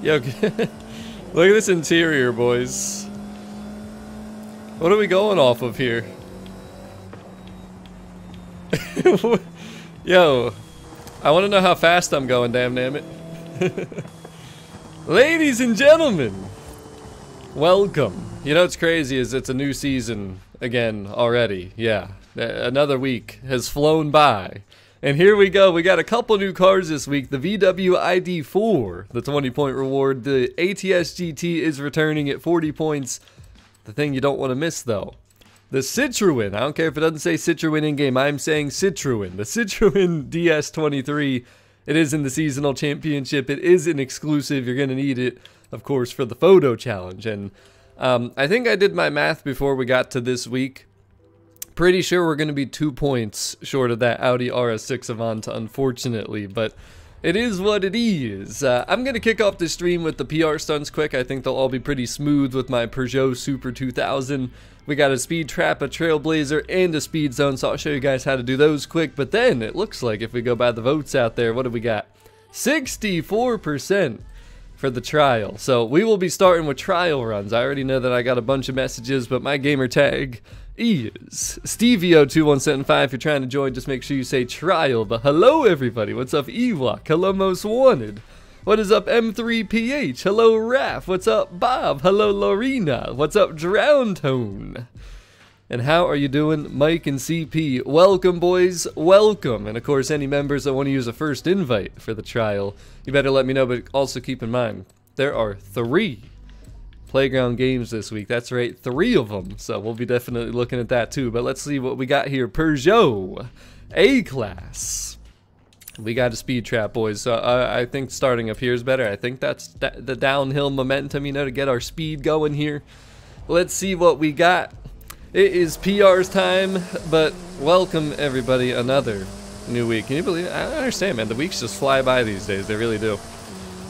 Yo, look at this interior, boys. What are we going off of here? Yo, I want to know how fast I'm going, damn damn it. Ladies and gentlemen, welcome. You know what's crazy is it's a new season again already. Yeah, another week has flown by. And here we go. We got a couple new cars this week. The VW ID4, the 20 point reward. The ATS GT is returning at 40 points. The thing you don't want to miss though. The Citroen. I don't care if it doesn't say Citroen in game. I'm saying Citroen. The Citroen DS23. It is in the seasonal championship. It is an exclusive. You're going to need it, of course, for the photo challenge. And um, I think I did my math before we got to this week. Pretty sure we're going to be two points short of that Audi RS6 Avant, unfortunately, but it is what it is. Uh, I'm going to kick off the stream with the PR stunts quick. I think they'll all be pretty smooth with my Peugeot Super 2000. We got a speed trap, a trailblazer, and a speed zone, so I'll show you guys how to do those quick. But then, it looks like if we go by the votes out there, what do we got? 64% for the trial. So we will be starting with trial runs. I already know that I got a bunch of messages, but my gamer tag is Stevio2175. If you're trying to join, just make sure you say trial. But hello, everybody. What's up, Ewok? Hello, Most Wanted. What is up, M3PH? Hello, Raph. What's up, Bob? Hello, Lorena. What's up, Drown Tone? And how are you doing, Mike and CP? Welcome, boys. Welcome. And of course, any members that want to use a first invite for the trial, you better let me know. But also keep in mind, there are three playground games this week. That's right, three of them. So we'll be definitely looking at that too. But let's see what we got here. Peugeot A-Class. We got a speed trap, boys. So uh, I think starting up here is better. I think that's the downhill momentum, you know, to get our speed going here. Let's see what we got. It is PR's time, but welcome everybody another new week. Can you believe it? I don't understand, man. The weeks just fly by these days. They really do.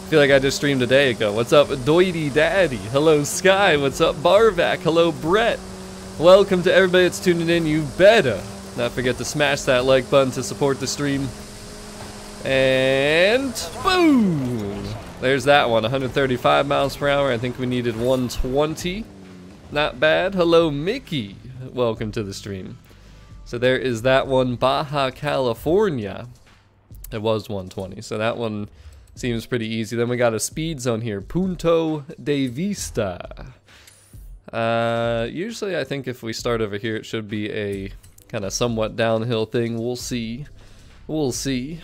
Feel like I just streamed a day ago. What's up, Doity Daddy? Hello, Sky. What's up, Barvac? Hello, Brett. Welcome to everybody that's tuning in. You better not forget to smash that like button to support the stream. And boom! There's that one, 135 miles per hour. I think we needed 120. Not bad. Hello, Mickey. Welcome to the stream. So there is that one, Baja California. It was 120, so that one seems pretty easy. Then we got a speed zone here, Punto de Vista. Uh, usually I think if we start over here, it should be a kind of somewhat downhill thing. We'll see. We'll see.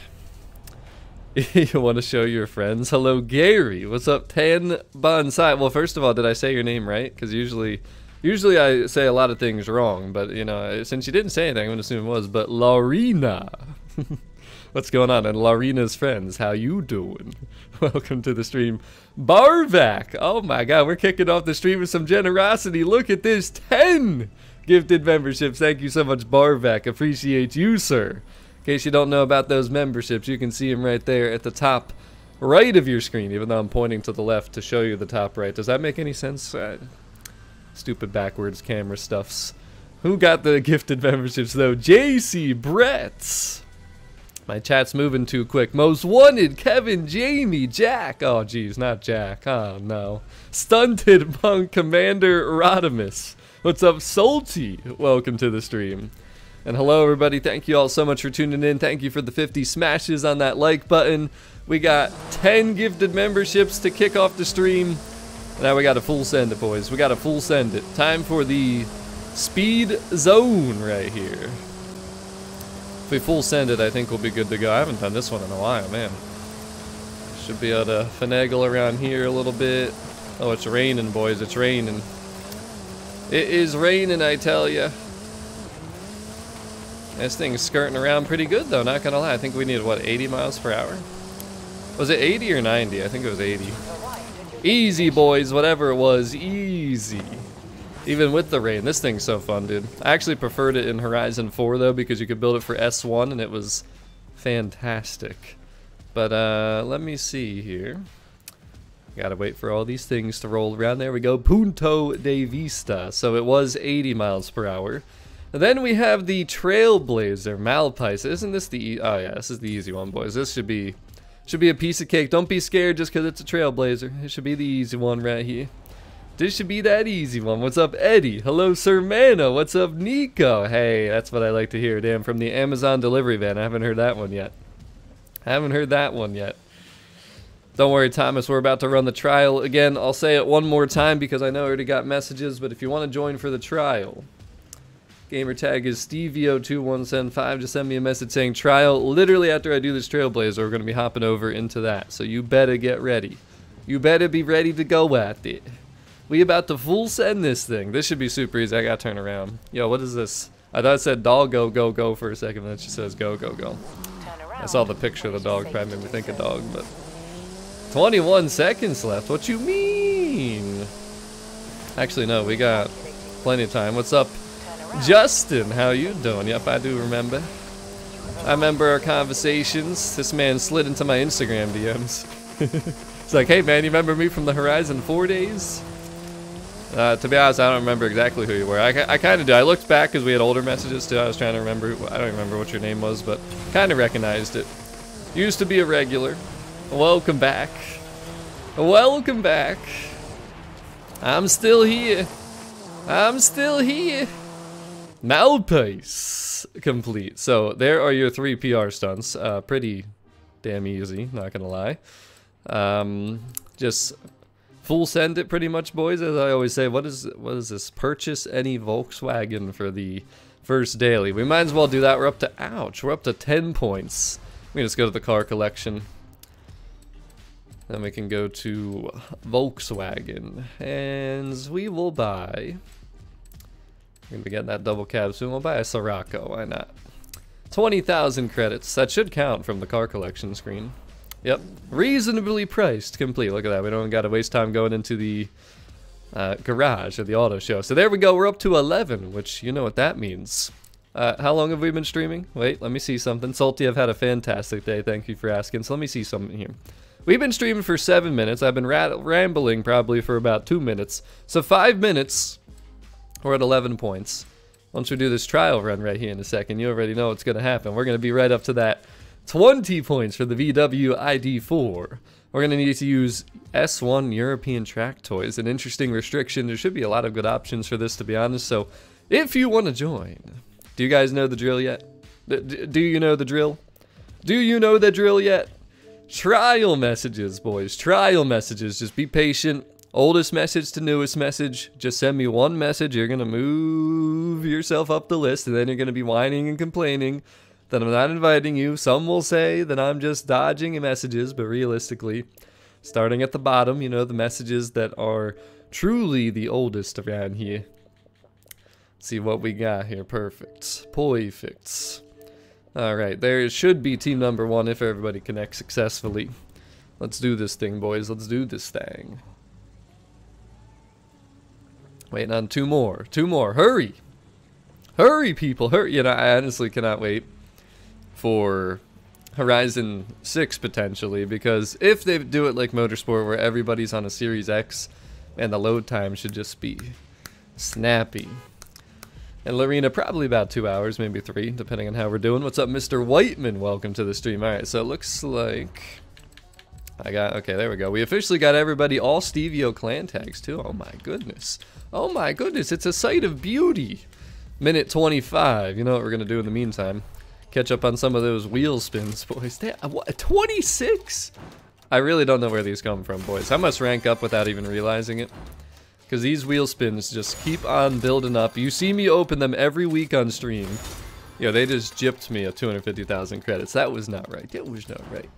you want to show your friends? Hello, Gary. What's up, Tan Bonsai? Well, first of all, did I say your name right? Because usually, usually I say a lot of things wrong. But you know, since you didn't say anything, I'm gonna assume it was. But Laurina, what's going on? And Laurina's friends, how you doing? Welcome to the stream, Barvac. Oh my God, we're kicking off the stream with some generosity. Look at this, ten gifted memberships. Thank you so much, Barvac. Appreciate you, sir. In case you don't know about those memberships, you can see them right there at the top right of your screen, even though I'm pointing to the left to show you the top right. Does that make any sense? Uh, stupid backwards camera stuffs. Who got the gifted memberships though? JC Bretts. My chat's moving too quick. Most wanted, Kevin, Jamie, Jack. Oh, geez, not Jack. Oh, no. Stunted Punk Commander Rodimus. What's up, Salty? Welcome to the stream. And hello, everybody. Thank you all so much for tuning in. Thank you for the 50 smashes on that like button. We got 10 gifted memberships to kick off the stream. Now we got a full send it, boys. We got a full send it. Time for the speed zone right here. If we full send it, I think we'll be good to go. I haven't done this one in a while, man. Should be able to finagle around here a little bit. Oh, it's raining, boys. It's raining. It is raining, I tell you. This thing's skirting around pretty good though, not gonna lie. I think we needed, what, 80 miles per hour? Was it 80 or 90? I think it was 80. Easy, boys, whatever it was, easy. Even with the rain, this thing's so fun, dude. I actually preferred it in Horizon 4 though, because you could build it for S1 and it was fantastic. But uh, let me see here. Gotta wait for all these things to roll around. There we go, Punto de Vista. So it was 80 miles per hour. Then we have the Trailblazer Malpais. Isn't this the... E oh, yeah, this is the easy one, boys. This should be Should be a piece of cake. Don't be scared just because it's a Trailblazer. It should be the easy one right here. This should be that easy one. What's up, Eddie? Hello, Sir Mana. What's up, Nico? Hey, that's what I like to hear. Damn, from the Amazon delivery van. I haven't heard that one yet. I haven't heard that one yet. Don't worry, Thomas. We're about to run the trial. Again, I'll say it one more time because I know I already got messages, but if you want to join for the trial, gamer tag is Stevio2175. Just send me a message saying trial. Literally after I do this Trailblazer, we're going to be hopping over into that. So you better get ready. You better be ready to go at it. We about to full send this thing. This should be super easy. I gotta turn around. Yo, what is this? I thought it said dog go go go for a second, it just says go go go. I saw the picture of the dog, probably made me think of dog, but 21 seconds left. What you mean? Actually, no, we got plenty of time. What's up, Justin? How you doing? Yep, I do remember. I remember our conversations. This man slid into my Instagram DMs. it's like, hey man, you remember me from the Horizon 4 days? Uh, to be honest, I don't remember exactly who you were. I, I kind of do. I looked back because we had older messages too. I was trying to remember. I don't remember what your name was, but kind of recognized it. Used to be a regular. Welcome back. Welcome back. I'm still here. I'm still here. Malpais complete. So there are your three PR stunts. Uh, pretty damn easy, not gonna lie. Um, just full send it pretty much, boys. As I always say, what is what is this? Purchase any Volkswagen for the first daily. We might as well do that. We're up to ouch. We're up to 10 points. We just go to the car collection. Then we can go to Volkswagen, and we will buy. We're gonna be getting that double cab soon. We'll buy a Scirocco. Why not? 20,000 credits. That should count from the car collection screen. Yep, reasonably priced, complete. Look at that. We don't got to waste time going into the uh, garage or the auto show. So there we go. We're up to 11, which you know what that means. Uh, how long have we been streaming? Wait, let me see something. Salty, I've had a fantastic day. Thank you for asking. So let me see something here. We've been streaming for seven minutes. I've been rambling probably for about two minutes. So five minutes, we're at 11 points. Once we do this trial run right here in a second, you already know what's going to happen. We're going to be right up to that 20 points for the VW ID4. We're going to need to use S1 European track toys. An interesting restriction. There should be a lot of good options for this, to be honest. So if you want to join, do you guys know the drill yet? Do you know the drill? Do you know the drill yet? Trial messages, boys. Trial messages. Just be patient. Oldest message to newest message. Just send me one message. You're going to move yourself up the list, and then you're going to be whining and complaining that I'm not inviting you. Some will say that I'm just dodging messages, but realistically, starting at the bottom, you know, the messages that are truly the oldest around here. see what we got here. Perfect. Perfect. Alright, there should be team number one if everybody connects successfully. Let's do this thing, boys. Let's do this thing. Waiting on two more. Two more. Hurry! Hurry, people! Hurry! You know, I honestly cannot wait for Horizon 6 potentially because if they do it like Motorsport where everybody's on a Series X and the load time should just be snappy. And Lorena probably about two hours, maybe three, depending on how we're doing. What's up, Mr. Whiteman? Welcome to the stream. All right, so it looks like I got, okay, there we go. We officially got everybody all Stevio clan tags too. Oh my goodness. Oh my goodness, it's a sight of beauty. Minute 25. You know what we're going to do in the meantime catch up on some of those wheel spins, boys. They, uh, what, 26? I really don't know where these come from, boys. I must rank up without even realizing it. Because these wheel spins just keep on building up. You see me open them every week on stream. Yo, they just gypped me of 250,000 credits. That was not right. That was not right.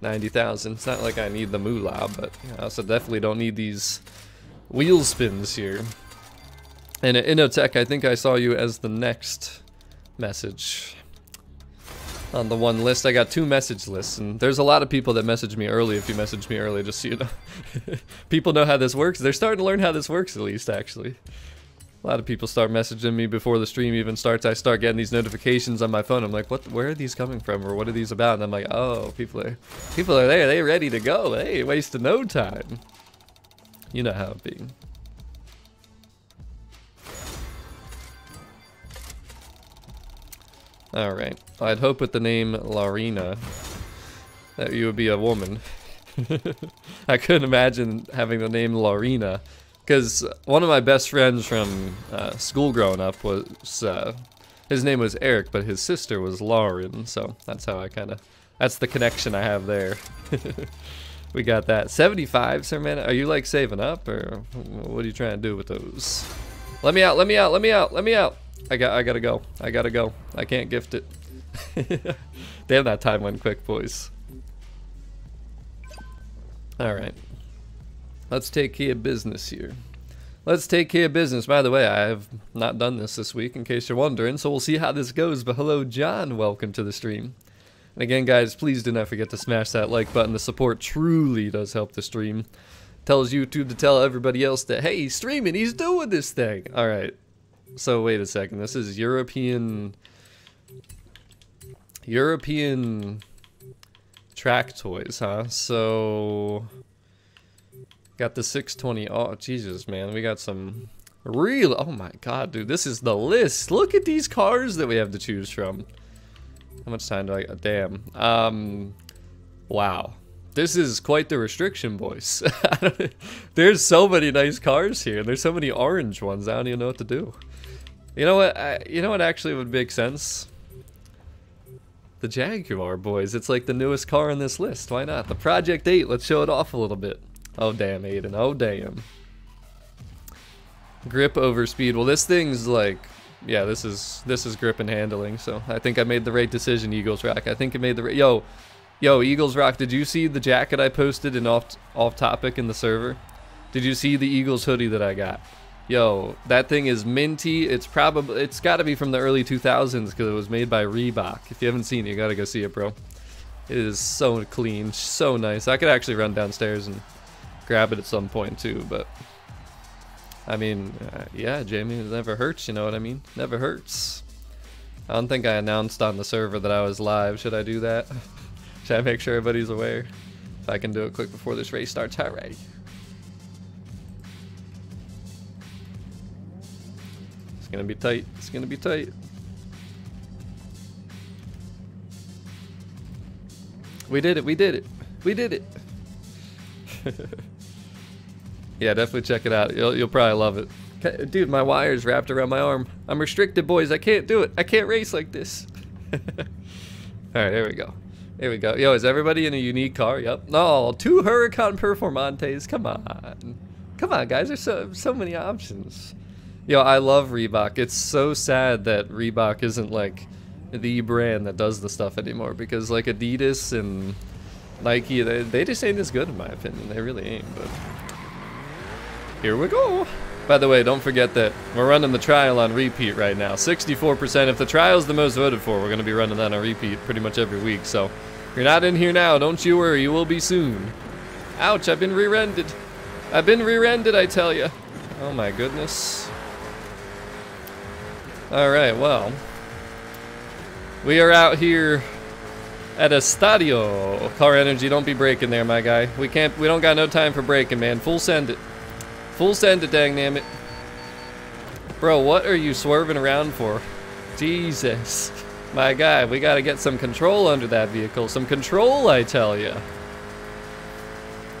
90,000. It's not like I need the moolah, but I also definitely don't need these wheel spins here. And Innotech, I think I saw you as the next message on the one list. I got two message lists, and there's a lot of people that message me early if you message me early, just so you know. people know how this works. They're starting to learn how this works, at least, actually. A lot of people start messaging me before the stream even starts. I start getting these notifications on my phone. I'm like, what? Where are these coming from? Or what are these about? And I'm like, oh, people are, people are there. They ready to go. They ain't wasting no time. You know how it be. Alright. I'd hope with the name Larina. that you would be a woman. I couldn't imagine having the name Laurina. Because one of my best friends from uh, school growing up was, uh, his name was Eric, but his sister was Lauren. So that's how I kind of, that's the connection I have there. we got that. 75, Sir Man. Are you like saving up or what are you trying to do with those? Let me out, let me out, let me out, let me out. I got, I gotta go. I gotta go. I can't gift it. Damn, that time went quick, boys. Alright. Let's take care of business here. Let's take care of business. By the way, I have not done this this week, in case you're wondering, so we'll see how this goes. But hello, John. Welcome to the stream. And again, guys, please do not forget to smash that like button. The support truly does help the stream. Tells YouTube to tell everybody else that, hey, he's streaming, he's doing this thing. Alright. So, wait a second. This is European... European track toys, huh? So... Got the 620. Oh, Jesus, man. We got some real... Oh, my God, dude. This is the list. Look at these cars that we have to choose from. How much time do I... Damn. Um... Wow. This is quite the restriction, boys. There's so many nice cars here. And there's so many orange ones. I don't even know what to do. You know what? I, you know what actually would make sense? The Jaguar, boys. It's like the newest car on this list. Why not? The Project 8. Let's show it off a little bit. Oh, damn, Aiden. Oh, damn. Grip over speed. Well, this thing's like... Yeah, this is this is grip and handling, so I think I made the right decision, Eagles Rock. I think I made the right... Yo, yo, Eagles Rock, did you see the jacket I posted in off, off topic in the server? Did you see the Eagles hoodie that I got? Yo, that thing is minty. It's probably, it's got to be from the early 2000s because it was made by Reebok. If you haven't seen it, you got to go see it, bro. It is so clean, so nice. I could actually run downstairs and grab it at some point too, but I mean, uh, yeah, Jamie, it never hurts, you know what I mean? Never hurts. I don't think I announced on the server that I was live. Should I do that? Should I make sure everybody's aware? If I can do it quick before this race starts, alright. Gonna be tight. It's gonna be tight. We did it. We did it. We did it. yeah, definitely check it out. You'll, you'll probably love it. Dude, my wire's wrapped around my arm. I'm restricted, boys. I can't do it. I can't race like this. All right, there we go. There we go. Yo, is everybody in a unique car? Yep. No, oh, two Huracan Performantes. Come on. Come on, guys. There's so, so many options. Yo, I love Reebok. It's so sad that Reebok isn't like the brand that does the stuff anymore because like Adidas and Nike, they, they just ain't as good in my opinion. They really ain't, but here we go. By the way, don't forget that we're running the trial on repeat right now. 64%. If the trial's the most voted for, we're going to be running that on repeat pretty much every week. So if you're not in here now, don't you worry. You will be soon. Ouch, I've been rear-ended. I've been rear-ended, I tell you. Oh my goodness. Alright, well. We are out here at Estadio. Car Energy, don't be breaking there, my guy. We can't, we don't got no time for breaking, man. Full send it. Full send it, dang damn it. Bro, what are you swerving around for? Jesus. My guy, we gotta get some control under that vehicle. Some control, I tell you.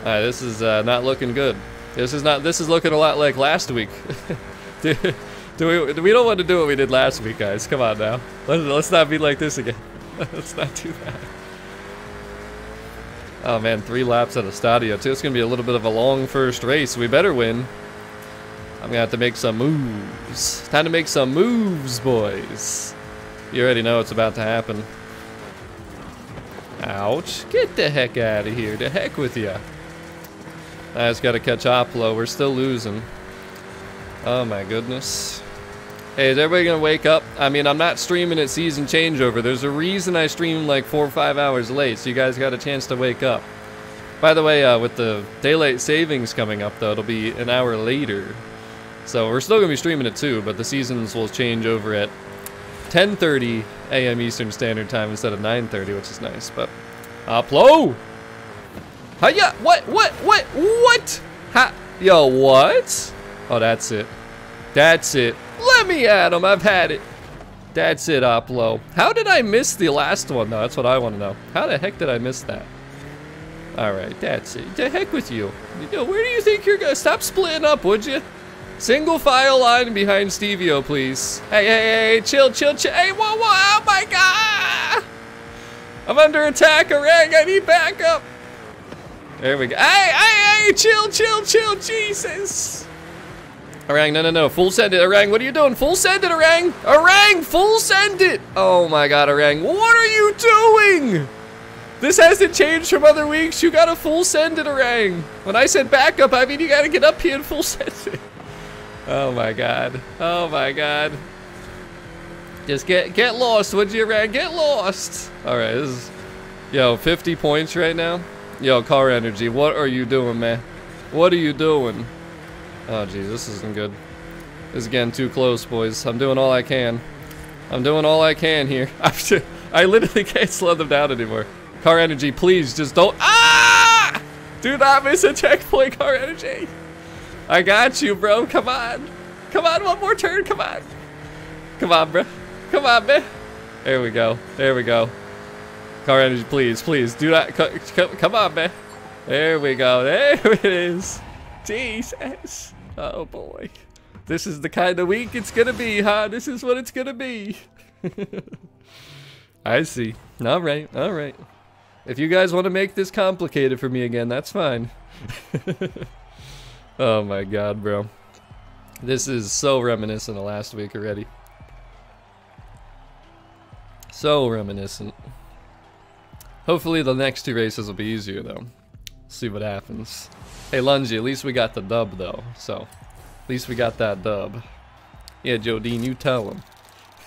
Alright, this is uh, not looking good. This is not, this is looking a lot like last week. do, do we, we don't want to do what we did last week, guys. Come on now. Let, let's not be like this again. let's not do that. Oh man, three laps at Estadio too. It's gonna be a little bit of a long first race. We better win. I'm gonna have to make some moves. Time to make some moves, boys. You already know what's about to happen. Ouch. Get the heck out of here. The heck with you. I just gotta catch Oplo. We're still losing. Oh my goodness. Hey, is everybody gonna wake up? I mean, I'm not streaming at season changeover. There's a reason I stream like four or five hours late, so you guys got a chance to wake up. By the way, uh, with the daylight savings coming up, though, it'll be an hour later. So we're still gonna be streaming at 2, but the seasons will change over at 10:30 a.m. Eastern Standard Time instead of 9:30, which is nice. But Oplo. Hiya! What? What? What? What? Ha! Yo, what? Oh, that's it. That's it. Let me at him. I've had it. That's it, Oplo. How did I miss the last one, though? That's what I want to know. How the heck did I miss that? All right, that's it. The heck with you. where do you think you're gonna stop splitting up, would you? Single file line behind Stevio, please. Hey, hey, hey, chill, chill, chill. Hey, whoa, whoa, oh my god! I'm under attack, Orang. I need backup. There we go. Hey, hey, hey, chill, chill, chill, Jesus. Orang, no, no, no, full send it. Orang, what are you doing? Full send it, Orang. Orang, full send it. Oh my god, Orang, what are you doing? This hasn't changed from other weeks. You gotta full send it, Orang. When I said backup, I mean you gotta get up here and full send it. Oh my god. Oh my god. Just get get lost, would you, Orang? Get lost. All right, this is, yo, 50 points right now. Yo, car energy, what are you doing, man? What are you doing? Oh, jeez, this isn't good. This is getting too close, boys. I'm doing all I can. I'm doing all I can here. I literally can't slow them down anymore. Car energy, please, just don't. Ah! Do not miss a checkpoint, car energy. I got you, bro. Come on. Come on, one more turn. Come on. Come on, bro. Come on, man. There we go. There we go. Car energy, please, please. Do not. Come on, man. There we go. There it is. Jesus. Oh, boy. This is the kind of week it's gonna be, huh? This is what it's gonna be. I see. All right. All right. If you guys want to make this complicated for me again, that's fine. oh my god, bro. This is so reminiscent of last week already. So reminiscent. Hopefully the next two races will be easier though. See what happens. Hey Lungy, at least we got the dub though, so at least we got that dub. Yeah, Jodine, you tell him.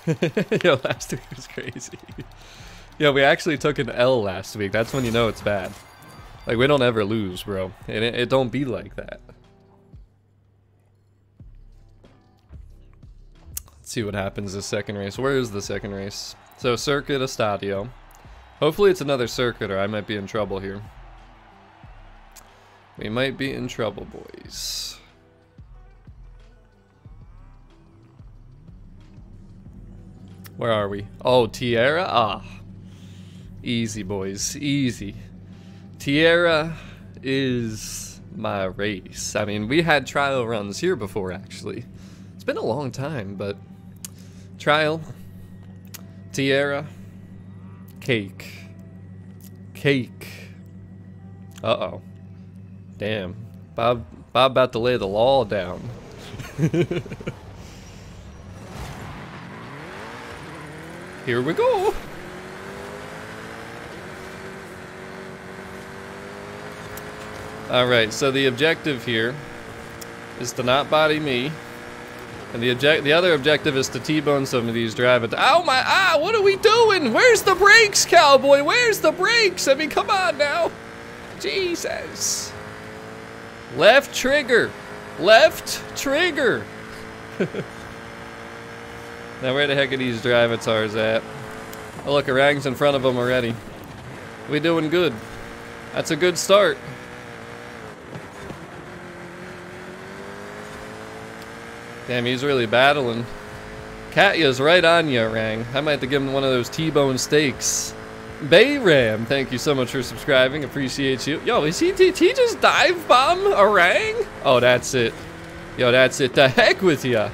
Yo, last week was crazy. Yeah, we actually took an L last week. That's when you know it's bad. Like, we don't ever lose, bro. And it, it don't be like that. Let's see what happens this second race. Where is the second race? So, Circuit Estadio. Hopefully it's another circuit or I might be in trouble here. We might be in trouble, boys. Where are we? Oh, Tierra? Ah. Easy, boys. Easy. Tierra is my race. I mean, we had trial runs here before, actually. It's been a long time, but... Trial. Tierra. Cake. Cake. Uh-oh. Damn. Bob, Bob about to lay the law down. Here we go. Alright, so the objective here is to not body me. And the object the other objective is to T-bone some of these driving. Oh my ah, what are we doing? Where's the brakes, cowboy? Where's the brakes? I mean, come on now. Jesus. Left trigger. Left trigger. now where the heck are these drivatars at? Oh look, Orang's in front of them already. We doing good. That's a good start. Damn, he's really battling. Katya's right on you, Rang. I might have to give him one of those T-bone steaks. Bayram, thank you so much for subscribing. Appreciate you. Yo, is he, did he just dive bomb Orang? Oh, that's it. Yo, that's it. The heck with ya.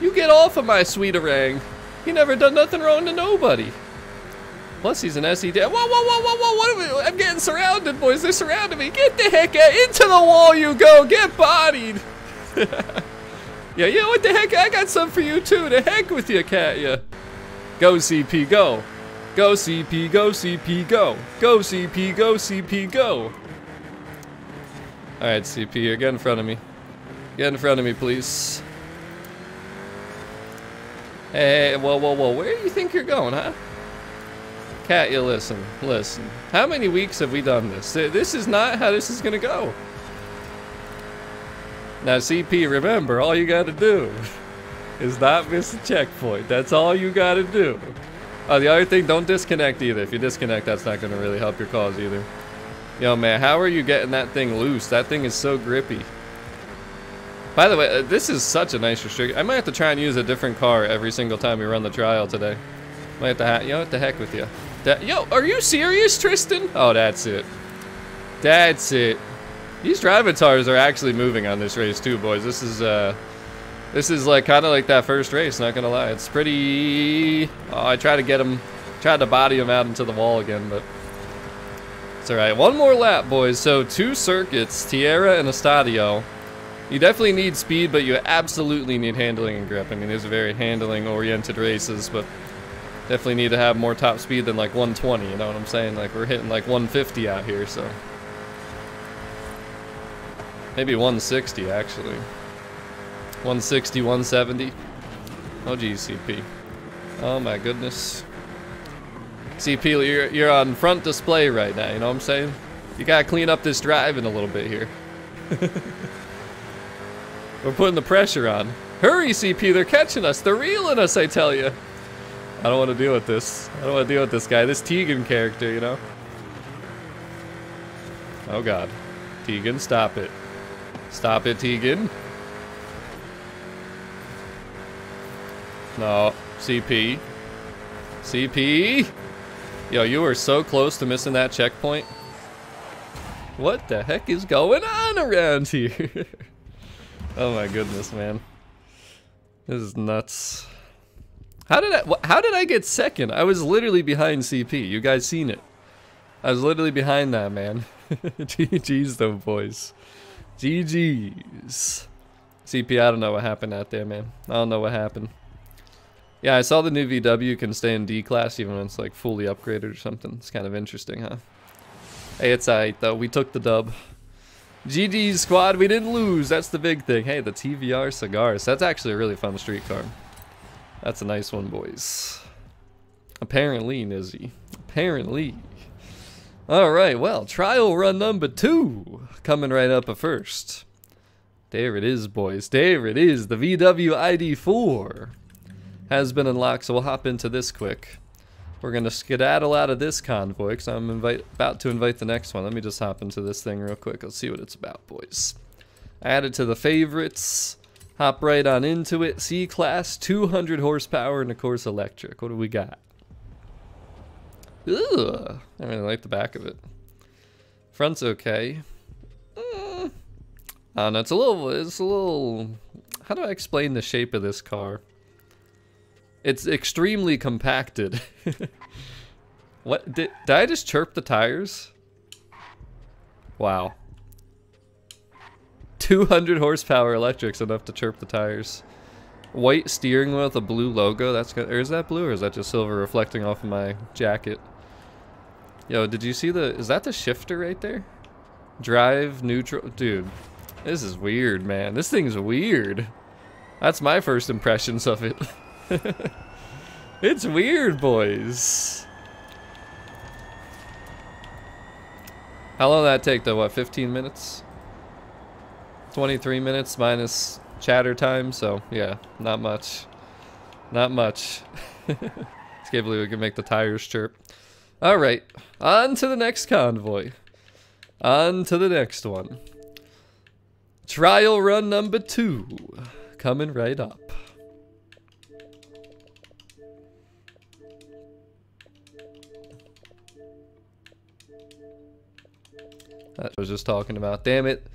You get off of my sweet Orang. He never done nothing wrong to nobody. Plus, he's an SED. Whoa, whoa, whoa, whoa, whoa, what are we? I'm getting surrounded, boys. They're surrounding me. Get the heck out. Into the wall you go. Get bodied. Yeah, yeah, what the heck? I got some for you too. The heck with you, Katya. Go CP, go. Go CP, go CP, go. Go CP, go CP, go. Alright, CP, get in front of me. Get in front of me, please. Hey, whoa, whoa, whoa. Where do you think you're going, huh? Cat, you listen, listen. How many weeks have we done this? This is not how this is gonna go. Now CP, remember, all you gotta do is not miss a checkpoint. That's all you gotta do. Oh, the other thing, don't disconnect either. If you disconnect, that's not gonna really help your cause either. Yo, man, how are you getting that thing loose? That thing is so grippy. By the way, uh, this is such a nice restriction. I might have to try and use a different car every single time we run the trial today. Might have to yo, what the heck with you? Yo, are you serious, Tristan? Oh, that's it. That's it. These drivatars are actually moving on this race too, boys. This is uh, this is like kind of like that first race. Not gonna lie, it's pretty. Oh, I tried to get him, tried to body him out into the wall again, but it's all right. One more lap, boys. So two circuits, Tierra and Estadio. You definitely need speed, but you absolutely need handling and grip. I mean, these are very handling-oriented races, but definitely need to have more top speed than like 120. You know what I'm saying? Like we're hitting like 150 out here, so. Maybe 160, actually. 160, 170. Oh, geez, CP. Oh, my goodness. CP, you're, you're on front display right now, you know what I'm saying? You gotta clean up this driving a little bit here. We're putting the pressure on. Hurry, CP, they're catching us. They're reeling us, I tell you. I don't want to deal with this. I don't want to deal with this guy. This Tegan character, you know? Oh, God. Tegan, stop it. Stop it, Tegan. No. CP. CP. Yo, you were so close to missing that checkpoint. What the heck is going on around here? oh my goodness, man. This is nuts. How did I how did I get second? I was literally behind CP. You guys seen it. I was literally behind that, man. GG's though, boys. GG's. CP, I don't know what happened out there, man. I don't know what happened. Yeah, I saw the new VW can stay in D class even when it's like fully upgraded or something. It's kind of interesting, huh? Hey, it's alright though. We took the dub. GG squad, we didn't lose. That's the big thing. Hey, the TVR Sagaris. That's actually a really fun street car. That's a nice one, boys. Apparently, Nizzy. Apparently. Alright, well, trial run number two. Coming right up at first. There it is, boys. There it is. The VW ID4 has been unlocked, so we'll hop into this quick. We're going to skedaddle out of this convoy, because I'm invite, about to invite the next one. Let me just hop into this thing real quick. Let's see what it's about, boys. Add it to the favorites. Hop right on into it. C-Class, 200 horsepower, and of course electric. What do we got? Ugh. I really like the back of it. Front's okay. Mm. I know, it's a little, it's a little, how do I explain the shape of this car? It's extremely compacted. what, did, did I just chirp the tires? Wow. 200 horsepower electrics enough to chirp the tires. White steering wheel with a blue logo. That's good. Or is that blue or is that just silver reflecting off of my jacket? Yo, did you see the... Is that the shifter right there? Drive, neutral... Dude, this is weird, man. This thing's weird. That's my first impressions of it. it's weird, boys. How long did that take, though? What, 15 minutes? 23 minutes minus chatter time, so yeah, not much. Not much. can't believe we can make the tires chirp. Alright, on to the next convoy. On to the next one. Trial run number two. Coming right up. That I was just talking about. Damn it.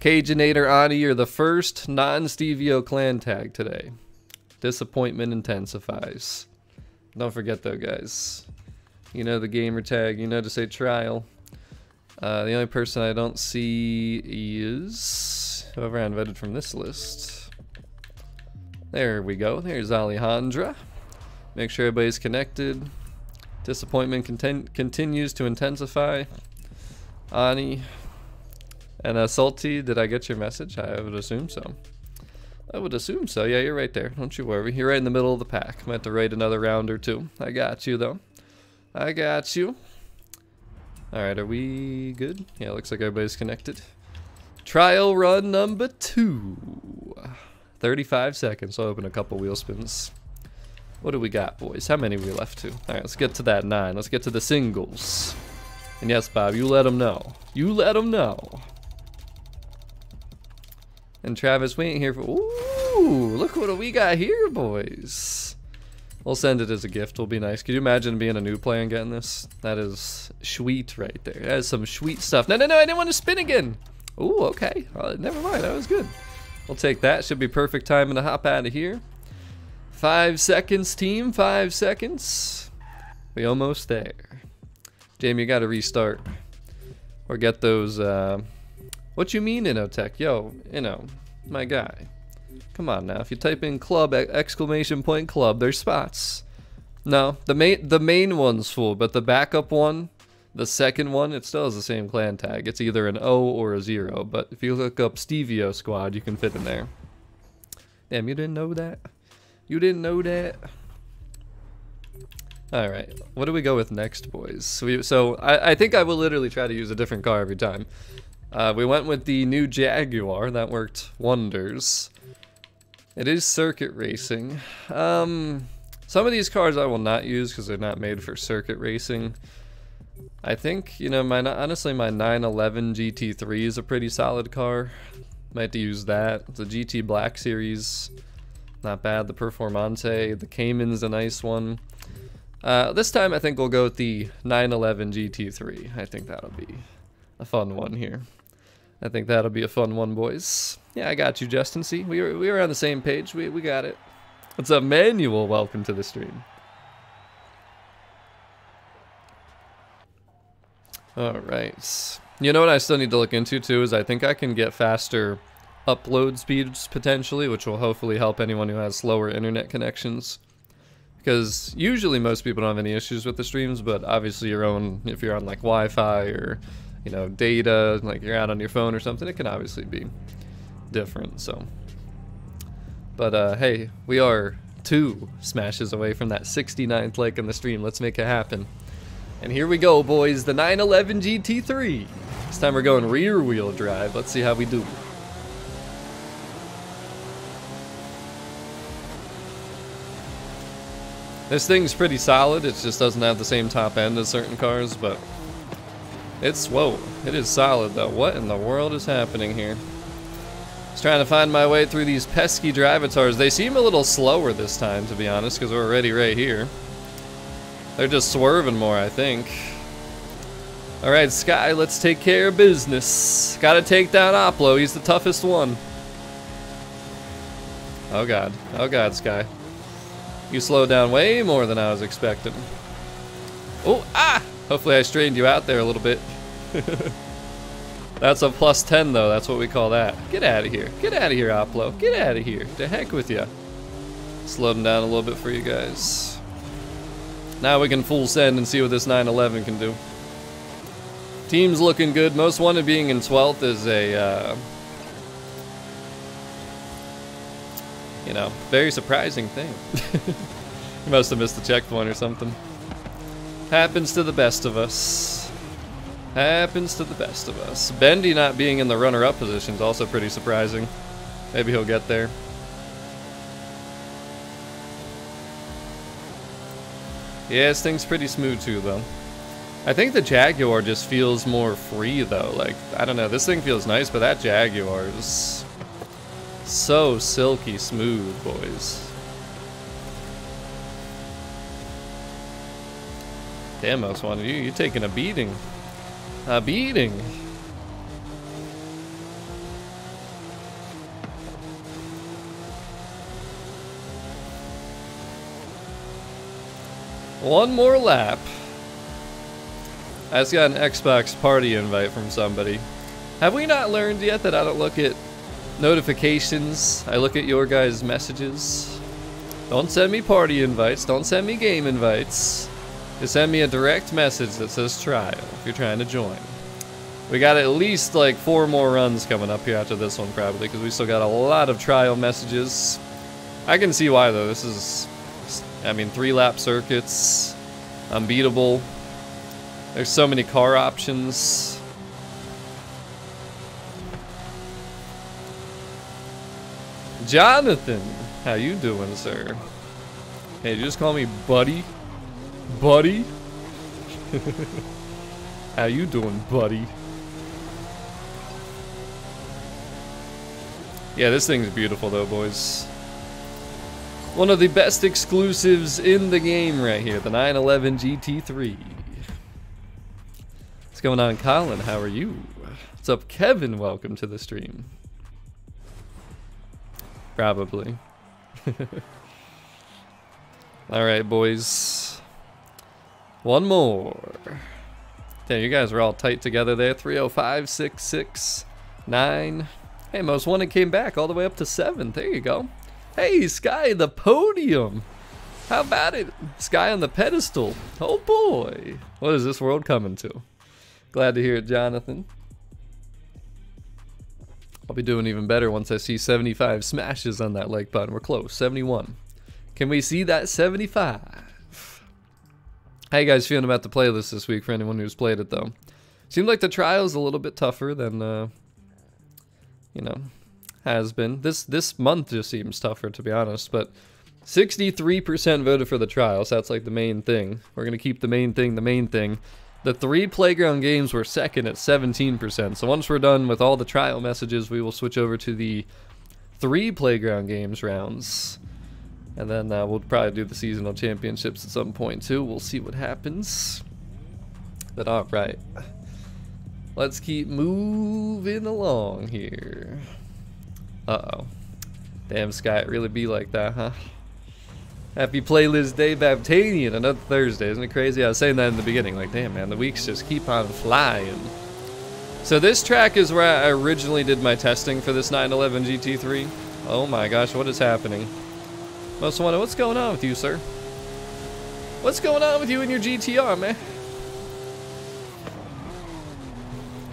Cajunator Ani, you're the first non-Stevio clan tag today. Disappointment intensifies. Don't forget though, guys. You know the gamer tag, you know to say trial. Uh, the only person I don't see is whoever I invited from this list. There we go. There's Alejandra. Make sure everybody's connected. Disappointment continues to intensify. Ani. And uh, Salty, did I get your message? I would assume so. I would assume so. Yeah, you're right there. Don't you worry. You're right in the middle of the pack. Have to wait another round or two. I got you, though. I got you. Alright, are we good? Yeah, looks like everybody's connected. Trial run number two. 35 seconds. I'll open a couple wheel spins. What do we got, boys? How many we left to? Alright, let's get to that nine. Let's get to the singles. And yes, Bob, you let them know. You let them know. And Travis, we ain't here for... Ooh, look what we got here, boys. We'll send it as a gift. We'll be nice. Could you imagine being a new player and getting this? That is sweet right there. That is some sweet stuff. No, no, no. I didn't want to spin again. Ooh, okay. Uh, never mind. That was good. We'll take that. Should be perfect timing to hop out of here. Five seconds, team. Five seconds. We almost there. Jamie, you got to restart. Or get those, uh... What you mean, Innotech? Yo, Inno, my guy. Come on now, if you type in club, exclamation point club, there's spots. No, the main the main one's full, but the backup one, the second one, it still has the same clan tag. It's either an O or a zero, but if you look up Stevio Squad, you can fit in there. Damn, you didn't know that? You didn't know that? Alright, what do we go with next, boys? So, we, so I, I think I will literally try to use a different car every time. Uh, we went with the new Jaguar, that worked wonders. It is circuit racing. Um, some of these cars I will not use because they're not made for circuit racing. I think, you know, my honestly my 911 GT3 is a pretty solid car. Might have to use that. The GT Black Series, not bad. The Performante, the Cayman's a nice one. Uh, this time I think we'll go with the 911 GT3. I think that'll be a fun one here. I think that'll be a fun one, boys. Yeah, I got you, Justin. See, we were, we were on the same page. We, we got it. What's up, Manuel? Welcome to the stream. Alright. You know what I still need to look into, too, is I think I can get faster upload speeds, potentially, which will hopefully help anyone who has slower internet connections. Because usually most people don't have any issues with the streams, but obviously your own, if you're on, like, Wi-Fi or you know, data, like you're out on your phone or something, it can obviously be different, so. But uh, hey, we are two smashes away from that 69th like in the stream. Let's make it happen. And here we go, boys, the 911 GT3. This time we're going rear wheel drive. Let's see how we do. This thing's pretty solid. It just doesn't have the same top end as certain cars, but it's, whoa, it is solid though. What in the world is happening here? Just trying to find my way through these pesky drivatars. They seem a little slower this time, to be honest, because we're already right here. They're just swerving more, I think. Alright, Sky, let's take care of business. Gotta take down Oplo, he's the toughest one. Oh god, oh god, Sky. You slowed down way more than I was expecting. Oh, ah! Hopefully I straightened you out there a little bit. That's a plus 10 though, that's what we call that. Get out of here. Get out of here, Oplo. Get out of here. To heck with you. Slow them down a little bit for you guys. Now we can full send and see what this 911 can do. Team's looking good. Most wanted being in 12th is a, uh, you know, very surprising thing. you must have missed the checkpoint or something. Happens to the best of us. Happens to the best of us. Bendy not being in the runner-up position is also pretty surprising. Maybe he'll get there. Yeah, this thing's pretty smooth too, though. I think the Jaguar just feels more free, though. Like, I don't know, this thing feels nice, but that Jaguar is so silky smooth, boys. Damn, most wanted you. You're taking a beating. A beating. One more lap. I just got an Xbox party invite from somebody. Have we not learned yet that I don't look at notifications? I look at your guys' messages. Don't send me party invites. Don't send me game invites to send me a direct message that says trial if you're trying to join. We got at least like four more runs coming up here after this one probably because we still got a lot of trial messages. I can see why though. This is, I mean, three lap circuits, unbeatable. There's so many car options. Jonathan, how you doing, sir? Hey, you just call me buddy? buddy? How you doing, buddy? Yeah, this thing's beautiful though, boys. One of the best exclusives in the game right here, the 911 GT3. What's going on, Colin? How are you? What's up, Kevin? Welcome to the stream. Probably. Alright, boys. One more. Damn, you guys are all tight together there. 305, 6, 6, 9. Hey, most wanted came back all the way up to 7. There you go. Hey, Sky, the podium. How about it? Sky on the pedestal. Oh boy. What is this world coming to? Glad to hear it, Jonathan. I'll be doing even better once I see 75 smashes on that like button. We're close. 71. Can we see that 75? How you guys feeling about the playlist this week for anyone who's played it though? Seemed like the trial's a little bit tougher than, uh, you know, has been. This this month just seems tougher to be honest, but 63% voted for the trial, so that's like the main thing. We're gonna keep the main thing the main thing. The three playground games were second at 17%. So once we're done with all the trial messages, we will switch over to the three playground games rounds. And then uh, we'll probably do the seasonal championships at some point too. We'll see what happens. But alright. Let's keep moving along here. Uh-oh. Damn, Sky, it really be like that, huh? Happy playlist day, Baptanian. Another Thursday. Isn't it crazy? I was saying that in the beginning. Like, damn, man, the weeks just keep on flying. So this track is where I originally did my testing for this 911 GT3. Oh my gosh, what is happening? Most wanted, what's going on with you, sir? What's going on with you and your GTR, man?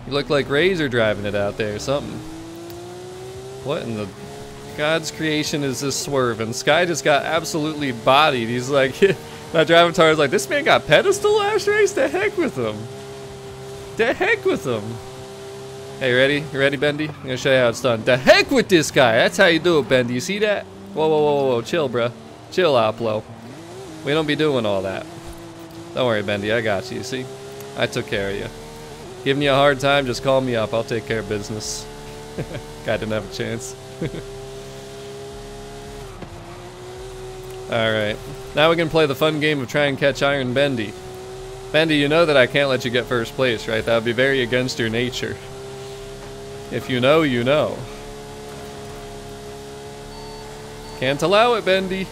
You look like Razor driving it out there or something. What in the God's creation is this swerve? And Sky just got absolutely bodied. He's like, that driver is like, this man got pedestal last race? The heck with him. The heck with him. Hey, ready? You ready, Bendy? I'm gonna show you how it's done. The heck with this guy. That's how you do it, Bendy. You see that? Whoa, whoa, whoa, whoa. Chill, bruh. Chill Blow. We don't be doing all that. Don't worry, Bendy. I got you, you see? I took care of you. Giving you a hard time, just call me up. I'll take care of business. Guy didn't have a chance. Alright. Now we can play the fun game of try and catch Iron Bendy. Bendy, you know that I can't let you get first place, right? That would be very against your nature. If you know, you know. Can't allow it, Bendy.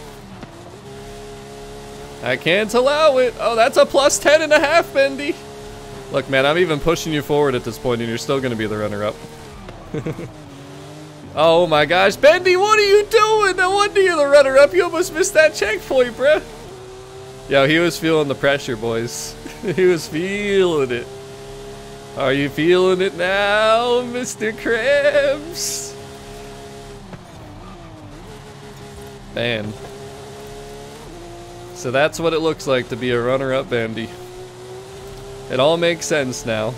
I can't allow it. Oh, that's a plus 10 and a half, Bendy. Look, man, I'm even pushing you forward at this point, and you're still going to be the runner-up. oh my gosh, Bendy, what are you doing? No wonder you're the runner-up. You almost missed that checkpoint, bruh. Yo, he was feeling the pressure, boys. he was feeling it. Are you feeling it now, Mr. Krabs? Man. So that's what it looks like to be a runner-up Bendy. It all makes sense now.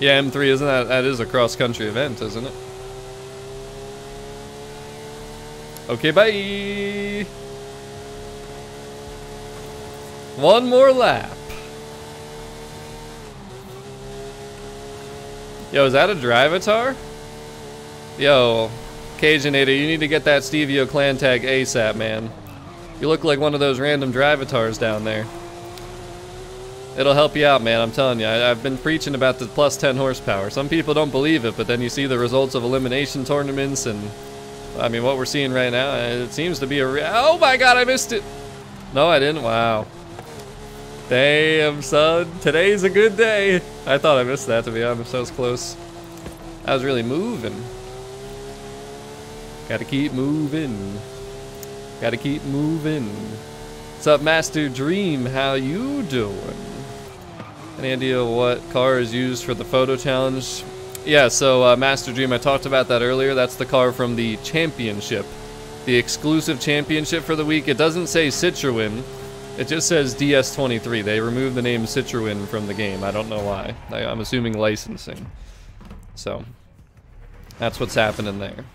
Yeah, M3 isn't that that is a cross country event, isn't it? Okay, bye. One more lap. Yo, is that a drive Drivatar? Yo, Cajunator, you need to get that Stevio clan tag ASAP, man. You look like one of those random drive Drivatars down there. It'll help you out, man. I'm telling you. I, have been preaching about the plus 10 horsepower. Some people don't believe it, but then you see the results of elimination tournaments, and I mean, what we're seeing right now, uh, it seems to be a. oh my God, I missed it. No, I didn't. Wow. Damn, son. Today's a good day. I thought I missed that, to be honest. That was close. I was really moving. Gotta keep moving. Gotta keep moving. What's up, Master Dream? How you doing? Any idea what car is used for the photo challenge? Yeah, so uh, Master Dream, I talked about that earlier. That's the car from the championship. The exclusive championship for the week. It doesn't say Citroen. It just says DS23. They removed the name Citroen from the game. I don't know why. I, I'm assuming licensing. So, that's what's happening there.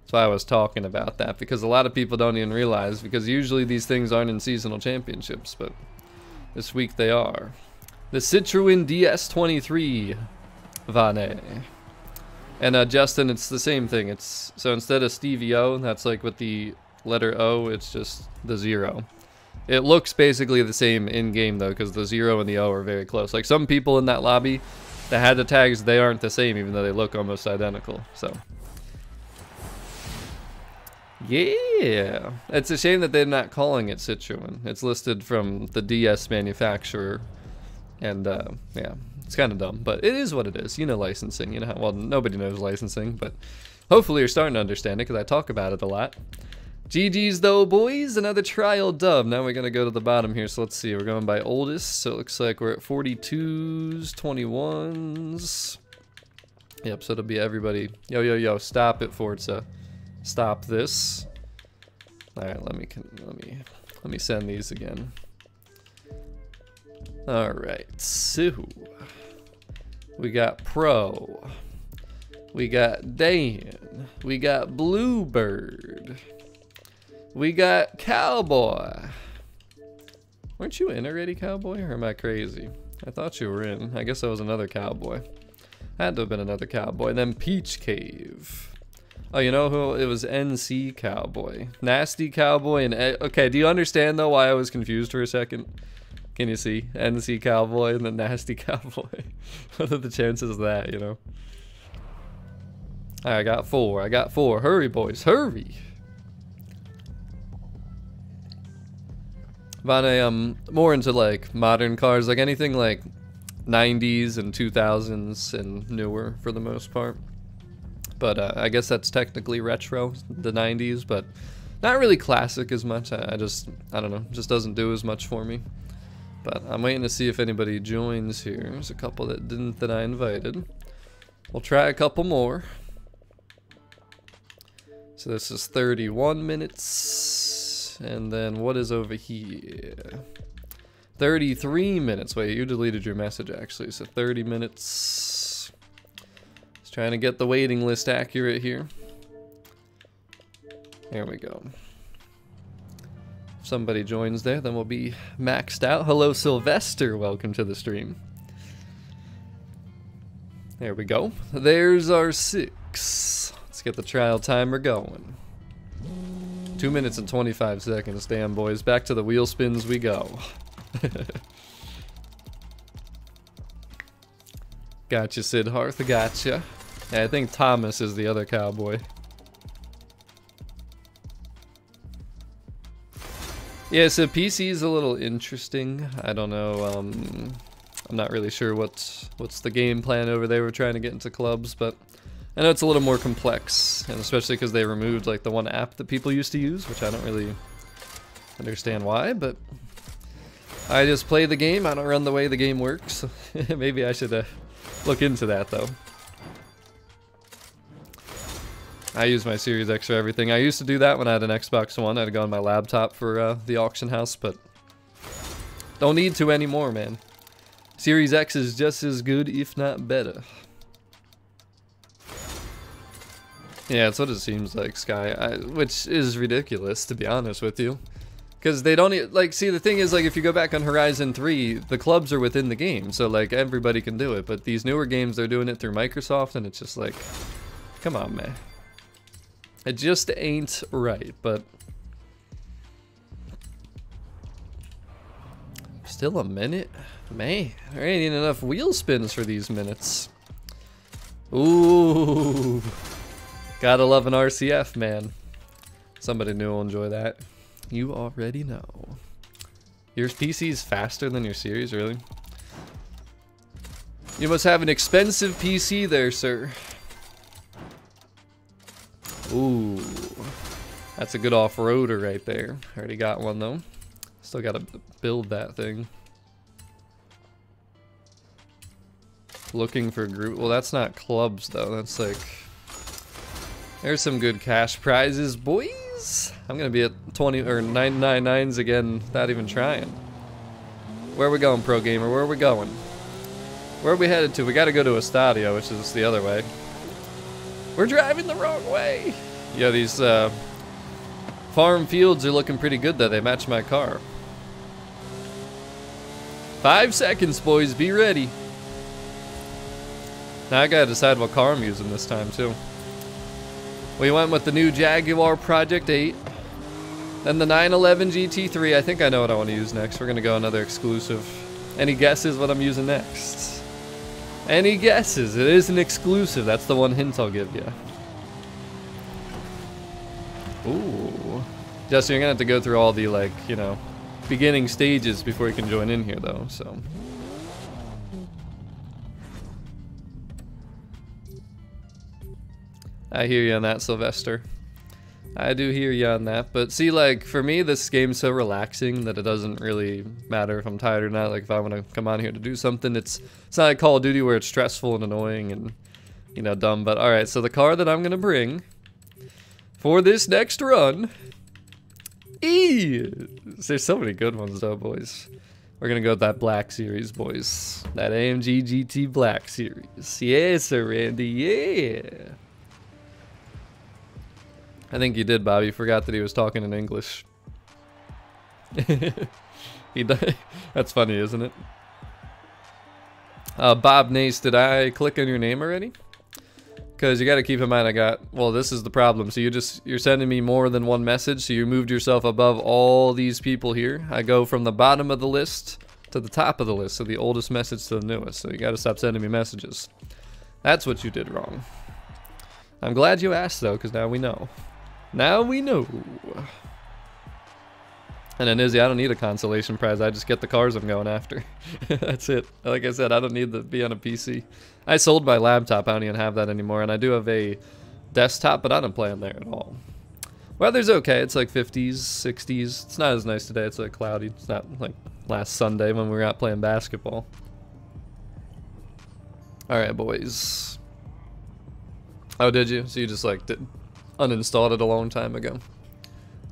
That's why I was talking about that, because a lot of people don't even realize, because usually these things aren't in seasonal championships, but this week they are. The Citroen DS23 Vane. And uh, Justin, it's the same thing. It's so instead of Stevie O, that's like with the letter O, it's just the zero. It looks basically the same in game though, because the zero and the O are very close. Like some people in that lobby that had the tags, they aren't the same, even though they look almost identical. So. Yeah, it's a shame that they're not calling it Citroen. It's listed from the DS manufacturer, and uh, yeah, it's kind of dumb, but it is what it is. You know licensing. You know how, well, nobody knows licensing, but hopefully you're starting to understand it because I talk about it a lot. GG's though, boys. Another trial dub. Now we're to go to the bottom here. So let's see. We're going by oldest. So it looks like we're at 42s, 21s. Yep, so it'll be everybody. Yo, yo, yo. Stop it, Forza. Stop this. All right, let me let me let me send these again. All right, so we got Pro. We got Dan. We got Bluebird. We got Cowboy. Weren't you in already, Cowboy, or am I crazy? I thought you were in. I guess I was another Cowboy. Had to have been another Cowboy. Then Peach Cave. Oh, you know who? It was NC Cowboy. Nasty Cowboy and... Okay, do you understand, though, why I was confused for a second? Can you see? NC Cowboy and the Nasty Cowboy. what are the chances of that, you know? I got four. I got four. Hurry, boys. Hurry. But I am more into like modern cars, like anything like 90s and 2000s and newer for the most part. But uh, I guess that's technically retro, the 90s, but not really classic as much. I, I just, I don't know, just doesn't do as much for me. But I'm waiting to see if anybody joins here. There's a couple that didn't that I invited. We'll try a couple more. So this is 31 minutes. And then what is over here? 33 minutes. Wait, you deleted your message actually. So 30 minutes. Just trying to get the waiting list accurate here. There we go. Somebody joins there, then we'll be maxed out. Hello, Sylvester. Welcome to the stream. There we go. There's our six. Let's get the trial timer going. Two minutes and 25 seconds, damn boys. Back to the wheel spins we go. gotcha, Sid Hearth, gotcha. Yeah, I think Thomas is the other cowboy. Yeah, so PC is a little interesting. I don't know, um, I'm not really sure what's, what's the game plan over there. We're trying to get into clubs, but I know it's a little more complex, and especially because they removed like the one app that people used to use, which I don't really understand why, but I just play the game, I don't run the way the game works. Maybe I should uh, look into that though. I use my Series X for everything. I used to do that when I had an Xbox One. I'd go on my laptop for uh, the auction house, but don't need to anymore, man. Series X is just as good, if not better. Yeah, that's what it seems like, Sky. I, which is ridiculous, to be honest with you. Because they don't, like, see, the thing is, like, if you go back on Horizon 3, the clubs are within the game, so, like, everybody can do it. But these newer games, they're doing it through Microsoft, and it's just like, come on, man. It just ain't right, but... Still a minute? Man, there ain't enough wheel spins for these minutes. Ooh. Gotta love an RCF, man. Somebody new will enjoy that. You already know. Your PC's faster than your series, really? You must have an expensive PC there, sir. Ooh. That's a good off-roader right there. Already got one, though. Still gotta build that thing. Looking for group. Well, that's not clubs, though. That's like there's some good cash prizes, boys. I'm gonna be at 20 or 999s again, not even trying. Where are we going, pro gamer? Where are we going? Where are we headed to? We gotta go to Estadio, which is the other way. We're driving the wrong way. Yeah, these uh, farm fields are looking pretty good though. They match my car. Five seconds, boys. Be ready. Now I gotta decide what car I'm using this time, too. We went with the new Jaguar Project 8. Then the 911 GT3. I think I know what I want to use next. We're gonna go another exclusive. Any guesses what I'm using next? Any guesses? It is an exclusive. That's the one hint I'll give you. Ooh. Justin, you're gonna have to go through all the, like, you know, beginning stages before you can join in here, though, so. I hear you on that, Sylvester. I do hear you on that, but see, like, for me, this game's so relaxing that it doesn't really matter if I'm tired or not. Like, if I want to come on here to do something, it's, it's not like Call of Duty where it's stressful and annoying and, you know, dumb. But, alright, so the car that I'm going to bring for this next run is... There's so many good ones, though, boys. We're going to go with that Black Series, boys. That AMG GT Black Series. Yes, sir, Randy, yeah. I think you did, Bob. You forgot that he was talking in English. he. That's funny, isn't it? Uh, Bob Nace, did I click on your name already? Because you got to keep in mind, I got, well, this is the problem. So you just, you're sending me more than one message. So you moved yourself above all these people here. I go from the bottom of the list to the top of the list. So the oldest message to the newest. So you got to stop sending me messages. That's what you did wrong. I'm glad you asked, though, because now we know. Now we know. And then Izzy, I don't need a consolation prize. I just get the cars I'm going after. That's it. Like I said, I don't need to be on a PC. I sold my laptop. I don't even have that anymore. And I do have a desktop, but I don't play on there at all. Weather's okay. It's like 50s, 60s. It's not as nice today. It's like cloudy. It's not like last Sunday when we were out playing basketball. All right, boys. Oh, did you? So you just like did uninstalled it a long time ago.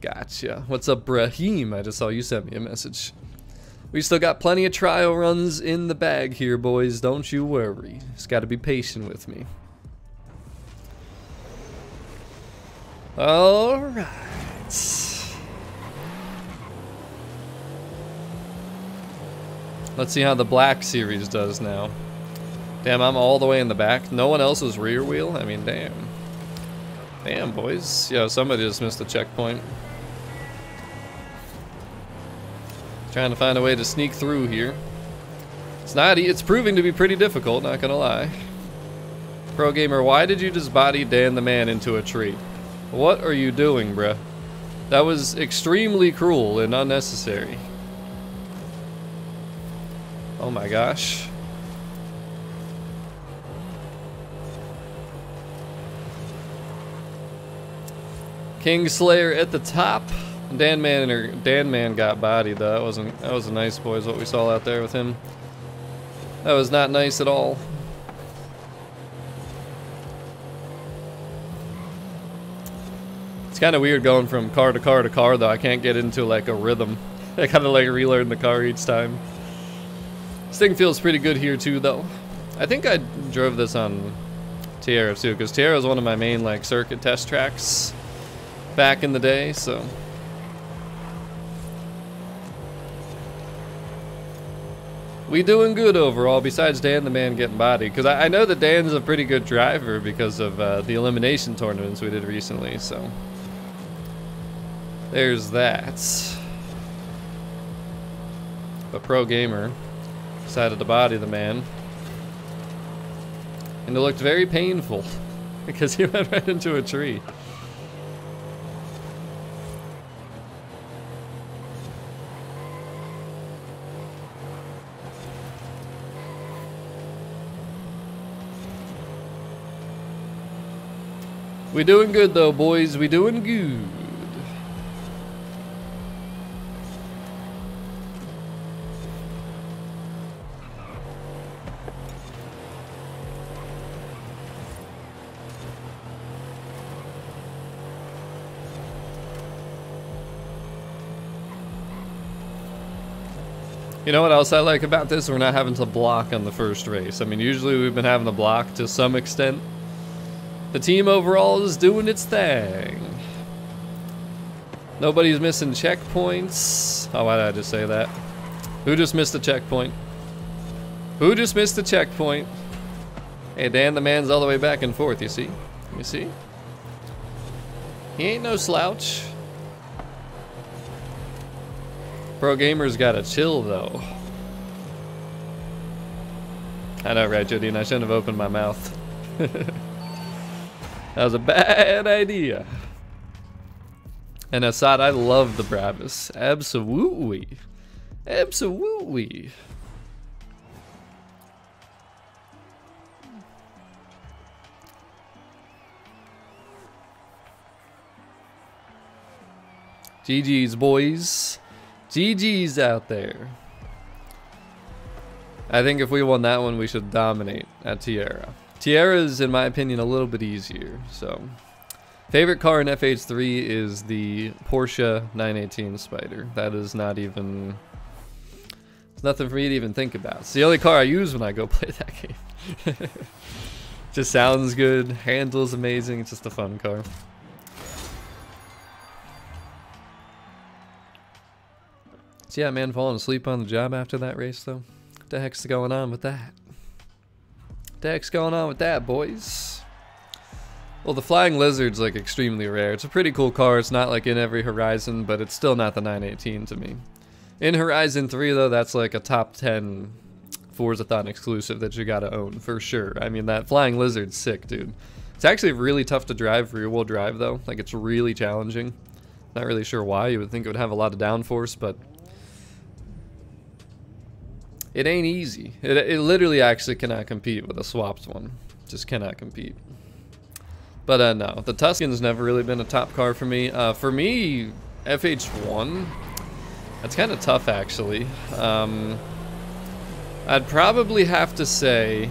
Gotcha. What's up, Brahim? I just saw you sent me a message. We still got plenty of trial runs in the bag here, boys. Don't you worry. Just got to be patient with me. All right. Let's see how the Black Series does now. Damn, I'm all the way in the back. No one else is rear wheel? I mean, damn. Damn, boys. Yeah, somebody just missed a checkpoint. Trying to find a way to sneak through here. It's not, it's proving to be pretty difficult, not gonna lie. Pro Gamer, why did you just body Dan the man into a tree? What are you doing, bruh? That was extremely cruel and unnecessary. Oh my gosh. Kingslayer at the top. Dan Man or Dan Man got bodied though. That wasn't that was a nice boys what we saw out there with him. That was not nice at all. It's kind of weird going from car to car to car though. I can't get into like a rhythm. I kind of like relearn the car each time. This thing feels pretty good here too though. I think I drove this on Tierra too because Tierra is one of my main like circuit test tracks back in the day, so. We doing good overall, besides Dan the man getting body. Because I, I, know that Dan's a pretty good driver because of uh, the elimination tournaments we did recently, so. There's that. A pro gamer decided to body the man. And it looked very painful because he went right into a tree. We doing good though, boys. We doing good. You know what else I like about this? We're not having to block on the first race. I mean, usually we've been having to block to some extent. The team overall is doing its thing. Nobody's missing checkpoints. Oh, why did I just say that? Who just missed a checkpoint? Who just missed the checkpoint? Hey, Dan, the man's all the way back and forth, you see? You see? He ain't no slouch. Pro gamers gotta chill, though. I know, right, Jodine? I shouldn't have opened my mouth. that was a bad idea. And Assad, I love the Brabus. Absolutely. Absolutely. GG's, boys. GG's out there. I think if we won that one, we should dominate at Tierra. Tierra is, in my opinion, a little bit easier, so... Favorite car in FH3 is the Porsche 918 Spyder. That is not even... Nothing for me to even think about. It's the only car I use when I go play that game. just sounds good, handles amazing, it's just a fun car. So yeah, man, falling asleep on the job after that race, though. What the heck's going on with that? The heck's going on with that, boys? Well, the Flying Lizard's like extremely rare. It's a pretty cool car. It's not like in every Horizon, but it's still not the 918 to me. In Horizon 3, though, that's like a top 10 Forzathon exclusive that you gotta own, for sure. I mean, that Flying Lizard's sick, dude. It's actually really tough to drive rear-wheel drive, though. Like, it's really challenging. Not really sure why. You would think it would have a lot of downforce, but it ain't easy. It, it literally actually cannot compete with a swapped one. Just cannot compete. But uh, no, the Tuscan's never really been a top car for me. Uh, for me, FH1, that's kind of tough actually. Um, I'd probably have to say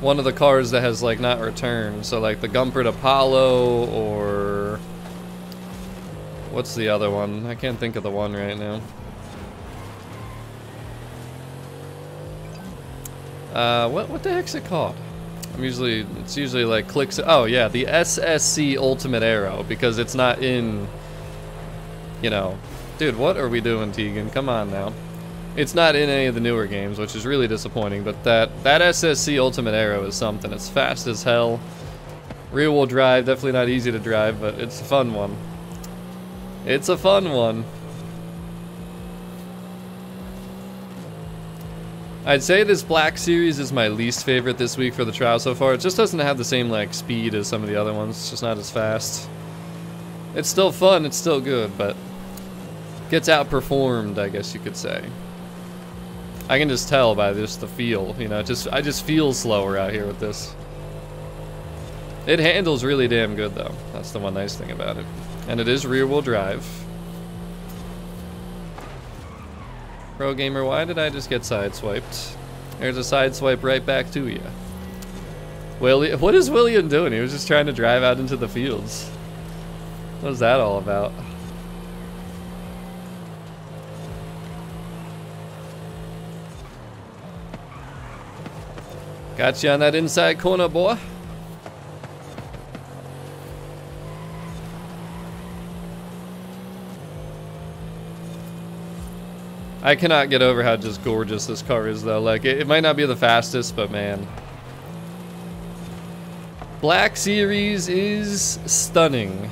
one of the cars that has like not returned. So like the Gumpert Apollo or what's the other one? I can't think of the one right now. Uh, what, what the heck's it called? I'm usually, it's usually like clicks, oh yeah, the SSC Ultimate Aero, because it's not in, you know, dude, what are we doing, Tegan? Come on now. It's not in any of the newer games, which is really disappointing, but that, that SSC Ultimate Aero is something. It's fast as hell. Rear-wheel drive, definitely not easy to drive, but it's a fun one. It's a fun one. I'd say this Black Series is my least favorite this week for the trial so far. It just doesn't have the same like speed as some of the other ones. It's just not as fast. It's still fun, it's still good, but gets outperformed, I guess you could say. I can just tell by just the feel, you know, just I just feel slower out here with this. It handles really damn good though. That's the one nice thing about it. And it is rear wheel drive. Pro gamer, why did I just get sideswiped? There's a sideswipe right back to you. William, what is William doing? He was just trying to drive out into the fields. What is that all about? Got you on that inside corner, boy. I cannot get over how just gorgeous this car is though. Like, it, it might not be the fastest, but man. Black Series is stunning.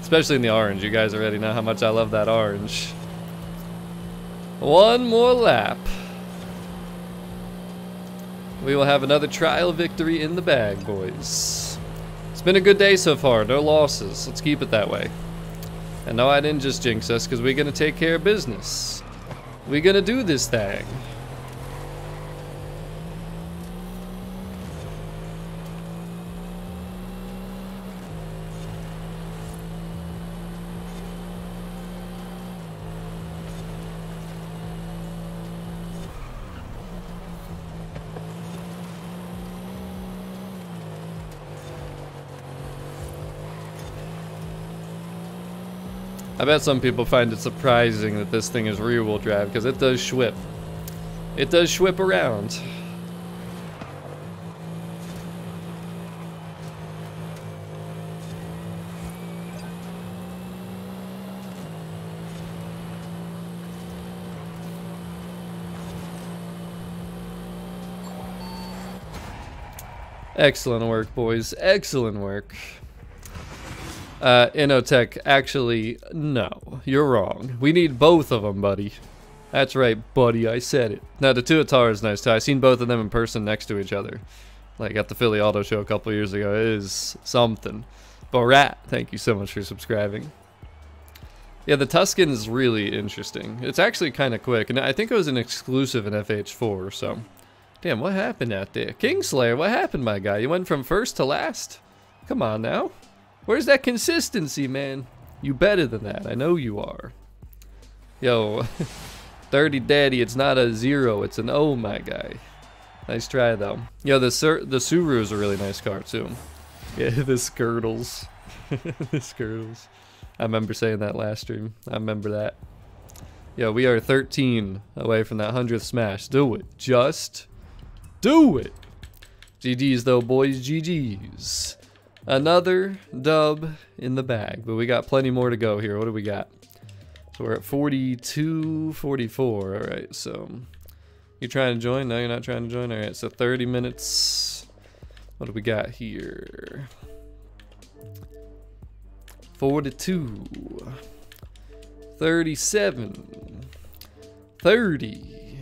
Especially in the orange. You guys already know how much I love that orange. One more lap. We will have another trial victory in the bag, boys. It's been a good day so far. No losses. Let's keep it that way. And no, I didn't just jinx us because we're going to take care of business. We gonna do this thing. I bet some people find it surprising that this thing is rear-wheel drive, because it does schwip. It does schwip around. Excellent work, boys. Excellent work. Uh, Inotech, actually, no. You're wrong. We need both of them, buddy. That's right, buddy. I said it. Now, the Tuatara is nice, too. I've seen both of them in person next to each other. Like at the Philly Auto Show a couple years ago. It is something. Borat, thank you so much for subscribing. Yeah, the Tuscan is really interesting. It's actually kind of quick, and I think it was an exclusive in FH4, so... Damn, what happened out there? Kingslayer, what happened, my guy? You went from first to last? Come on now. Where's that consistency, man? You better than that. I know you are. Yo, Dirty Daddy, it's not a zero, it's an oh my guy. Nice try, though. Yo, the Sur the Subaru is a really nice car, too. Yeah, the Skirtles. the Skirtles. I remember saying that last stream. I remember that. Yo, we are 13 away from that 100th smash. Do it. Just do it. GG's, though, boys. GG's. Another dub in the bag, but we got plenty more to go here. What do we got? So we're at 42, 44. All right, so you're trying to join? No, you're not trying to join? All right, so 30 minutes. What do we got here? 42, 37, 30.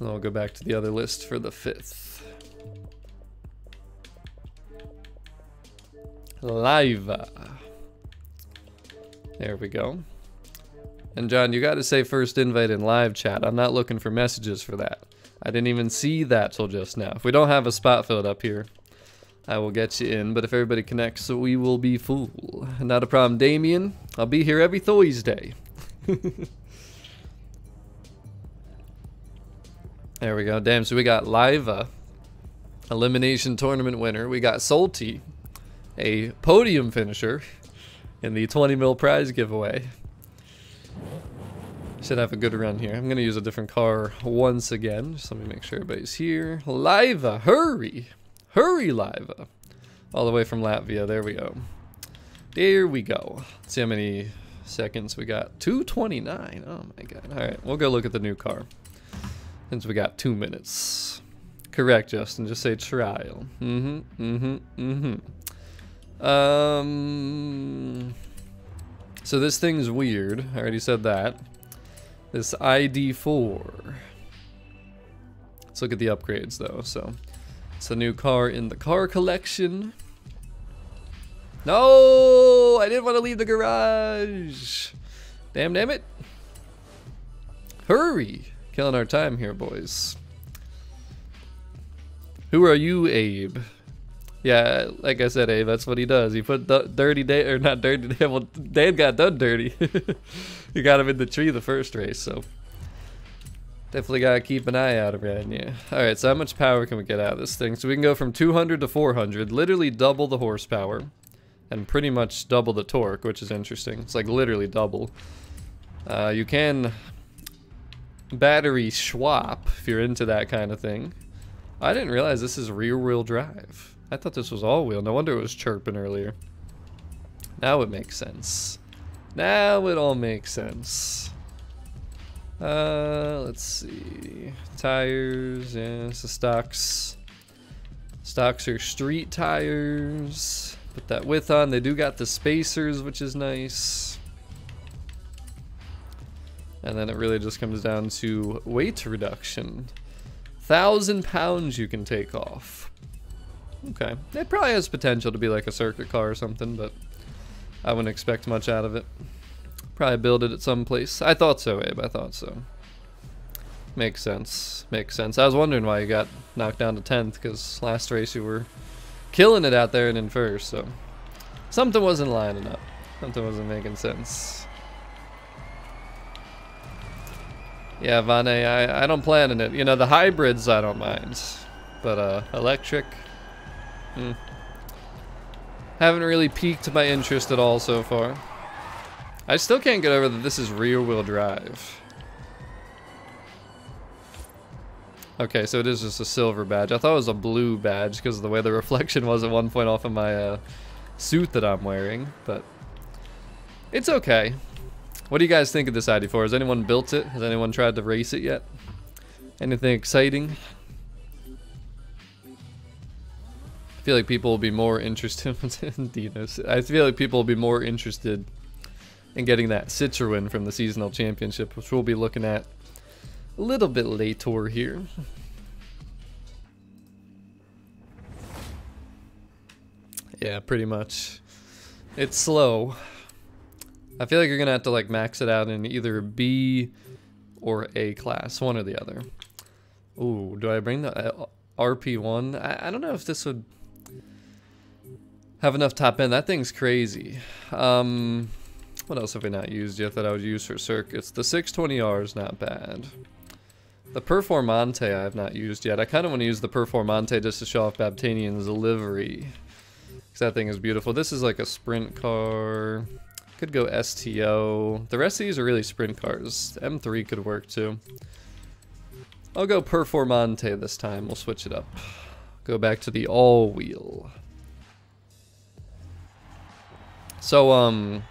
And I'll go back to the other list for the fifth. Live. There we go. And John, you got to say first invite in live chat. I'm not looking for messages for that. I didn't even see that till just now. If we don't have a spot filled up here, I will get you in. But if everybody connects, we will be full. Not a problem. Damien, I'll be here every Thursday. there we go. Damn, so we got Liva, elimination tournament winner. We got Salty, a podium finisher in the 20 mil prize giveaway. Should have a good run here. I'm going to use a different car once again. Just let me make sure everybody's here. Liva, hurry. Hurry, Liva. All the way from Latvia. There we go. There we go. Let's see how many seconds we got. 229. Oh my god. All right, we'll go look at the new car. Since we got two minutes. Correct, Justin. Just say trial. Mm-hmm, mm-hmm, mm-hmm. Um, so this thing's weird. I already said that. This ID4. Let's look at the upgrades though. So it's a new car in the car collection. No, I didn't want to leave the garage. Damn, damn it. Hurry. Killing our time here, boys. Who are you, Abe? Yeah, like I said, Abe, that's what he does. He put dirty day or not dirty day. Well, Dan got done dirty. he got him in the tree the first race, so definitely gotta keep an eye out around you. All right, so how much power can we get out of this thing? So we can go from 200 to 400, literally double the horsepower, and pretty much double the torque, which is interesting. It's like literally double. Uh, you can battery swap if you're into that kind of thing. I didn't realize this is rear wheel drive. I thought this was all wheel. No wonder it was chirping earlier. Now it makes sense. Now it all makes sense. Uh, let's see. Tires, yeah, so stocks. Stocks are street tires. Put that width on. They do got the spacers, which is nice. And then it really just comes down to weight reduction. Thousand pounds you can take off. Okay. It probably has potential to be like a circuit car or something, but I wouldn't expect much out of it. Probably build it at some place. I thought so, Abe. I thought so. Makes sense. Makes sense. I was wondering why you got knocked down to 10th, because last race you were killing it out there and in first, so... Something wasn't lining up. Something wasn't making sense. Yeah, Vane, I, I don't plan in it. You know, the hybrids I don't mind. But, uh, electric, Hmm. Haven't really piqued my interest at all so far. I still can't get over that this is rear wheel drive. Okay, so it is just a silver badge. I thought it was a blue badge because of the way the reflection was at one point off of my uh, suit that I'm wearing, but it's okay. What do you guys think of this ID4? Has anyone built it? Has anyone tried to race it yet? Anything exciting? Feel like people will be more interested in Dinos. I feel like people will be more interested in getting that Citroen from the seasonal championship, which we'll be looking at a little bit later here. Yeah, pretty much. It's slow. I feel like you're gonna have to like max it out in either B or A class, one or the other. Ooh, do I bring the uh, RP1? I, I don't know if this would have enough top end. That thing's crazy. Um, what else have we not used yet that I would use for circuits? The 620R is not bad. The Performante I have not used yet. I kind of want to use the Performante just to show off Babtanian's livery. Because that thing is beautiful. This is like a sprint car. Could go STO. The rest of these are really sprint cars. M3 could work too. I'll go Performante this time. We'll switch it up. Go back to the all-wheel. So, um...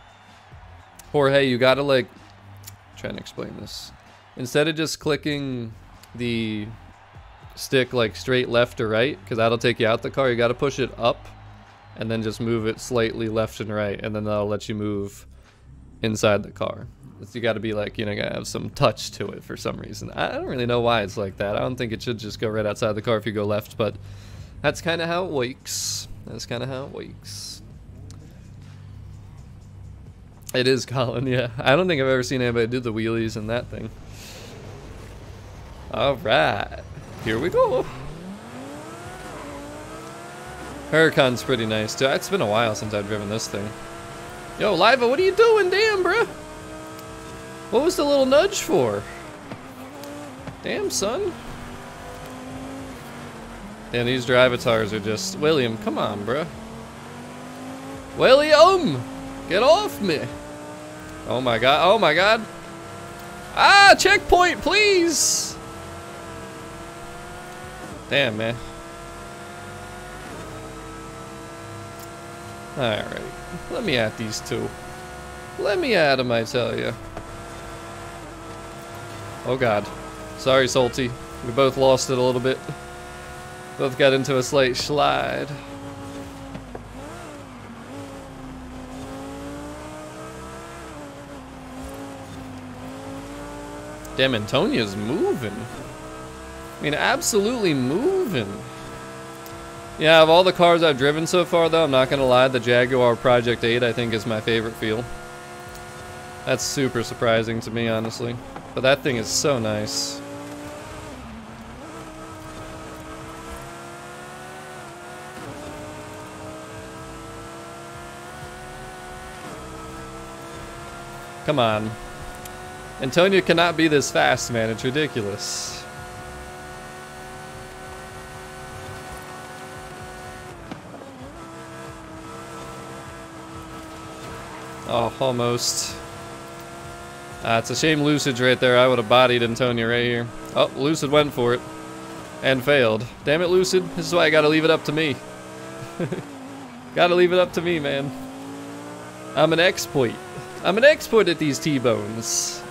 Jorge, you gotta, like... try to explain this. Instead of just clicking the stick, like, straight left or right, because that'll take you out the car, you gotta push it up and then just move it slightly left and right, and then that'll let you move inside the car. You got to be like, you know, gotta have some touch to it for some reason. I don't really know why it's like that. I don't think it should just go right outside the car if you go left, but that's kind of how it works. That's kind of how it works. It is Colin, yeah. I don't think I've ever seen anybody do the wheelies in that thing. Alright, here we go. Huracan's pretty nice too. It's been a while since I've driven this thing. Yo, Liva, what are you doing? Damn, bruh. What was the little nudge for? Damn, son. And these drivatars are just... William, come on, bruh. William! Get off me! Oh my god, oh my god. Ah, checkpoint, please! Damn, man. Alright. Let me at these two. Let me at them, I tell you. Oh god. Sorry, Salty. We both lost it a little bit. Both got into a slight slide. Damn, Antonia's moving. I mean, absolutely moving. Yeah, of all the cars I've driven so far, though, I'm not going to lie, the Jaguar Project 8 I think is my favorite feel. That's super surprising to me, honestly. But that thing is so nice. Come on. Antonio cannot be this fast, man. It's ridiculous. Oh, almost. Uh, it's a shame Lucid's right there. I would have bodied Antonio right here. Oh, Lucid went for it. And failed. Damn it, Lucid. This is why I gotta leave it up to me. gotta leave it up to me, man. I'm an exploit. I'm an exploit at these T-bones.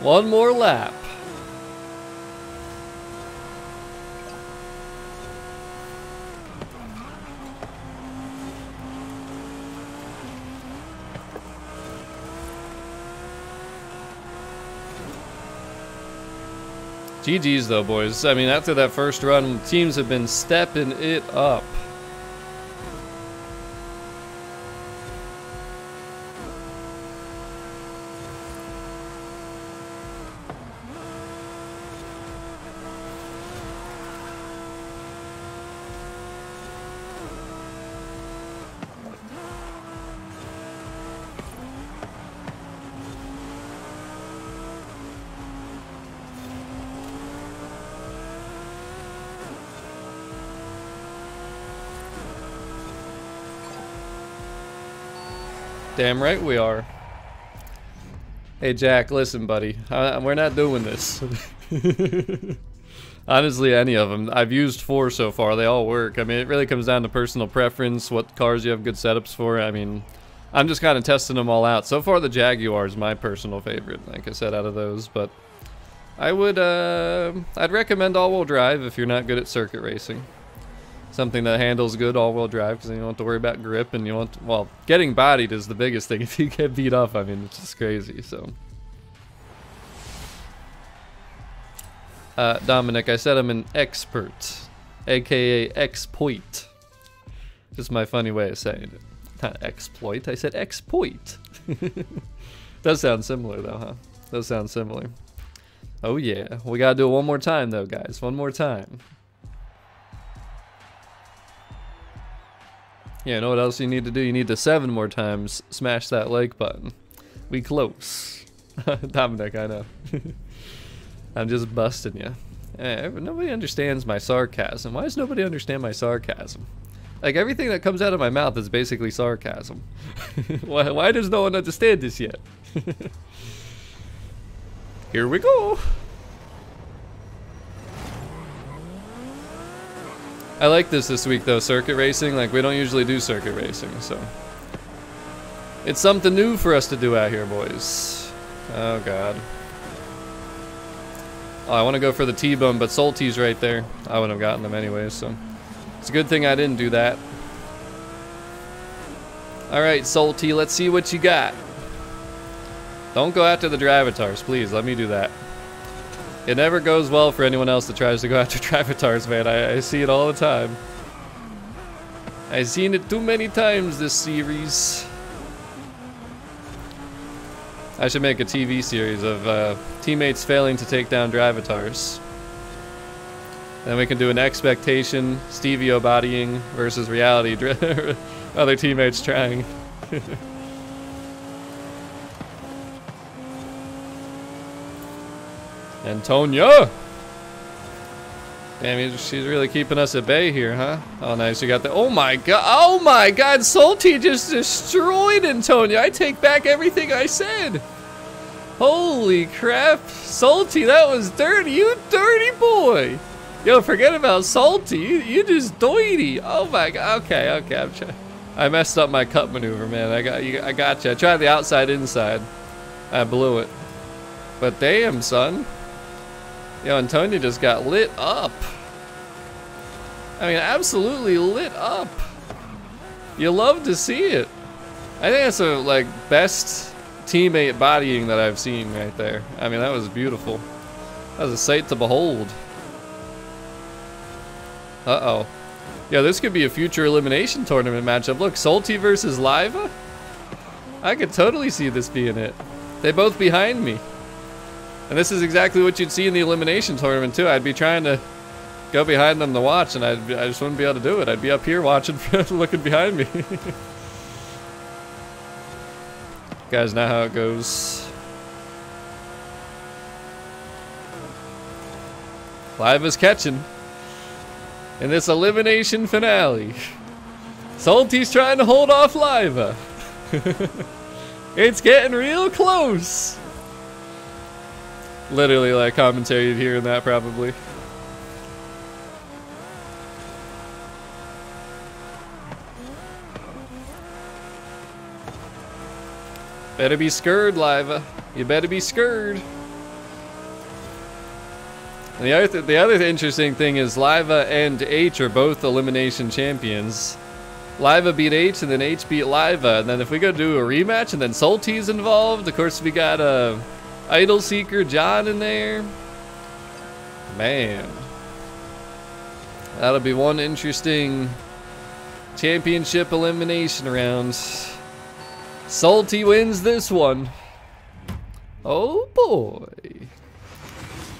One more lap. GG's though, boys. I mean, after that first run, teams have been stepping it up. Damn right we are. Hey Jack, listen buddy, I, we're not doing this. Honestly, any of them. I've used four so far, they all work. I mean, it really comes down to personal preference, what cars you have good setups for. I mean, I'm just kind of testing them all out. So far, the Jaguar is my personal favorite, like I said, out of those, but I would, uh, I'd recommend all-wheel drive if you're not good at circuit racing. Something that handles good all-wheel drive because you don't have to worry about grip and you want, well, getting bodied is the biggest thing. If you get beat up, I mean, it's just crazy, so. Uh, Dominic, I said I'm an expert, aka exploit. Just my funny way of saying it. Not exploit, I said exploit. Does sound similar though, huh? Does sound similar. Oh yeah, we gotta do it one more time though, guys. One more time. Yeah, know what else you need to do? You need to seven more times smash that like button. We close. Dominic, I know. I'm just busting you. Eh, nobody understands my sarcasm. Why does nobody understand my sarcasm? Like everything that comes out of my mouth is basically sarcasm. why, why does no one understand this yet? Here we go. I like this this week though, circuit racing. Like we don't usually do circuit racing, so. It's something new for us to do out here, boys. Oh god. Oh, I want to go for the T-bone, but Salty's right there. I wouldn't have gotten them anyways, so. It's a good thing I didn't do that. Alright, Salty, let's see what you got. Don't go after the Drivatars, please. Let me do that. It never goes well for anyone else that tries to go after Drivatars, man. I, I see it all the time. I've seen it too many times this series. I should make a TV series of uh, teammates failing to take down Drivatars. Then we can do an expectation, Stevio bodying versus reality. Other teammates trying. Antonia! Damn, she's really keeping us at bay here, huh? Oh, nice. You got the. Oh my god. Oh my god. Salty just destroyed Antonia. I take back everything I said. Holy crap. Salty, that was dirty. You dirty boy. Yo, forget about Salty. You, you just doity. Oh my god. Okay, okay. I'm trying. I messed up my cut maneuver, man. I got you. I got you. I tried the outside inside. I blew it. But damn, son. Yo, Antonio just got lit up. I mean, absolutely lit up. You love to see it. I think that's the like best teammate bodying that I've seen right there. I mean, that was beautiful. That was a sight to behold. Uh-oh. Yeah, this could be a future elimination tournament matchup. Look, Salty versus Liva? I could totally see this being it. They both behind me. And this is exactly what you'd see in the elimination tournament too. I'd be trying to go behind them to watch, and I'd, I just wouldn't be able to do it. I'd be up here watching, looking behind me. guys know how it goes. Live is catching in this elimination finale. Salty's trying to hold off Liva. it's getting real close. Literally like commentary hearing that probably. Better be scared, Liva. You better be scared. And the other, th the other interesting thing is Liva and H are both elimination champions. Liva beat H and then H beat Liva. And then if we go do a rematch and then Salty's involved, of course we got uh, Idol Seeker John in there. Man. That'll be one interesting championship elimination round. Salty wins this one. Oh boy.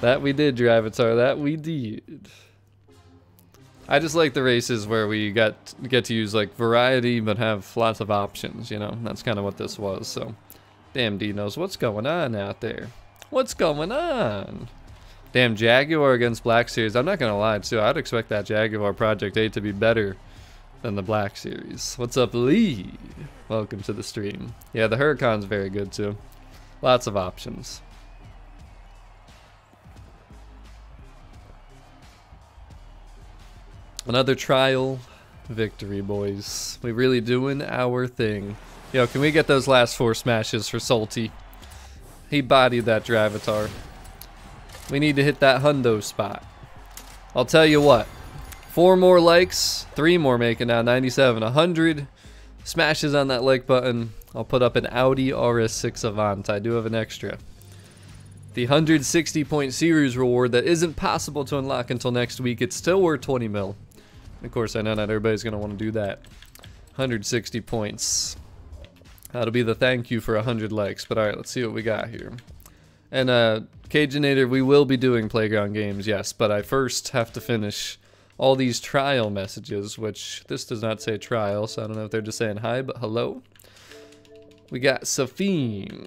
That we did, Drivatar. That we did. I just like the races where we got get to use like variety but have lots of options, you know? That's kind of what this was, so. Damn D knows what's going on out there. What's going on? Damn, Jaguar against Black Series. I'm not gonna lie, too. I'd expect that Jaguar Project 8 to be better than the Black Series. What's up, Lee? Welcome to the stream. Yeah, the Huracan's very good, too. Lots of options. Another trial victory, boys. We really doing our thing. Yo, can we get those last four smashes for Salty? He bodied that Drivatar. We need to hit that hundo spot. I'll tell you what. Four more likes, three more making now 97, 100 smashes on that like button. I'll put up an Audi RS6 Avant. I do have an extra. The 160 point series reward that isn't possible to unlock until next week. It's still worth 20 mil. Of course, I know not everybody's going to want to do that. 160 points. That'll be the thank you for 100 likes. But alright, let's see what we got here. And uh, Cajinator, we will be doing playground games, yes. But I first have to finish all these trial messages, which this does not say trial, so I don't know if they're just saying hi, but hello. We got Safine.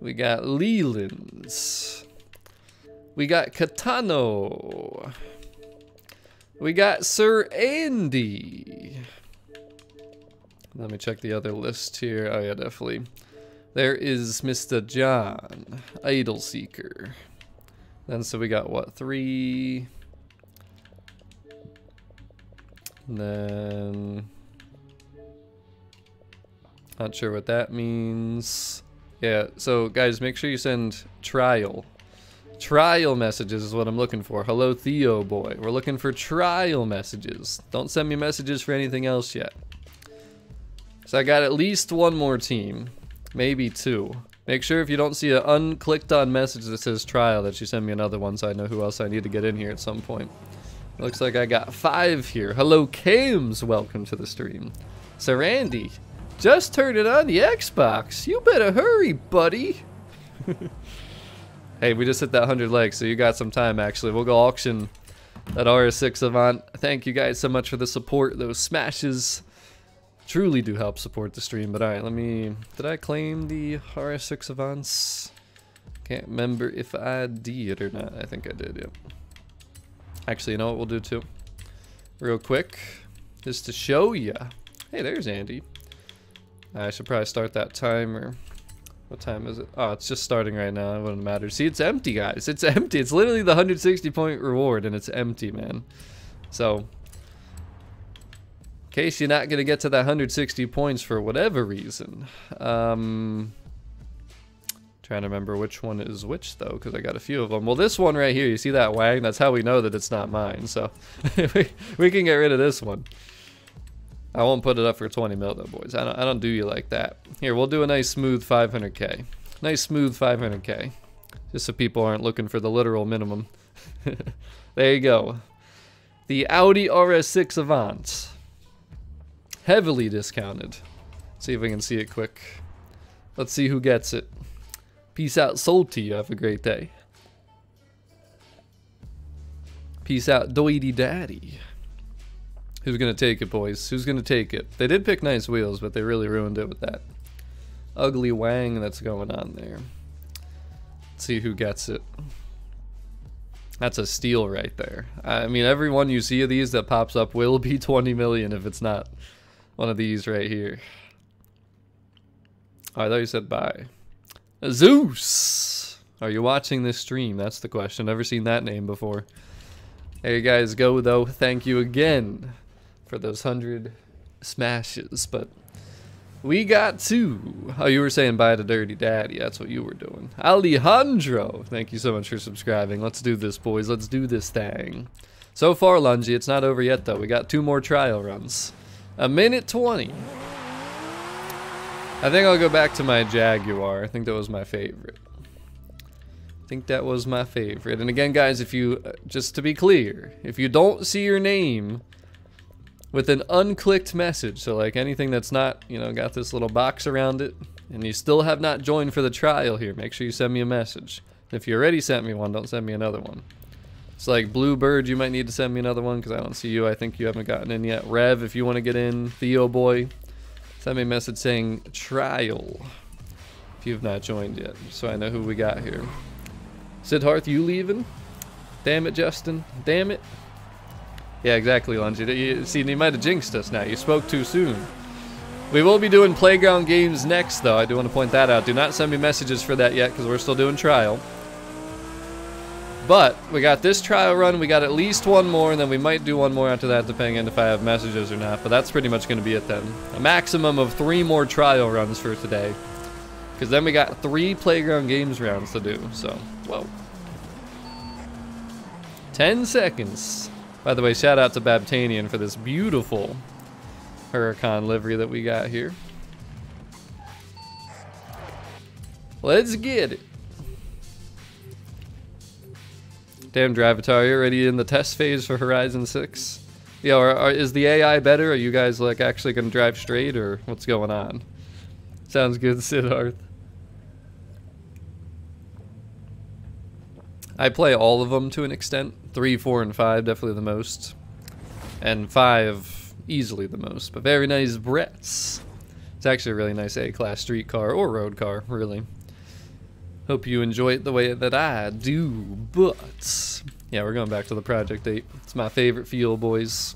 We got Leland's. We got Katano. We got Sir Andy. Let me check the other list here. Oh yeah, definitely. There is Mr. John, Idol Seeker. Then so we got what, three? And then not sure what that means. Yeah, so guys, make sure you send trial. Trial messages is what I'm looking for. Hello, Theo boy. We're looking for trial messages. Don't send me messages for anything else yet. So I got at least one more team. Maybe two. Make sure if you don't see an unclicked on message that says trial that you send me another one so I know who else I need to get in here at some point. Looks like I got five here. Hello, Kames. Welcome to the stream. Sir Andy, just turned it on the Xbox. You better hurry, buddy. hey, we just hit that 100 likes, so you got some time, actually. We'll go auction that RS6 Avant. Thank you guys so much for the support. Those smashes truly do help support the stream. But alright, let me... Did I claim the RS6 Avants? Can't remember if I did it or not. I think I did, yep. Actually, you know what we'll do too? Real quick, just to show you. Hey, there's Andy. I should probably start that timer. What time is it? Oh, it's just starting right now. It wouldn't matter. See, it's empty, guys. It's empty. It's literally the 160 point reward, and it's empty, man. So, in case you're not going to get to that 160 points for whatever reason, um, trying to remember which one is which, though, because I got a few of them. Well, this one right here, you see that wang? That's how we know that it's not mine, so we, we can get rid of this one. I won't put it up for 20 mil though, boys. I don't, I don't do you like that. Here, we'll do a nice smooth 500k. Nice smooth 500k. Just so people aren't looking for the literal minimum. there you go. The Audi RS6 Avant. Heavily discounted. Let's see if we can see it quick. Let's see who gets it. Peace out, sold to you. Have a great day. Peace out, doity daddy. Who's gonna take it, boys? Who's gonna take it? They did pick nice wheels, but they really ruined it with that ugly wang that's going on there. Let's see who gets it. That's a steal right there. I mean, every one you see of these that pops up will be 20 million if it's not one of these right here. Oh, I thought you said bye. Zeus! Are you watching this stream? That's the question. Never seen that name before. There you guys go, though. Thank you again for those hundred smashes, but we got two. Oh, you were saying bye to Dirty Daddy. That's what you were doing. Alejandro, thank you so much for subscribing. Let's do this, boys. Let's do this thing. So far, Lungy, it's not over yet, though. We got two more trial runs. A minute 20. I think I'll go back to my Jaguar. I think that was my favorite. I think that was my favorite. And again, guys, if you, uh, just to be clear, if you don't see your name with an unclicked message. So like anything that's not, you know, got this little box around it and you still have not joined for the trial here, make sure you send me a message. If you already sent me one, don't send me another one. It's like Bluebird, you might need to send me another one because I don't see you. I think you haven't gotten in yet. Rev, if you want to get in. Theo Boy, send me a message saying trial if you've not joined yet so I know who we got here. Sidharth, you leaving? Damn it, Justin. Damn it. Yeah, exactly, Lungy. See, you might have jinxed us now. You spoke too soon. We will be doing playground games next, though. I do want to point that out. Do not send me messages for that yet, because we're still doing trial. But we got this trial run. We got at least one more, and then we might do one more after that, depending on if I have messages or not. But that's pretty much going to be it then. A maximum of three more trial runs for today. Because then we got three playground games rounds to do. So, whoa. 10 seconds. By the way, shout out to Babtanian for this beautiful Huracan livery that we got here. Let's get it. Damn, Drivatar, you're already in the test phase for Horizon 6? Yo, are, are, is the AI better? Are you guys like actually gonna drive straight or what's going on? Sounds good, Siddharth. I play all of them to an extent. Three, four, and five, definitely the most. And five, easily the most. But very nice Bretts. It's actually a really nice A-class street car, or road car, really. Hope you enjoy it the way that I do, but... Yeah, we're going back to the Project 8. It's my favorite fuel, boys.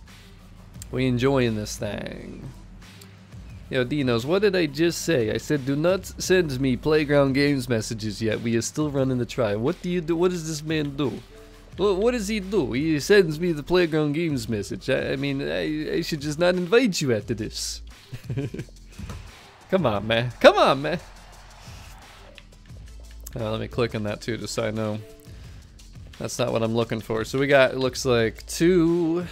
We enjoying this thing. Yo, Dinos, what did I just say? I said, do not send me playground games messages yet. We are still running the trial. What do you do? What does this man do? What, what does he do? He sends me the playground games message. I, I mean, I, I should just not invite you after this. Come on, man. Come on, man. Uh, let me click on that too, just so I know. That's not what I'm looking for. So we got, it looks like two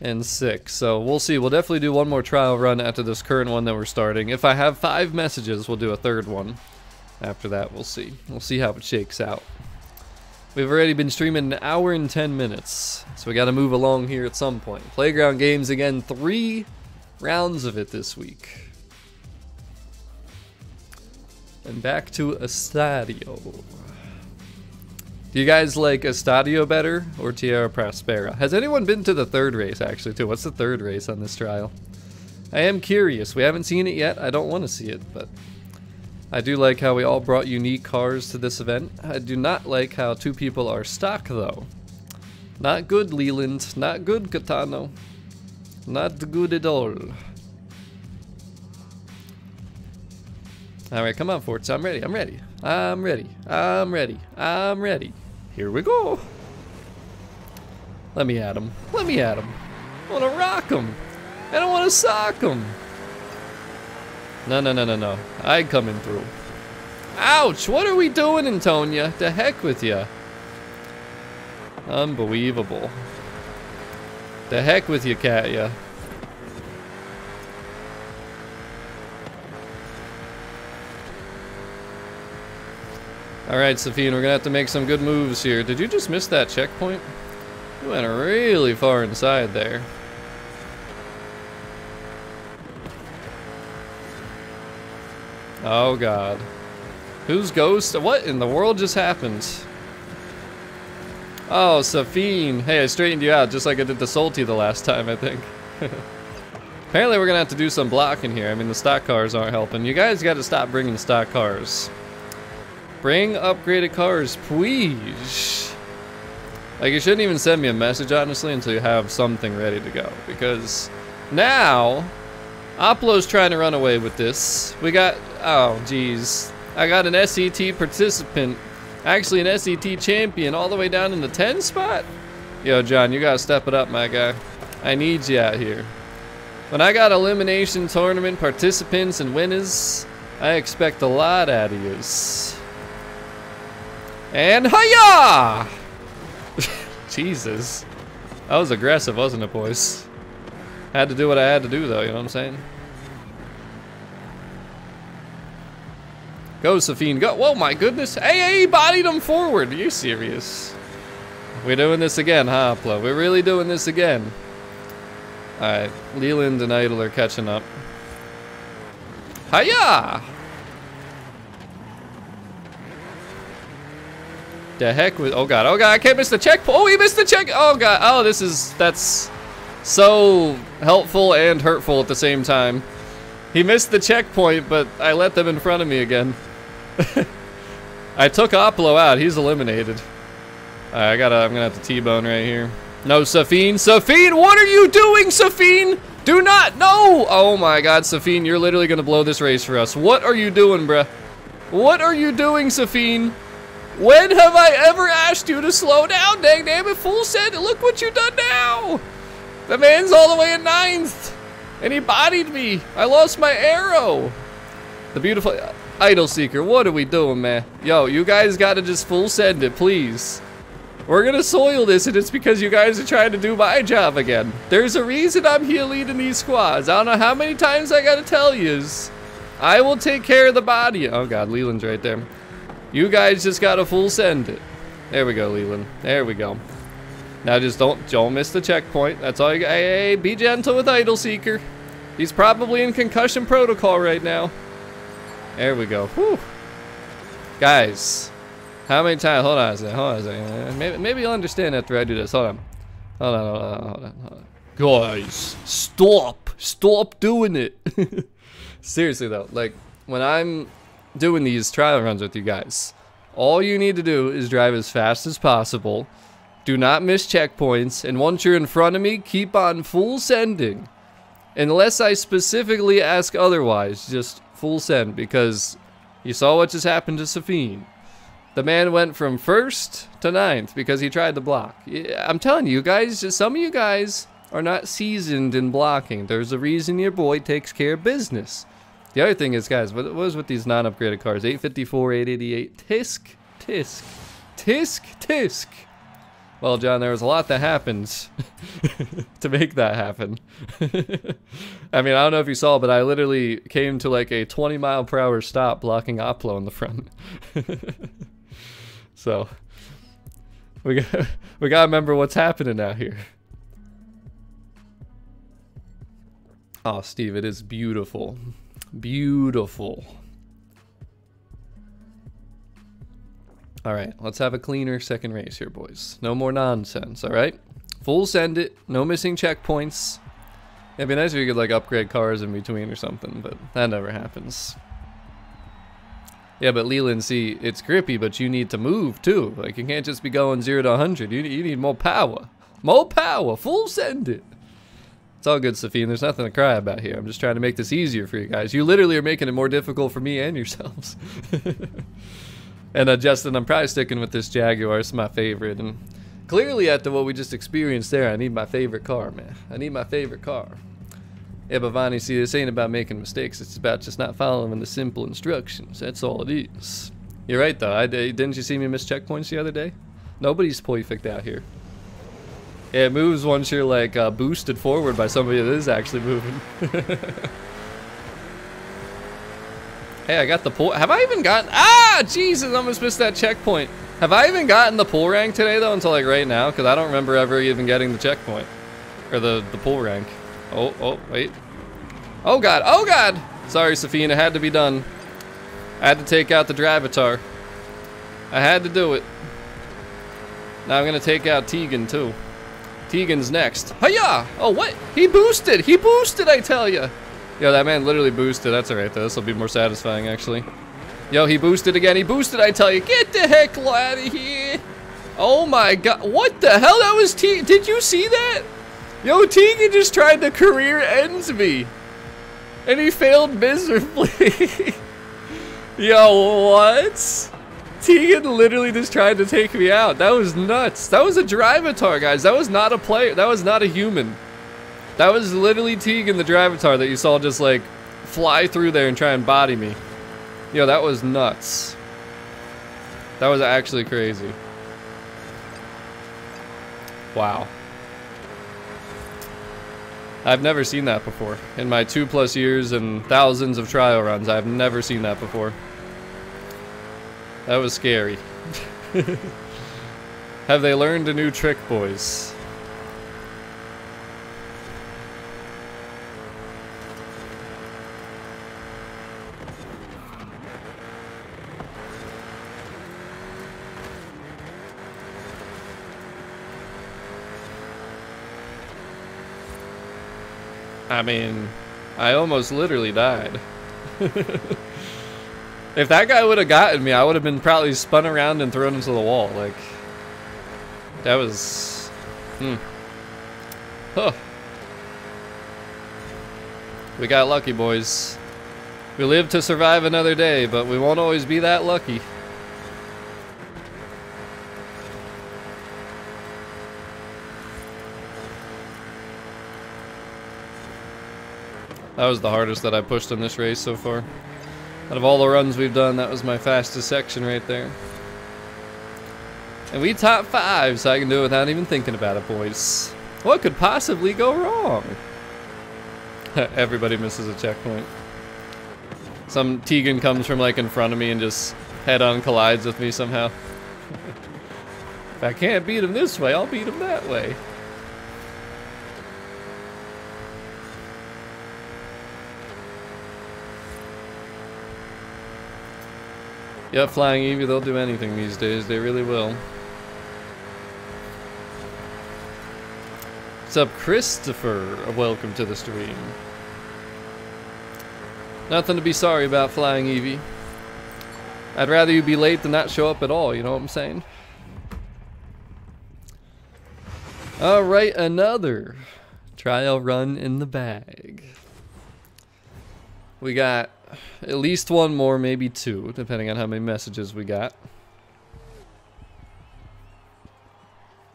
and six. So we'll see. We'll definitely do one more trial run after this current one that we're starting. If I have five messages, we'll do a third one. After that, we'll see. We'll see how it shakes out. We've already been streaming an hour and 10 minutes, so we got to move along here at some point. Playground games again, three rounds of it this week. And back to Estadio. Do you guys like Estadio better or Tierra Prospera? Has anyone been to the third race actually too? What's the third race on this trial? I am curious. We haven't seen it yet. I don't want to see it, but I do like how we all brought unique cars to this event. I do not like how two people are stock though. Not good, Leland. Not good, Katano. Not good at all. Alright, come on, Forza. I'm ready. I'm ready. I'm ready. I'm ready. I'm ready. Here we go. Let me at him. Let me at him. I want to rock him. I don't want to sock him. No, no, no, no, no. I coming through. Ouch! What are we doing, Antonia? The heck with you. Unbelievable. The heck with you, Katya. Alright, Safine, we're gonna have to make some good moves here. Did you just miss that checkpoint? You went really far inside there. Oh god. Who's ghost? What in the world just happened? Oh, Safine. Hey, I straightened you out just like I did the Salty the last time, I think. Apparently we're gonna have to do some blocking here. I mean, the stock cars aren't helping. You guys gotta stop bringing stock cars. Bring upgraded cars, please. Like, you shouldn't even send me a message, honestly, until you have something ready to go. Because now, Oplo's trying to run away with this. We got, oh, geez. I got an SET participant, actually an SET champion, all the way down in the 10 spot? Yo, John, you gotta step it up, my guy. I need you out here. When I got elimination tournament participants and winners, I expect a lot out of yous. And hiya! Jesus. That was aggressive, wasn't it, boys? Had to do what I had to do, though, you know what I'm saying? Go, Safine, go. Whoa, my goodness. Hey, hey, he bodied him forward. Are you serious? We're doing this again, huh, Plo? We're really doing this again. Alright, Leland and Idle are catching up. Hiya! The heck with, oh god, oh god, I can't miss the checkpoint. Oh, he missed the check. Oh god, oh, this is, that's so helpful and hurtful at the same time. He missed the checkpoint, but I let them in front of me again. I took Oplo out, he's eliminated. Right, I gotta, I'm gonna have to T-bone right here. No, Safine, Safine, what are you doing, Safine? Do not, no! Oh my god, Safine, you're literally gonna blow this race for us. What are you doing, bruh? What are you doing, Safine? When have I ever asked you to slow down, dang damn it, full set, look what you've done now! The man's all the way in ninth, and he bodied me. I lost my arrow. The beautiful idol Seeker, what are we doing, man? Yo, you guys gotta just full send it, please. We're gonna soil this, and it's because you guys are trying to do my job again. There's a reason I'm here leading these squads. I don't know how many times I gotta tell yous. I will take care of the body. Oh god, Leland's right there. You guys just gotta full send it. There we go, Leland. There we go. Now just don't don't miss the checkpoint. That's all you Hey, hey, be gentle with Idle Seeker. He's probably in concussion protocol right now. There we go. Whew. Guys, how many times? Hold on a second. Hold on a second. Maybe, maybe you'll understand after I do this. Hold on. Hold on. Hold on. Hold on. Hold on. Guys, stop. Stop doing it. Seriously though, like when I'm doing these trial runs with you guys, all you need to do is drive as fast as possible. Do not miss checkpoints, and once you're in front of me, keep on full sending. Unless I specifically ask otherwise, just full send, because you saw what just happened to Safine. The man went from first to ninth because he tried to block. I'm telling you guys, some of you guys are not seasoned in blocking. There's a reason your boy takes care of business. The other thing is, guys, what was with these non-upgraded cars? 854, 888, tisk, tisk, tisk, tisk. Well, John, there was a lot that happens to make that happen. I mean, I don't know if you saw, but I literally came to like a 20 mile per hour stop blocking Oplo in the front. so, we got we got to remember what's happening out here. Oh, Steve, it is beautiful. Beautiful. All right, let's have a cleaner second race here, boys. No more nonsense, all right? Full send it, no missing checkpoints. It'd be nice if you could like upgrade cars in between or something, but that never happens. Yeah, but Leland, see, it's grippy, but you need to move too. Like, you can't just be going 0 to 100. You, you need more power. More power. Full send it. It's all good, Safine. There's nothing to cry about here. I'm just trying to make this easier for you guys. You literally are making it more difficult for me and yourselves. and uh, Justin, I'm probably sticking with this Jaguar. It's my favorite. And clearly, after what we just experienced there, I need my favorite car, man. I need my favorite car. Yeah, but Vonnie, see, this ain't about making mistakes. It's about just not following the simple instructions. That's all it is. You're right, though. I, didn't you see me miss checkpoints the other day? Nobody's perfect out here. It moves once you're like uh, boosted forward by somebody that is actually moving. hey, I got the pull. Have I even gotten? Ah, Jesus! I almost missed that checkpoint. Have I even gotten the pull rank today though until like right now? Because I don't remember ever even getting the checkpoint or the the pull rank. Oh, oh, wait. Oh God! Oh God! Sorry, Safina. Had to be done. I had to take out the Drivatar. I had to do it. Now I'm gonna take out Tegan too. Tegan's next. Hiya! Oh, what? He boosted! He boosted, I tell ya! Yo, that man literally boosted. That's alright, though. This will be more satisfying, actually. Yo, he boosted again. He boosted, I tell you. Get the heck out of here! Oh my god. What the hell? That was T. Did you see that? Yo, Tegan just tried to career ends me. And he failed miserably. Yo, what? Tegan literally just tried to take me out. That was nuts. That was a Drivatar, guys. That was not a player. That was not a human. That was literally Tegan, the Drivatar, that you saw just like fly through there and try and body me. Yo, that was nuts. That was actually crazy. Wow. I've never seen that before. In my two plus years and thousands of trial runs, I've never seen that before. That was scary. Have they learned a new trick, boys? I mean, I almost literally died. If that guy would have gotten me, I would have been probably spun around and thrown into the wall. Like, that was, hmm. Huh. We got lucky, boys. We live to survive another day, but we won't always be that lucky. That was the hardest that I pushed in this race so far. Out of all the runs we've done, that was my fastest section right there. And we top five, so I can do it without even thinking about it, boys. What could possibly go wrong? Everybody misses a checkpoint. Some Tegan comes from like in front of me and just head-on collides with me somehow. if I can't beat him this way, I'll beat him that way. Yeah, Flying Eevee, they'll do anything these days. They really will. What's up, Christopher? Welcome to the stream. Nothing to be sorry about, Flying Eevee. I'd rather you be late than not show up at all, you know what I'm saying? Alright, another trial run in the bag. We got at least one more, maybe two, depending on how many messages we got.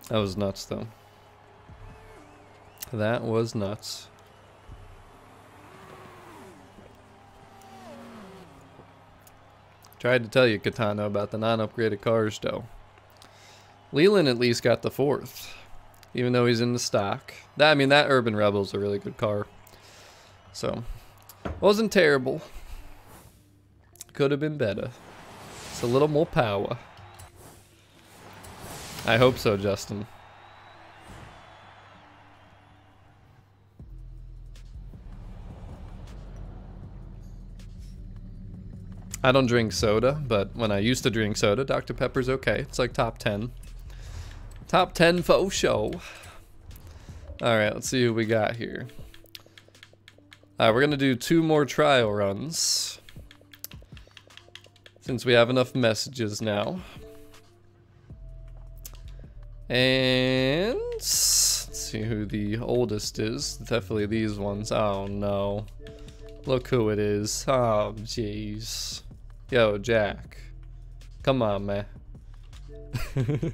That was nuts, though. That was nuts. Tried to tell you, Katana, about the non-upgraded cars, though. Leland at least got the fourth, even though he's in the stock. That, I mean, that Urban Rebel's a really good car. So, wasn't terrible. Could have been better. It's a little more power. I hope so, Justin. I don't drink soda, but when I used to drink soda, Dr. Pepper's okay. It's like top 10. Top 10 faux show. Alright, let's see who we got here. Alright, we're gonna do two more trial runs. Since we have enough messages now. And let's see who the oldest is. Definitely these ones. Oh no. Look who it is. Oh jeez. Yo, Jack. Come on, man.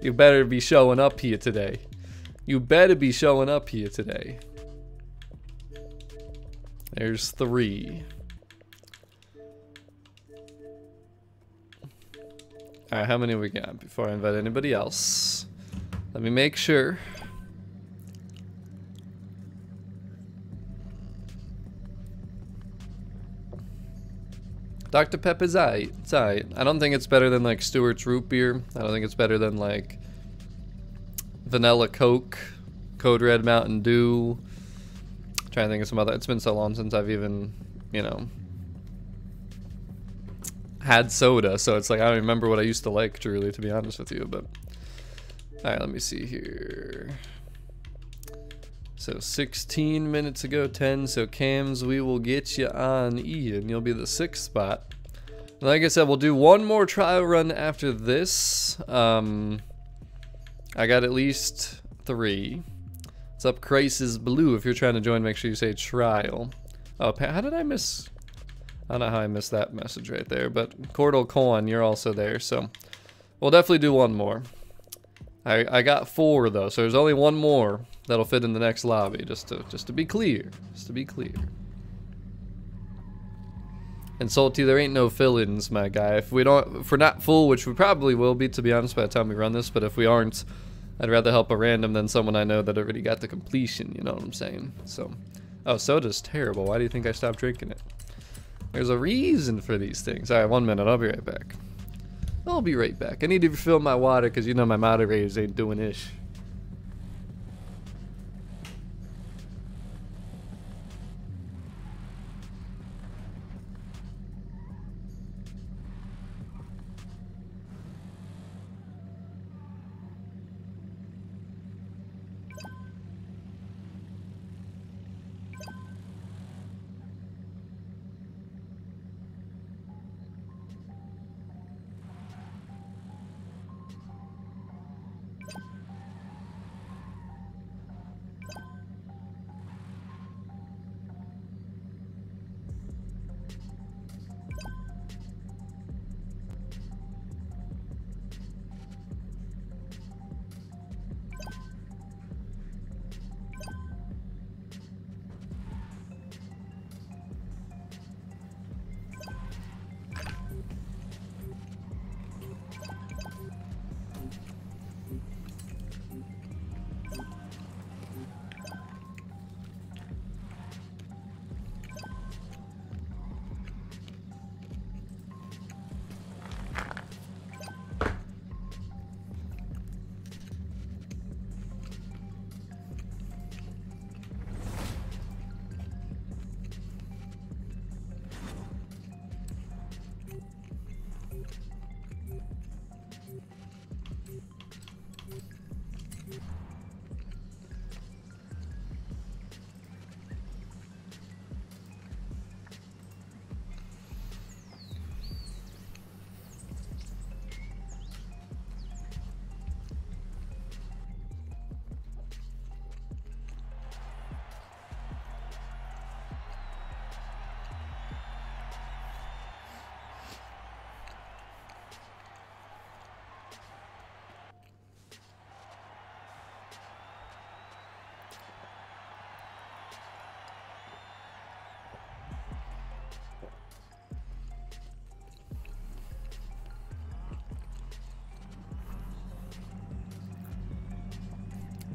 you better be showing up here today. You better be showing up here today. There's three. Alright, how many we got before I invite anybody else? Let me make sure. Dr. Pepper's aight. It's aight. I don't think it's better than like Stewart's root beer. I don't think it's better than like vanilla Coke, Code Red Mountain Dew. I'm trying to think of some other. It's been so long since I've even, you know, had soda, so it's like I don't remember what I used to like truly, to be honest with you. But all right, let me see here. So 16 minutes ago, 10. So cams, we will get you on Ian. You'll be the sixth spot. Like I said, we'll do one more trial run after this. Um, I got at least three. It's up, Crisis Blue? If you're trying to join, make sure you say trial. Oh, how did I miss? I don't know how I missed that message right there, but Cordal Coin, you're also there, so we'll definitely do one more. I, I got four though, so there's only one more that'll fit in the next lobby, just to just to be clear. Just to be clear. And Salty, there ain't no fill-ins, my guy. If we don't if we're not full, which we probably will be to be honest by the time we run this, but if we aren't, I'd rather help a random than someone I know that already got the completion, you know what I'm saying? So Oh, soda's terrible. Why do you think I stopped drinking it? There's a reason for these things. Alright, one minute, I'll be right back. I'll be right back. I need to refill my water because you know my moderators ain't doing ish.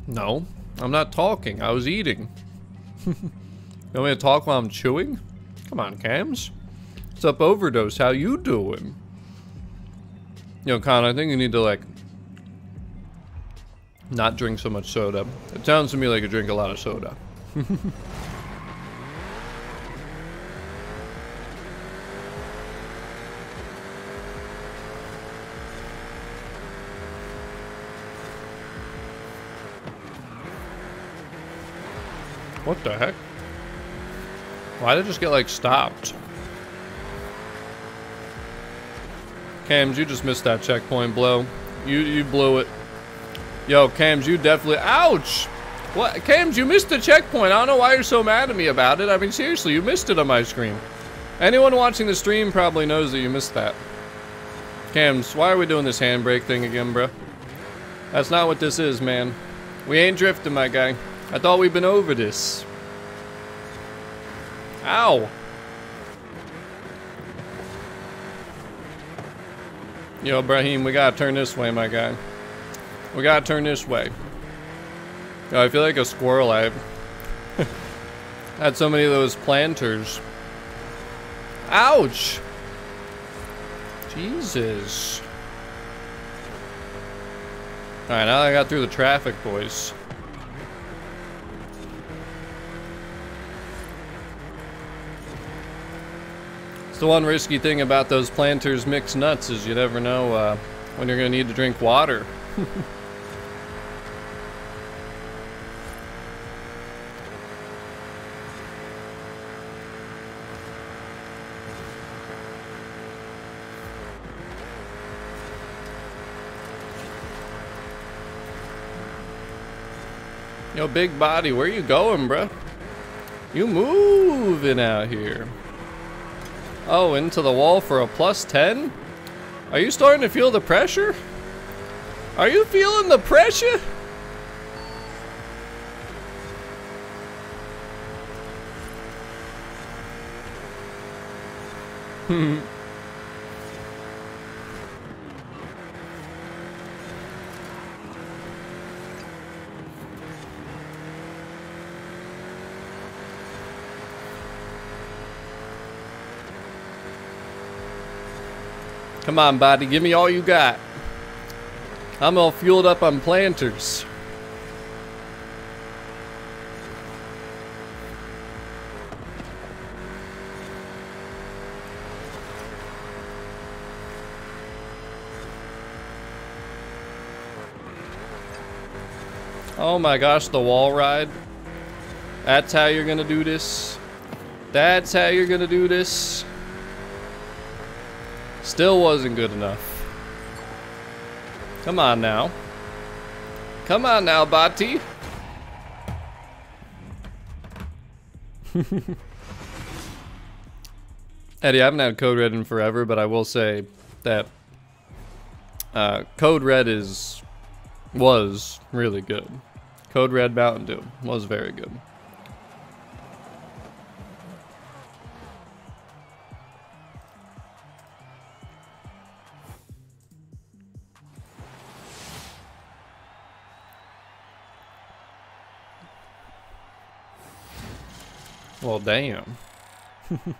No, I'm not talking. I was eating. you want me to talk while I'm chewing? Come on, Cams. What's up, Overdose? How you doing? You know, Con, I think you need to, like, not drink so much soda. It sounds to me like you drink a lot of soda. What the heck? Why did it just get, like, stopped? Cams, you just missed that checkpoint blow. You you blew it. Yo, Cams, you definitely... Ouch! What? Cams, you missed the checkpoint. I don't know why you're so mad at me about it. I mean, seriously, you missed it on my screen. Anyone watching the stream probably knows that you missed that. Cams, why are we doing this handbrake thing again, bro? That's not what this is, man. We ain't drifting, my guy. I thought we'd been over this. Ow! Yo, Brahim, we gotta turn this way, my guy. We gotta turn this way. Yo, I feel like a squirrel. I had so many of those planters. Ouch! Jesus. Alright, now I got through the traffic, boys. It's the one risky thing about those planters mixed nuts is you never know uh, when you're going to need to drink water. Yo, big body, where you going, bruh? You moving out here. Oh, into the wall for a plus 10? Are you starting to feel the pressure? Are you feeling the pressure? Come on, buddy. Give me all you got. I'm all fueled up on planters. Oh my gosh, the wall ride. That's how you're gonna do this. That's how you're gonna do this. Still wasn't good enough. Come on now. Come on now, Bati. Eddie, I haven't had Code Red in forever, but I will say that uh, Code Red is was really good. Code Red Mountain Dew was very good. Well, damn.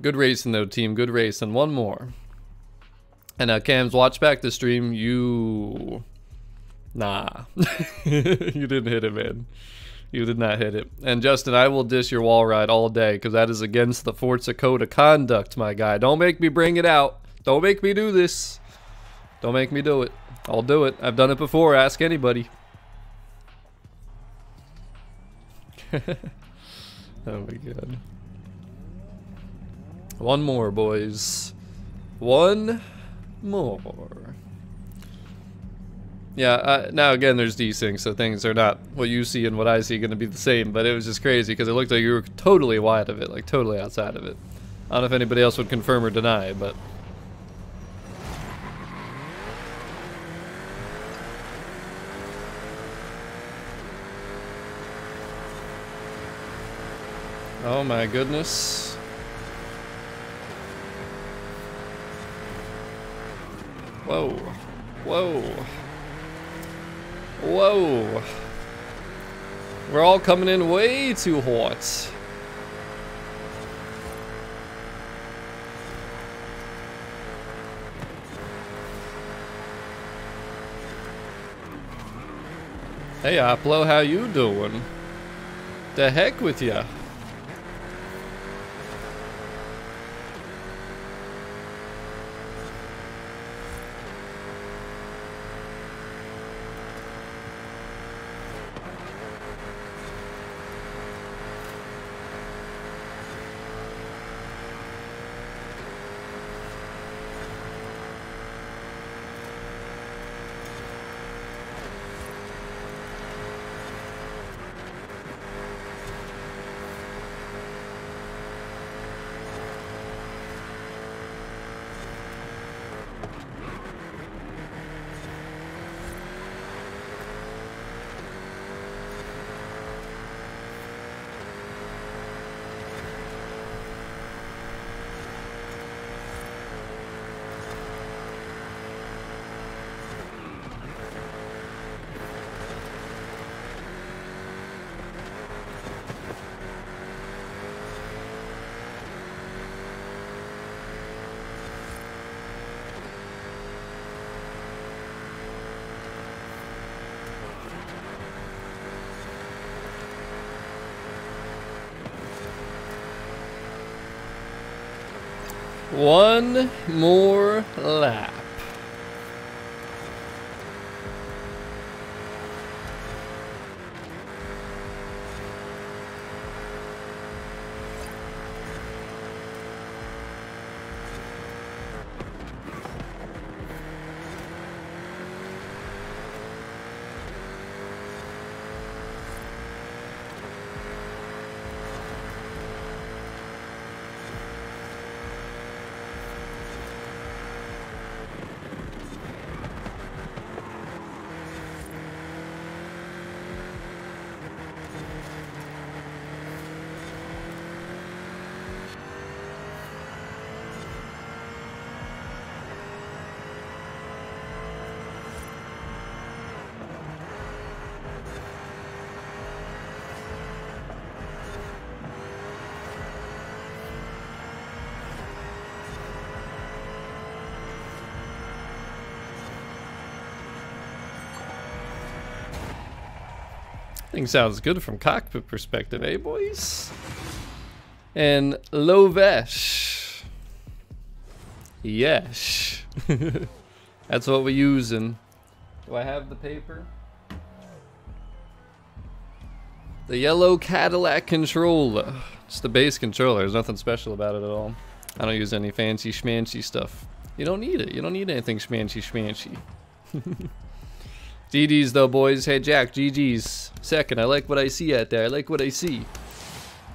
Good racing though, team. Good racing. One more. And now, Cams, watch back the stream. You... Nah. you didn't hit it, man. You did not hit it. And Justin, I will dish your wall ride all day because that is against the Forza Code of conduct, my guy. Don't make me bring it out. Don't make me do this. Don't make me do it. I'll do it. I've done it before. Ask anybody. oh my god. One more, boys. One more. Yeah, uh, now again, there's desync, so things are not what you see and what I see going to be the same, but it was just crazy because it looked like you were totally wide of it, like totally outside of it. I don't know if anybody else would confirm or deny, but Oh my goodness. Whoa. Whoa. Whoa. We're all coming in way too hot. Hey, Oplo, how you doing? The heck with ya? One more lap. Thing sounds good from cockpit perspective, eh, boys? And Lovesh. Yes. That's what we're using. Do I have the paper? The yellow Cadillac controller. It's the base controller. There's nothing special about it at all. I don't use any fancy schmancy stuff. You don't need it. You don't need anything schmancy schmancy. GG's though, boys. Hey, Jack, GG's. Second, I like what I see out there. I like what I see.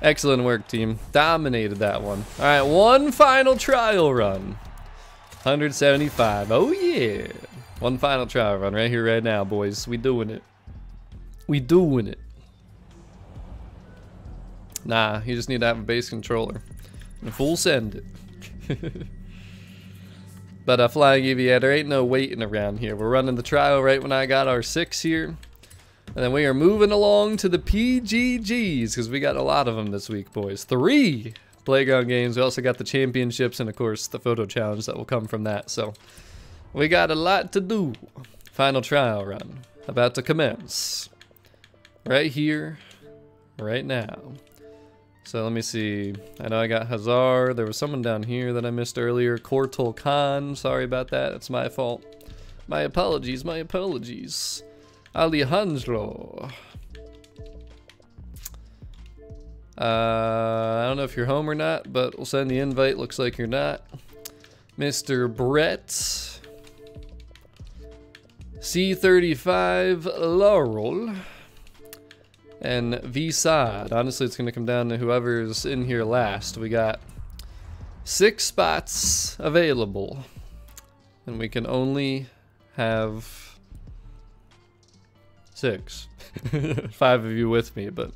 Excellent work, team. Dominated that one. All right, one final trial run. 175. Oh, yeah. One final trial run right here, right now, boys. We doing it. We doing it. Nah, you just need to have a base controller. And full send it. But uh, Flying there ain't no waiting around here. We're running the trial right when I got our six here. And then we are moving along to the PGGs because we got a lot of them this week, boys. Three playground games. We also got the championships and, of course, the photo challenge that will come from that. So we got a lot to do. Final trial run about to commence. Right here, right now. So let me see. I know I got Hazard. There was someone down here that I missed earlier. Kortal Khan. Sorry about that. It's my fault. My apologies. My apologies. Alejandro. Uh, I don't know if you're home or not, but we'll send the invite. Looks like you're not. Mr. Brett. C35 Laurel and VSOD. Honestly, it's going to come down to whoever's in here last. We got six spots available, and we can only have six. Five of you with me, but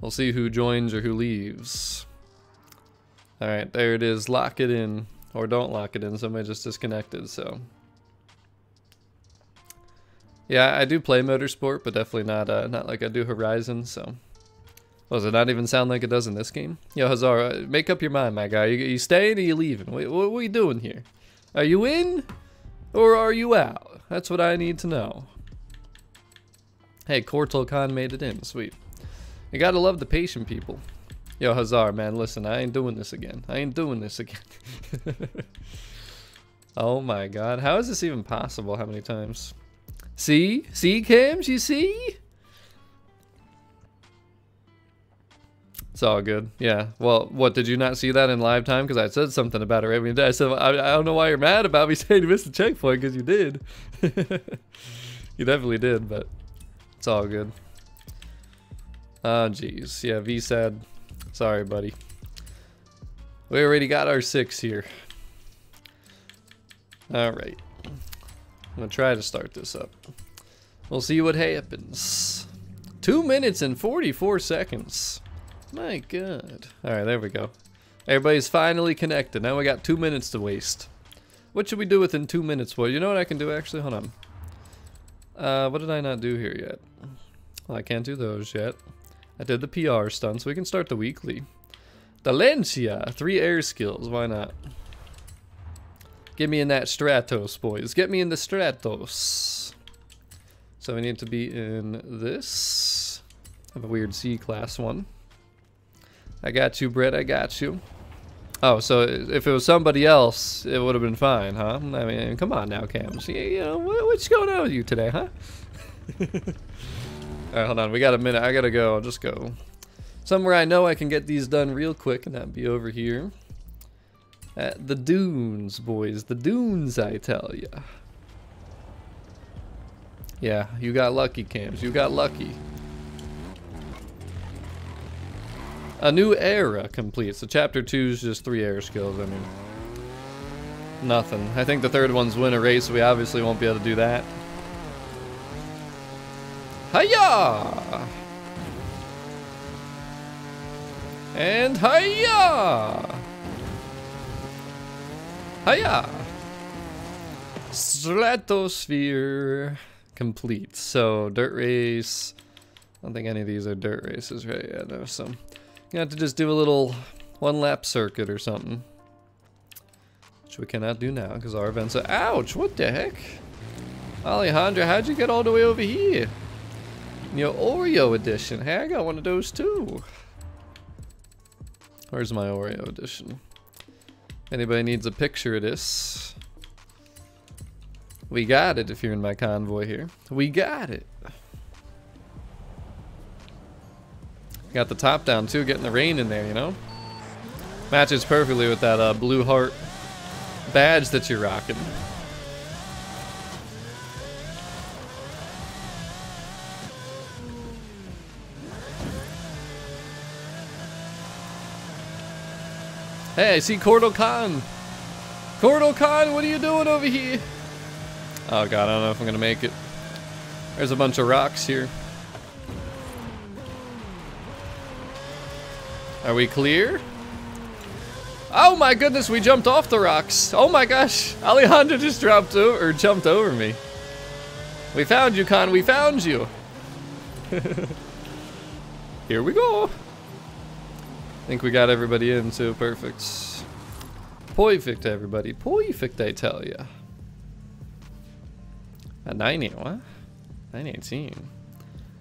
we'll see who joins or who leaves. All right, there it is. Lock it in, or don't lock it in. Somebody just disconnected, so. Yeah, I do play Motorsport, but definitely not uh, not like I do Horizon. So, does it not even sound like it does in this game? Yo, Hazar, uh, make up your mind, my guy. You, you staying or you leaving? What, what, are you doing here? Are you in or are you out? That's what I need to know. Hey, Kortal Khan made it in. Sweet. You gotta love the patient people. Yo, Hazar, man, listen, I ain't doing this again. I ain't doing this again. oh my god, how is this even possible? How many times? See? See, Cams? You see? It's all good. Yeah. Well, what, did you not see that in live time? Because I said something about it right when. I said, I, I don't know why you're mad about me saying you missed the checkpoint, because you did. you definitely did, but it's all good. Oh, jeez. Yeah, V said, sorry, buddy. We already got our six here. All right. I'm gonna try to start this up. We'll see what happens. Two minutes and 44 seconds. My god. Alright, there we go. Everybody's finally connected. Now we got two minutes to waste. What should we do within two minutes? Well, you know what I can do actually? Hold on. Uh, what did I not do here yet? Well, I can't do those yet. I did the PR stunt, so we can start the weekly. Dalencia, three air skills, why not? Get me in that Stratos, boys. Get me in the Stratos. So we need to be in this. I have a weird C-class one. I got you, Brett. I got you. Oh, so if it was somebody else, it would have been fine, huh? I mean, come on now, Cam. See, you know, what's going on with you today, huh? Alright, hold on. We got a minute. I gotta go. I'll just go. Somewhere I know I can get these done real quick, and that'd be over here. At the dunes, boys. The dunes, I tell ya. Yeah, you got lucky, Cams. You got lucky. A new era complete. So chapter two is just three air skills. I mean, nothing. I think the third one's win a race. So we obviously won't be able to do that. Hiya! And hiya! Hiya! Stratosphere complete. So, dirt race. I don't think any of these are dirt races, right? Yeah, no, so. You have to just do a little one lap circuit or something. Which we cannot do now because our events are. Ouch! What the heck? Alejandro, how'd you get all the way over here? Your Oreo edition. Hey, I got one of those too. Where's my Oreo edition? Anybody needs a picture of this? We got it if you're in my convoy here. We got it. Got the top down too, getting the rain in there, you know? Matches perfectly with that uh, blue heart badge that you're rocking. Hey, I see Cordal Khan. Cordal Khan, what are you doing over here? Oh god, I don't know if I'm gonna make it. There's a bunch of rocks here. Are we clear? Oh my goodness, we jumped off the rocks. Oh my gosh, Alejandro just dropped over, or jumped over me. We found you, Khan, we found you. Here we go. I think we got everybody in too. Perfect. Perfect, everybody. Perfect, I tell ya. At 90, what? 918.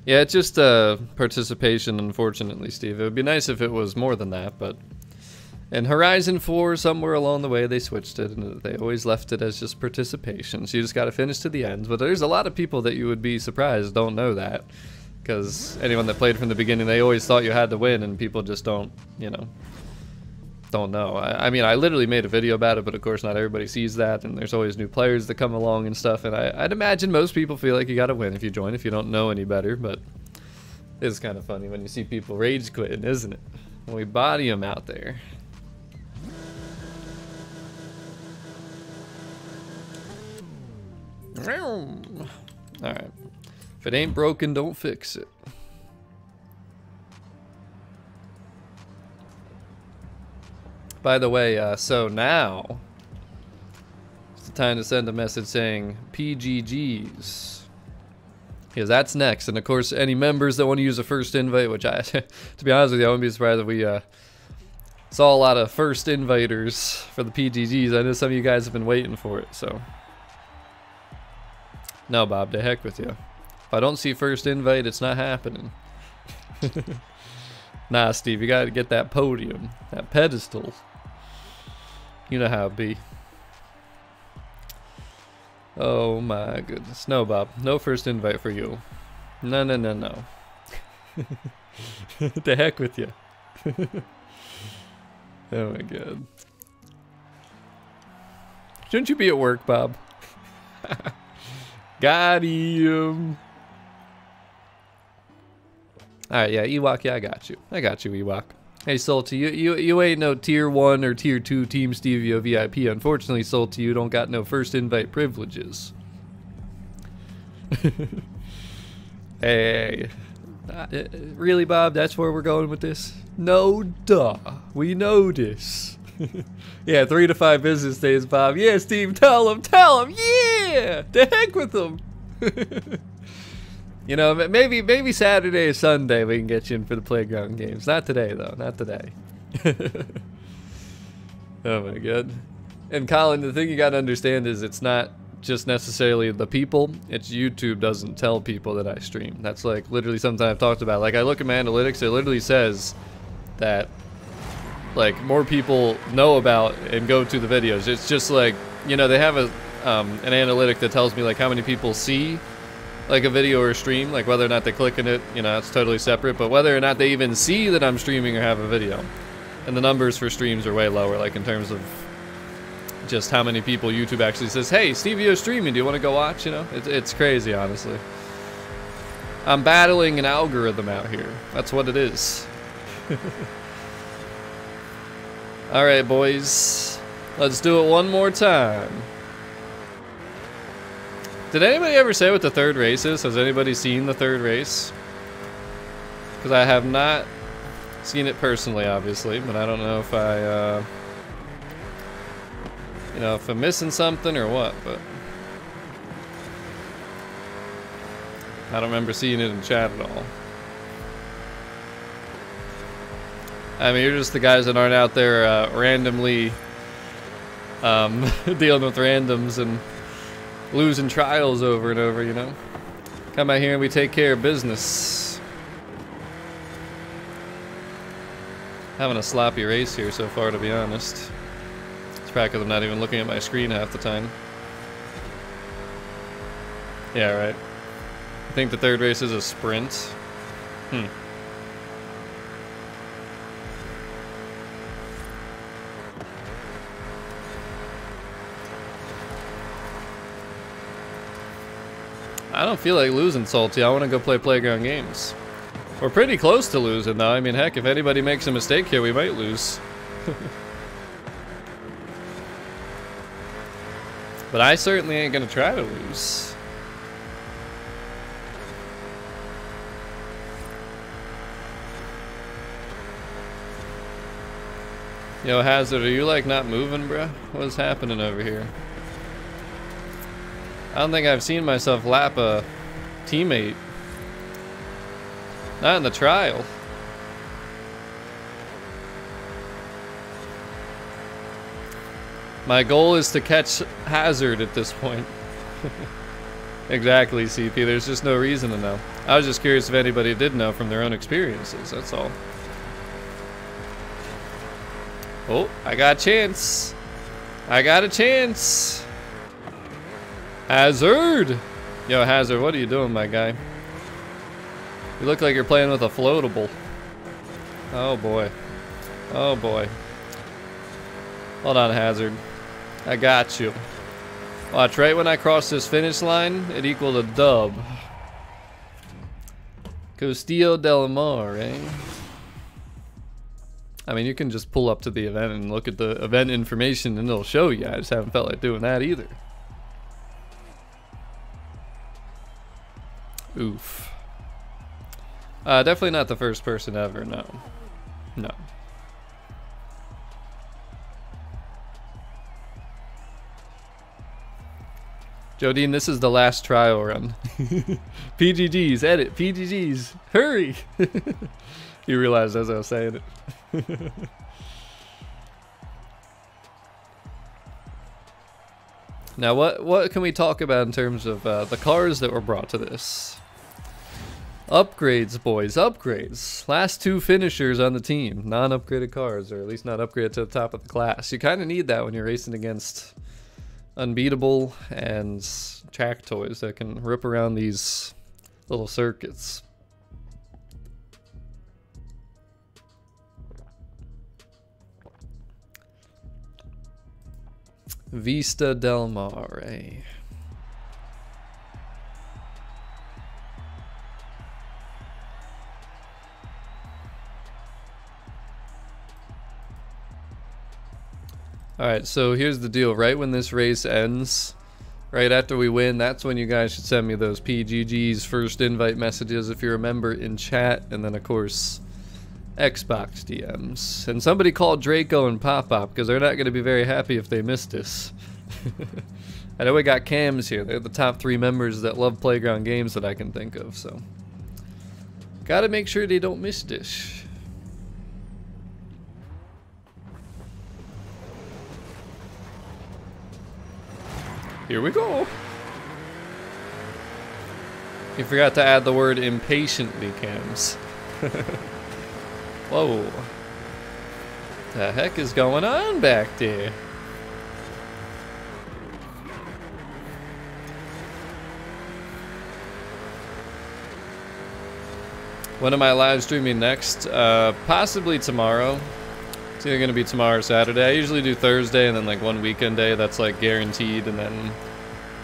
Yeah, it's just uh, participation, unfortunately, Steve. It would be nice if it was more than that, but in Horizon 4, somewhere along the way, they switched it, and they always left it as just participation. So you just got to finish to the end. But there's a lot of people that you would be surprised don't know that because anyone that played from the beginning, they always thought you had to win, and people just don't, you know, don't know. I, I, mean, I literally made a video about it, but of course not everybody sees that, and there's always new players that come along and stuff, and I, would imagine most people feel like you gotta win if you join, if you don't know any better, but it's kind of funny when you see people rage quitting, isn't it? When we body them out there. Alright. If it ain't broken, don't fix it. By the way, uh, so now it's the time to send a message saying PGGs. Because that's next. And of course, any members that want to use a first invite, which I, to be honest with you, I wouldn't be surprised if we uh, saw a lot of first inviters for the PGGs. I know some of you guys have been waiting for it, so. No, Bob, to heck with you. I don't see first invite, it's not happening. nah, Steve, you gotta get that podium, that pedestal. You know how it be. Oh my goodness. No, Bob. No first invite for you. No, no, no, no. the heck with you. oh my god. Shouldn't you be at work, Bob? got him. Alright, yeah, Ewok, yeah, I got you. I got you, Ewok. Hey, Salty, you, you, you ain't no tier 1 or tier 2 Team Stevio VIP. Unfortunately, Salty, you don't got no first invite privileges. hey, uh, really, Bob? That's where we're going with this? No, duh. We know this. yeah, three to five business days, Bob. Yeah, Steve, tell him, tell him. Yeah, the heck with him. You know, maybe maybe Saturday or Sunday we can get you in for the playground games. Not today though. Not today. oh my god. And Colin, the thing you got to understand is it's not just necessarily the people. It's YouTube doesn't tell people that I stream. That's like literally something I've talked about. Like I look at my analytics, it literally says that like more people know about and go to the videos. It's just like you know they have a um, an analytic that tells me like how many people see like a video or a stream, like whether or not they click on it, you know, it's totally separate, but whether or not they even see that I'm streaming or have a video. And the numbers for streams are way lower, like in terms of just how many people YouTube actually says, hey, Stevio's streaming, do you want to go watch, you know? It's, it's crazy, honestly. I'm battling an algorithm out here. That's what it is. Alright, boys. Let's do it one more time. Did anybody ever say what the third race is? Has anybody seen the third race? Because I have not seen it personally, obviously, but I don't know if I, uh, you know, if I'm missing something or what, but I don't remember seeing it in chat at all. I mean, you're just the guys that aren't out there uh, randomly um, dealing with randoms and losing trials over and over, you know? Come out here and we take care of business. Having a sloppy race here so far, to be honest. It's probably because I'm not even looking at my screen half the time. Yeah, right. I think the third race is a sprint. Hmm. I don't feel like losing, Salty. I want to go play playground games. We're pretty close to losing, though. I mean, heck, if anybody makes a mistake here, we might lose. but I certainly ain't going to try to lose. Yo, Hazard, are you, like, not moving, bruh? What's happening over here? I don't think I've seen myself lap a teammate. Not in the trial. My goal is to catch Hazard at this point. exactly, CP. There's just no reason to know. I was just curious if anybody did know from their own experiences, that's all. Oh, I got a chance. I got a chance. Hazard! Yo, Hazard, what are you doing, my guy? You look like you're playing with a floatable. Oh, boy. Oh, boy. Hold on, Hazard. I got you. Watch, right when I cross this finish line, it equaled a dub. Castillo del Mar, eh? I mean, you can just pull up to the event and look at the event information and it'll show you. I just haven't felt like doing that either. Oof. Uh, definitely not the first person ever, no. No. Jodine, this is the last trial run. PGGs, edit, PGGs, hurry! you realized as I was saying it. now, what what can we talk about in terms of uh, the cars that were brought to this? Upgrades, boys, upgrades. Last two finishers on the team, non-upgraded cars, or at least not upgraded to the top of the class. You kind of need that when you're racing against unbeatable and track toys that can rip around these little circuits. Vista Del Mare. Eh? Alright, so here's the deal. Right when this race ends, right after we win, that's when you guys should send me those PGG's first invite messages if you remember in chat, and then of course Xbox DMs. And somebody called Draco and Pop Pop because they're not going to be very happy if they missed this. I know we got cams here. They're the top three members that love playground games that I can think of, so. Gotta make sure they don't miss this. Here we go. You forgot to add the word impatiently, Cams. Whoa. What the heck is going on back there? When am I live streaming next? Uh, possibly tomorrow. It's either going to be tomorrow or Saturday. I usually do Thursday and then like one weekend day that's like guaranteed and then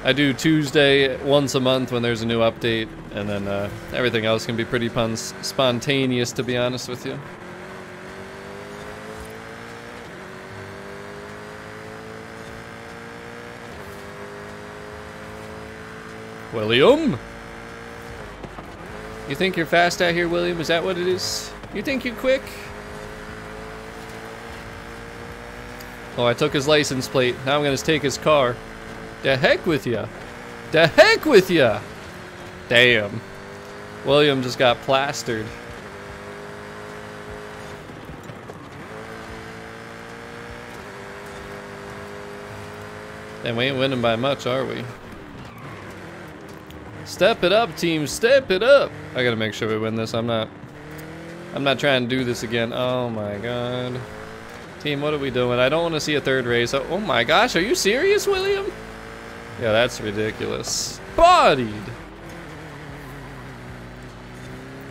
I do Tuesday once a month when there's a new update and then uh, everything else can be pretty spontaneous to be honest with you. William? You think you're fast out here, William? Is that what it is? You think you're quick? Oh, I took his license plate. Now I'm gonna take his car. The heck with ya. The heck with ya. Damn. William just got plastered. And we ain't winning by much, are we? Step it up, team. Step it up. I gotta make sure we win this. I'm not... I'm not trying to do this again. Oh my god. Team, what are we doing? I don't want to see a third race. Oh, oh my gosh, are you serious, William? Yeah, that's ridiculous. Bodied!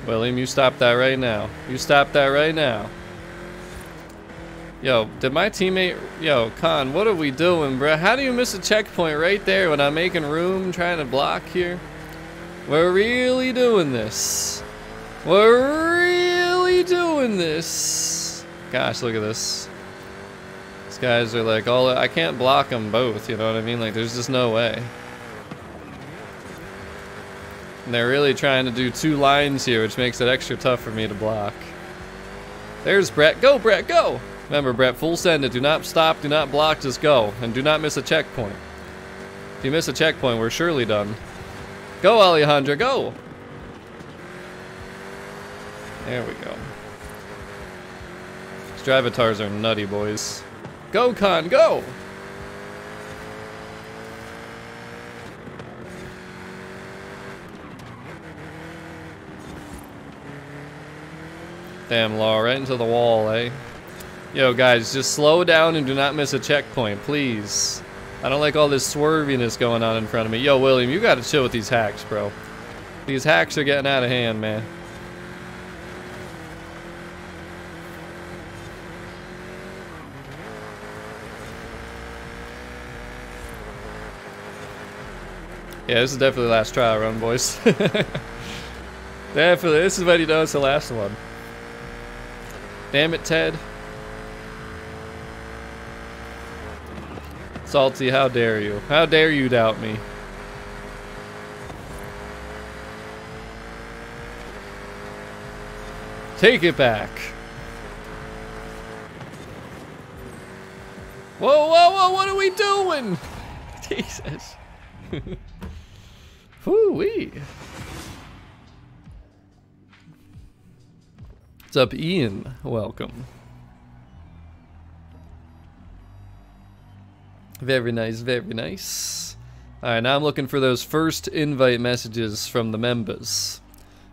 William, you stop that right now. You stop that right now. Yo, did my teammate... Yo, Khan, what are we doing, bruh? How do you miss a checkpoint right there when I'm making room, trying to block here? We're really doing this. We're really doing this. Gosh, look at this. Guys are like, all I can't block them both, you know what I mean? Like, there's just no way. And they're really trying to do two lines here, which makes it extra tough for me to block. There's Brett. Go, Brett, go! Remember, Brett, full send it. Do not stop, do not block, just go. And do not miss a checkpoint. If you miss a checkpoint, we're surely done. Go, Alejandra, go! There we go. These drivatars are nutty, boys. Go, Khan, go! Damn, Law, right into the wall, eh? Yo, guys, just slow down and do not miss a checkpoint, please. I don't like all this swerviness going on in front of me. Yo, William, you gotta chill with these hacks, bro. These hacks are getting out of hand, man. Yeah, this is definitely the last trial run, boys. definitely, this is what know it's the last one. Damn it, Ted. Salty, how dare you? How dare you doubt me? Take it back. Whoa, whoa, whoa, what are we doing? Jesus. Whoo wee. What's up, Ian? Welcome. Very nice, very nice. Alright, now I'm looking for those first invite messages from the members.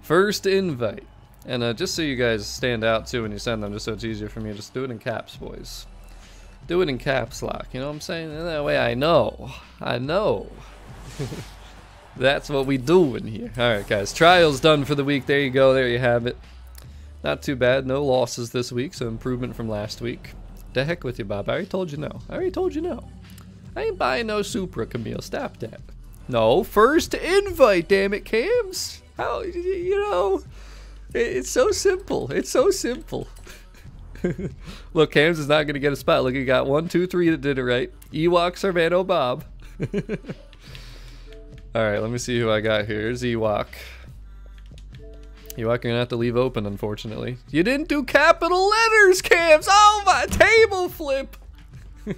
First invite. And uh, just so you guys stand out too when you send them, just so it's easier for me, just do it in caps, boys. Do it in caps lock, you know what I'm saying? that way I know. I know. That's what we do in here. Alright guys, trials done for the week. There you go, there you have it. Not too bad, no losses this week, so improvement from last week. The heck with you, Bob. I already told you no. I already told you no. I ain't buying no Supra, Camille. Stop that. No, first invite, damn it, Cams. How, you know, it's so simple. It's so simple. Look, Cams is not going to get a spot. Look, he got one, two, three that did it right. Ewok, Servano, Bob. All right, let me see who I got here. Here's Ewok. Ewok, you're gonna have to leave open, unfortunately. You didn't do capital letters, Cams! Oh my, table flip!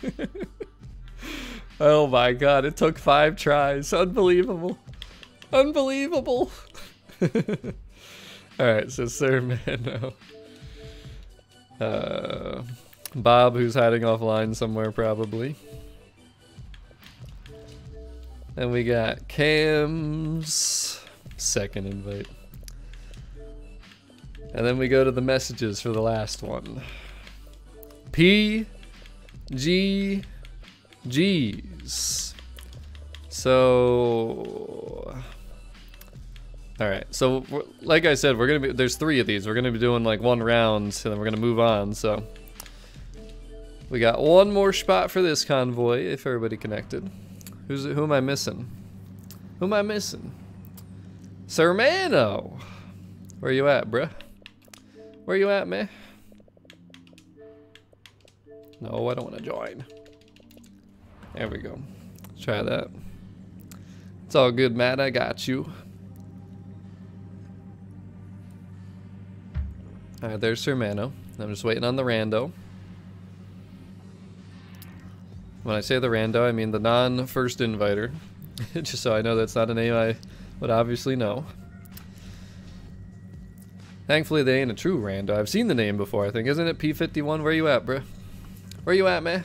oh my god, it took five tries. Unbelievable. Unbelievable. Alright, so Sir Mano. Uh, Bob, who's hiding offline somewhere, probably. And we got Cam's second invite. And then we go to the messages for the last one. P G G's. So all right. So like I said, we're going to be there's 3 of these. We're going to be doing like one round and then we're going to move on. So we got one more spot for this convoy if everybody connected. Who's who am I missing? Who am I missing? Sermano. Where you at, bruh? Where you at, man? No, I don't want to join. There we go. Let's try that. It's all good, Matt. I got you. Alright, there's Sermano. I'm just waiting on the rando. When I say the rando, I mean the non-first inviter. Just so I know that's not a name I would obviously know. Thankfully, they ain't a true rando. I've seen the name before, I think. Isn't it P51? Where you at, bruh? Where you at, man?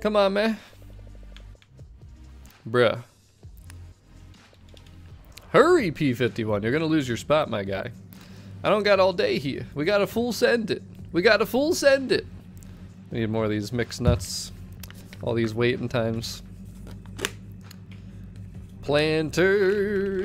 Come on, man. Bruh. Hurry, P51. You're going to lose your spot, my guy. I don't got all day here. We got a full send it. We got a full send it. We need more of these mixed nuts all these waiting times. Planters.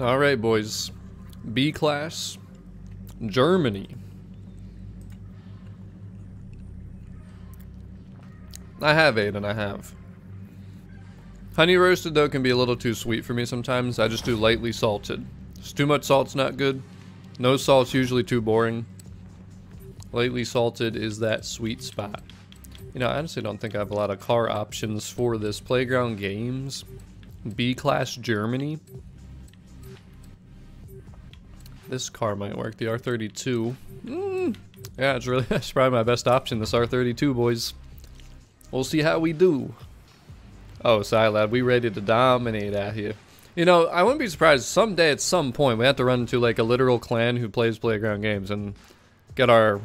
All right, boys. B class, Germany. I have Aiden, I have. Honey roasted, though, can be a little too sweet for me sometimes. I just do lightly salted. It's too much salt's not good. No salt's usually too boring. Lightly salted is that sweet spot. You know, I honestly don't think I have a lot of car options for this. Playground Games, B-Class Germany. This car might work, the R32. Mm, yeah, it's really, that's probably my best option, this R32, boys. We'll see how we do. Oh, Silad, we ready to dominate out here. You know, I wouldn't be surprised someday at some point we have to run into like a literal clan who plays playground games and get our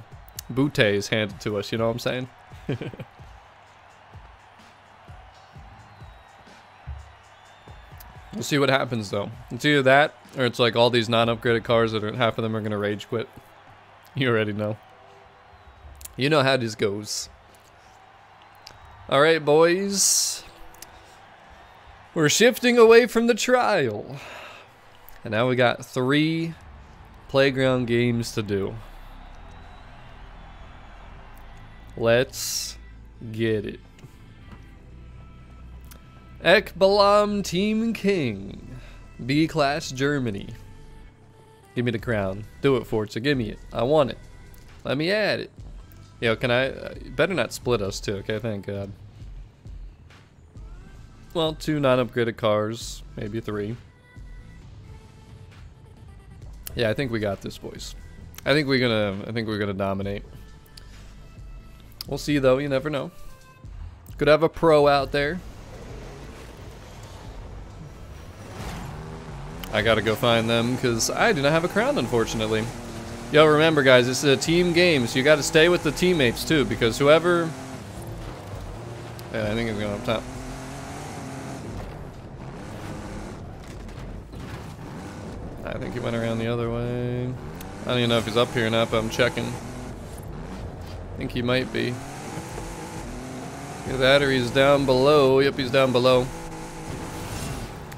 is handed to us, you know what I'm saying? we'll see what happens though. It's either that, or it's like all these non-upgraded cars that are, half of them are gonna rage quit. You already know. You know how this goes. Alright, boys. We're shifting away from the trial. And now we got three playground games to do. Let's get it. Ekbalam Team King. B-Class Germany. Give me the crown. Do it, Forza. Give me it. I want it. Let me add it. Yo, can I... Uh, better not split us too, okay? Thank God. Well, two non-upgraded cars. Maybe three. Yeah, I think we got this, boys. I think we're gonna... I think we're gonna dominate. We'll see, though. You never know. Could have a pro out there. I gotta go find them, because I do not have a crown, unfortunately. Yo, remember, guys, this is a team game, so you gotta stay with the teammates, too, because whoever... Yeah, I think it's going up top. I think he went around the other way. I don't even know if he's up here or not, but I'm checking. I think he might be. Either that or he's down below. Yep, he's down below.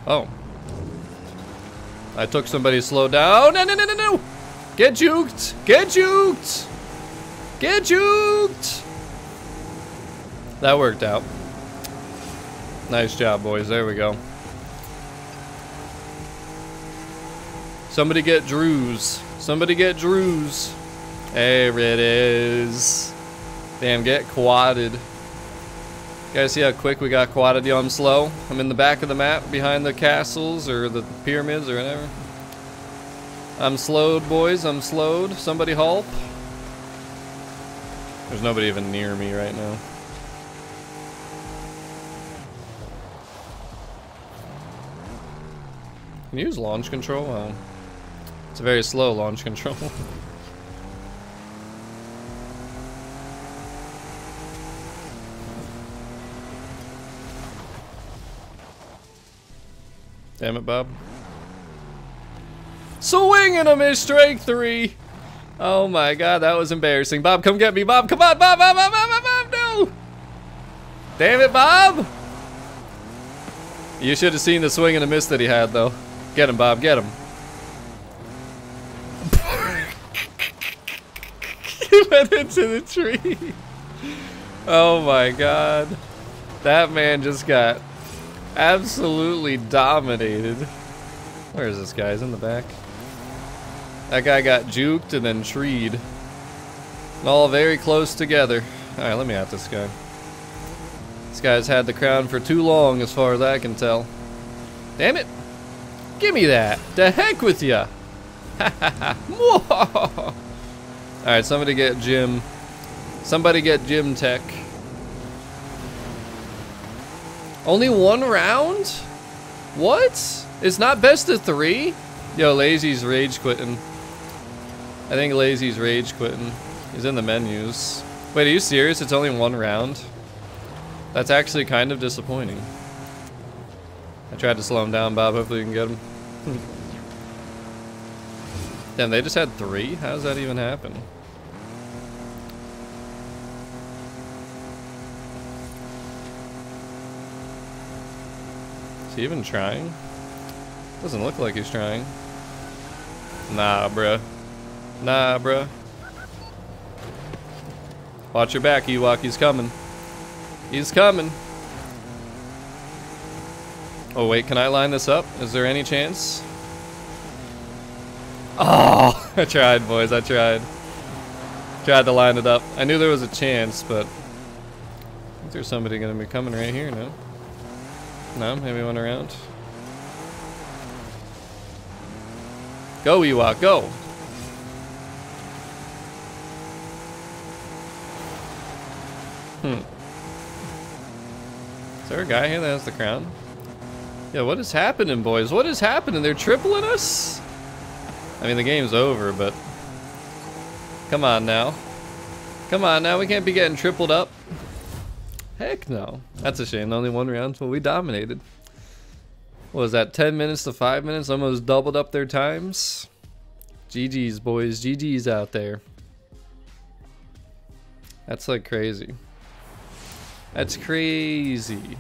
Oh. I took somebody slow down. No, no, no, no, no! Get juked! Get juked! Get juked! That worked out. Nice job, boys. There we go. Somebody get Drews. Somebody get Drews. There it is. Damn, get quadded. Guys see how quick we got quadded? Yo, I'm slow. I'm in the back of the map behind the castles or the pyramids or whatever. I'm slowed, boys. I'm slowed. Somebody help. There's nobody even near me right now. Can you use launch control? Wow. It's a very slow launch control. Damn it, Bob. Swing and a miss, strike three. Oh my god, that was embarrassing. Bob, come get me. Bob, come on. Bob, Bob, Bob, Bob, Bob, Bob, no. Damn it, Bob. You should have seen the swing and a miss that he had, though. Get him, Bob, get him. he went into the tree. Oh my god. That man just got absolutely dominated. Where is this guy? He's in the back. That guy got juked and then treed. All very close together. Alright, let me at this guy. This guy's had the crown for too long as far as I can tell. Damn it! Give me that! The heck with ya! Alright, somebody get Jim. Somebody get Jim Tech. Only one round? What? It's not best of three? Yo, Lazy's rage quitting. I think Lazy's rage quitting. He's in the menus. Wait, are you serious? It's only one round? That's actually kind of disappointing. I tried to slow him down, Bob. Hopefully you can get him. Damn, they just had three? How does that even happen? He even trying? Doesn't look like he's trying. Nah, bruh. Nah, bruh. Watch your back, Ewok. He's coming. He's coming. Oh, wait. Can I line this up? Is there any chance? Oh, I tried, boys. I tried. Tried to line it up. I knew there was a chance, but... I think there's somebody going to be coming right here, no? No? Maybe one around? Go, Ewok, go! Hmm. Is there a guy here that has the crown? Yeah, what is happening, boys? What is happening? They're tripling us? I mean, the game's over, but... Come on now. Come on now, we can't be getting tripled up. Heck no. That's a shame. Only one round. Well, we dominated. What was that, 10 minutes to 5 minutes? Almost doubled up their times. GG's, boys. GG's out there. That's like crazy. That's crazy.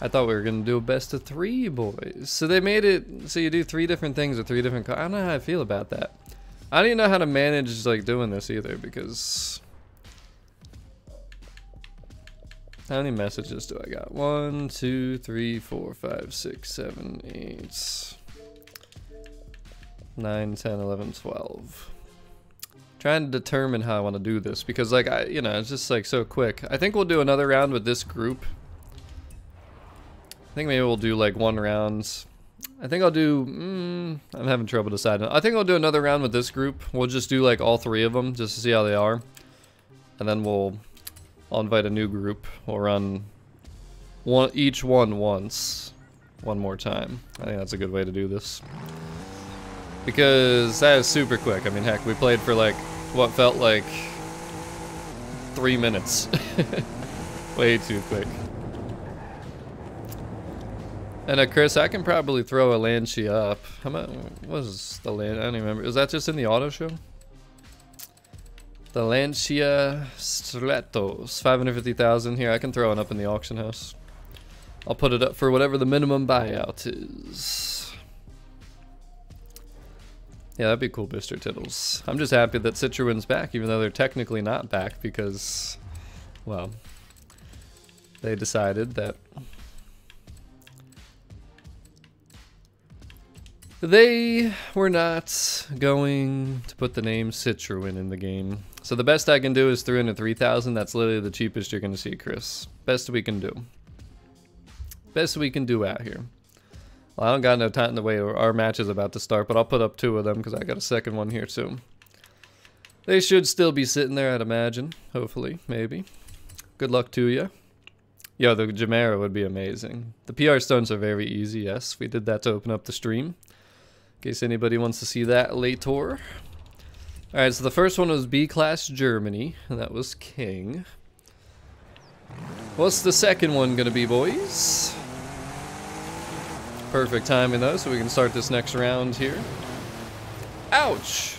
I thought we were gonna do a best of three, boys. So they made it so you do three different things with three different. I don't know how I feel about that. I don't even know how to manage like doing this either because. How many messages do I got? One, two, three, four, five, six, seven, eight, nine, ten, eleven, twelve. Trying to determine how I want to do this because like I, you know, it's just like so quick. I think we'll do another round with this group I think maybe we'll do like one round. I think I'll do, mm, I'm having trouble deciding. I think I'll do another round with this group. We'll just do like all three of them just to see how they are. And then we'll, I'll invite a new group. We'll run one, each one once, one more time. I think that's a good way to do this. Because that is super quick. I mean, heck, we played for like what felt like three minutes. Way too quick. And uh, Chris, I can probably throw a Lancia up. How much was the land? I don't even remember. Is that just in the auto show? The Lancia Stratos, 550,000 here. I can throw it up in the auction house. I'll put it up for whatever the minimum buyout is. Yeah, that'd be cool, Mr. Tittles. I'm just happy that Citroen's back, even though they're technically not back because, well, they decided that They were not going to put the name Citroen in the game. So the best I can do is 300 3000. That's literally the cheapest you're going to see, Chris. Best we can do. Best we can do out here. Well, I don't got no time in the way. Our match is about to start, but I'll put up two of them because I got a second one here too. They should still be sitting there, I'd imagine. Hopefully, maybe. Good luck to you. Yo, the Jamera would be amazing. The PR stunts are very easy, yes. We did that to open up the stream. In case anybody wants to see that later. Alright, so the first one was B-Class Germany, and that was King. What's the second one gonna be, boys? Perfect timing though, so we can start this next round here. Ouch!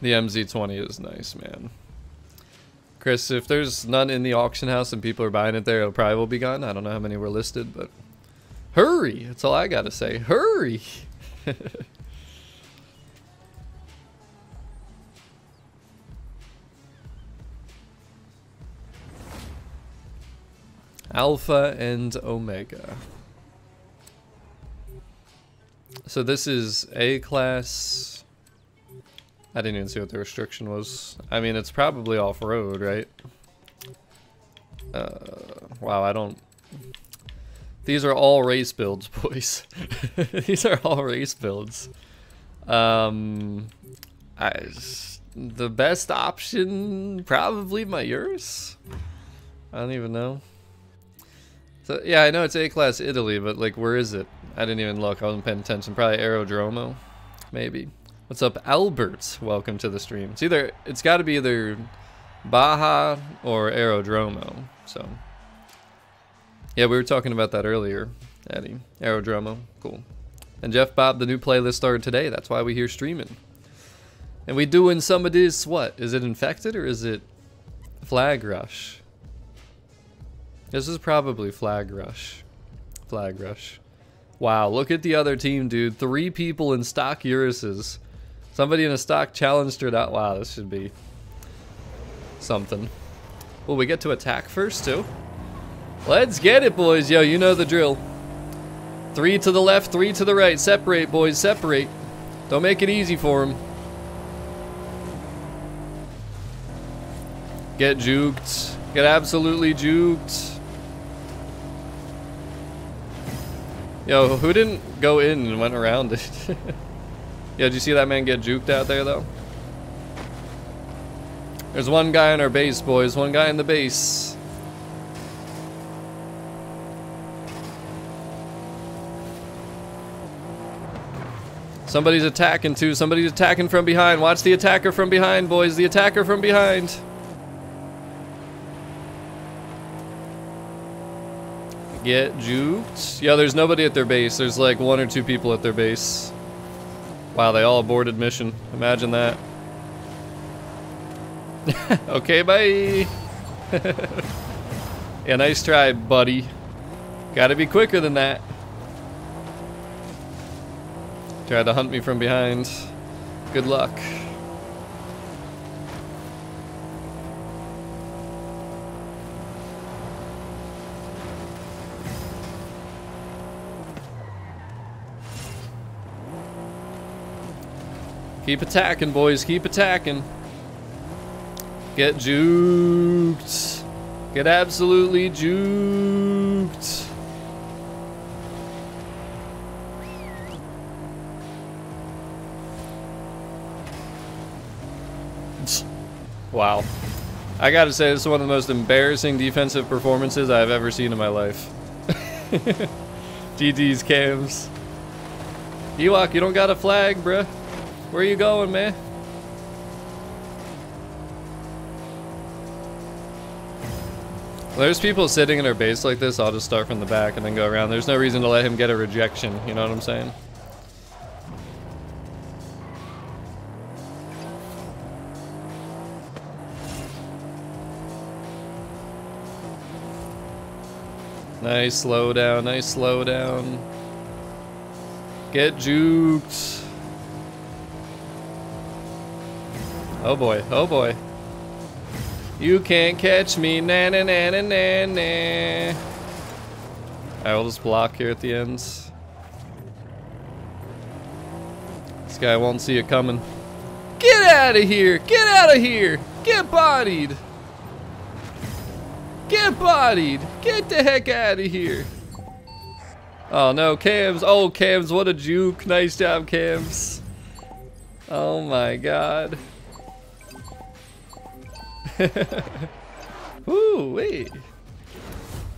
The MC20 is nice, man. Chris, if there's none in the auction house and people are buying it there, it probably will be gone. I don't know how many were listed, but hurry! That's all I gotta say. Hurry! Alpha and Omega. So this is A class I didn't even see what the restriction was. I mean, it's probably off-road, right? Uh, wow, I don't... These are all race builds, boys. These are all race builds. Um, I, the best option, probably my yours. I don't even know. So, yeah, I know it's A-Class Italy, but, like, where is it? I didn't even look. I wasn't paying attention. Probably Aerodromo, maybe. What's up, Albert? Welcome to the stream. It's either it's got to be either Baja or Aerodromo. So yeah, we were talking about that earlier, Eddie. Aerodromo, cool. And Jeff Bob, the new playlist started today. That's why we here streaming. And we doing some of this. What is it? Infected or is it Flag Rush? This is probably Flag Rush. Flag Rush. Wow, look at the other team, dude. Three people in stock Uruses. Somebody in a stock challenged her that. Wow, this should be something. Will we get to attack first, too? Let's get it, boys. Yo, you know the drill. Three to the left, three to the right. Separate, boys, separate. Don't make it easy for them. Get juked. Get absolutely juked. Yo, who didn't go in and went around it? Yeah, did you see that man get juked out there, though? There's one guy in our base, boys. One guy in the base. Somebody's attacking too. Somebody's attacking from behind. Watch the attacker from behind, boys. The attacker from behind. Get juked. Yeah, there's nobody at their base. There's like one or two people at their base. Wow, they all aborted mission. Imagine that. okay, bye. yeah, nice try, buddy. Gotta be quicker than that. Tried to hunt me from behind. Good luck. Keep attacking, boys. Keep attacking. Get juked. Get absolutely juked. Wow. I gotta say, this is one of the most embarrassing defensive performances I've ever seen in my life. GG's cams. Ewok, you don't got a flag, bruh. Where are you going, man? There's people sitting in our base like this, I'll just start from the back and then go around. There's no reason to let him get a rejection, you know what I'm saying? Nice slow down, nice slow down. Get juked. Oh boy, oh boy. You can't catch me, na na na na na na. I will just block here at the ends. This guy won't see it coming. Get out of here! Get out of here! Get bodied! Get bodied! Get the heck out of here! Oh no, Cams! Oh, Cams, what a juke! Nice job, Cams! Oh my god. Ooh, wait.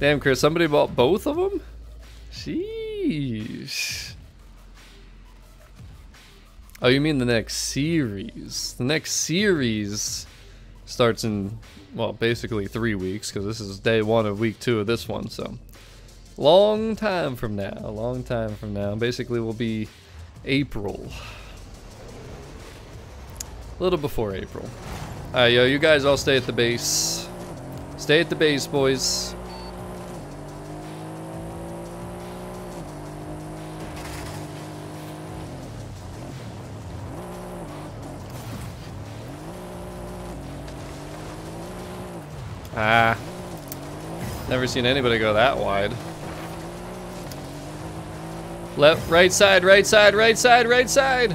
Damn, Chris, somebody bought both of them? Sheesh. Oh, you mean the next series? The next series starts in well, basically three weeks, because this is day one of week two of this one, so. Long time from now, a long time from now. Basically will be April. A little before April. Alright, yo, you guys all stay at the base. Stay at the base, boys. Ah. Never seen anybody go that wide. Left, right side, right side, right side, right side.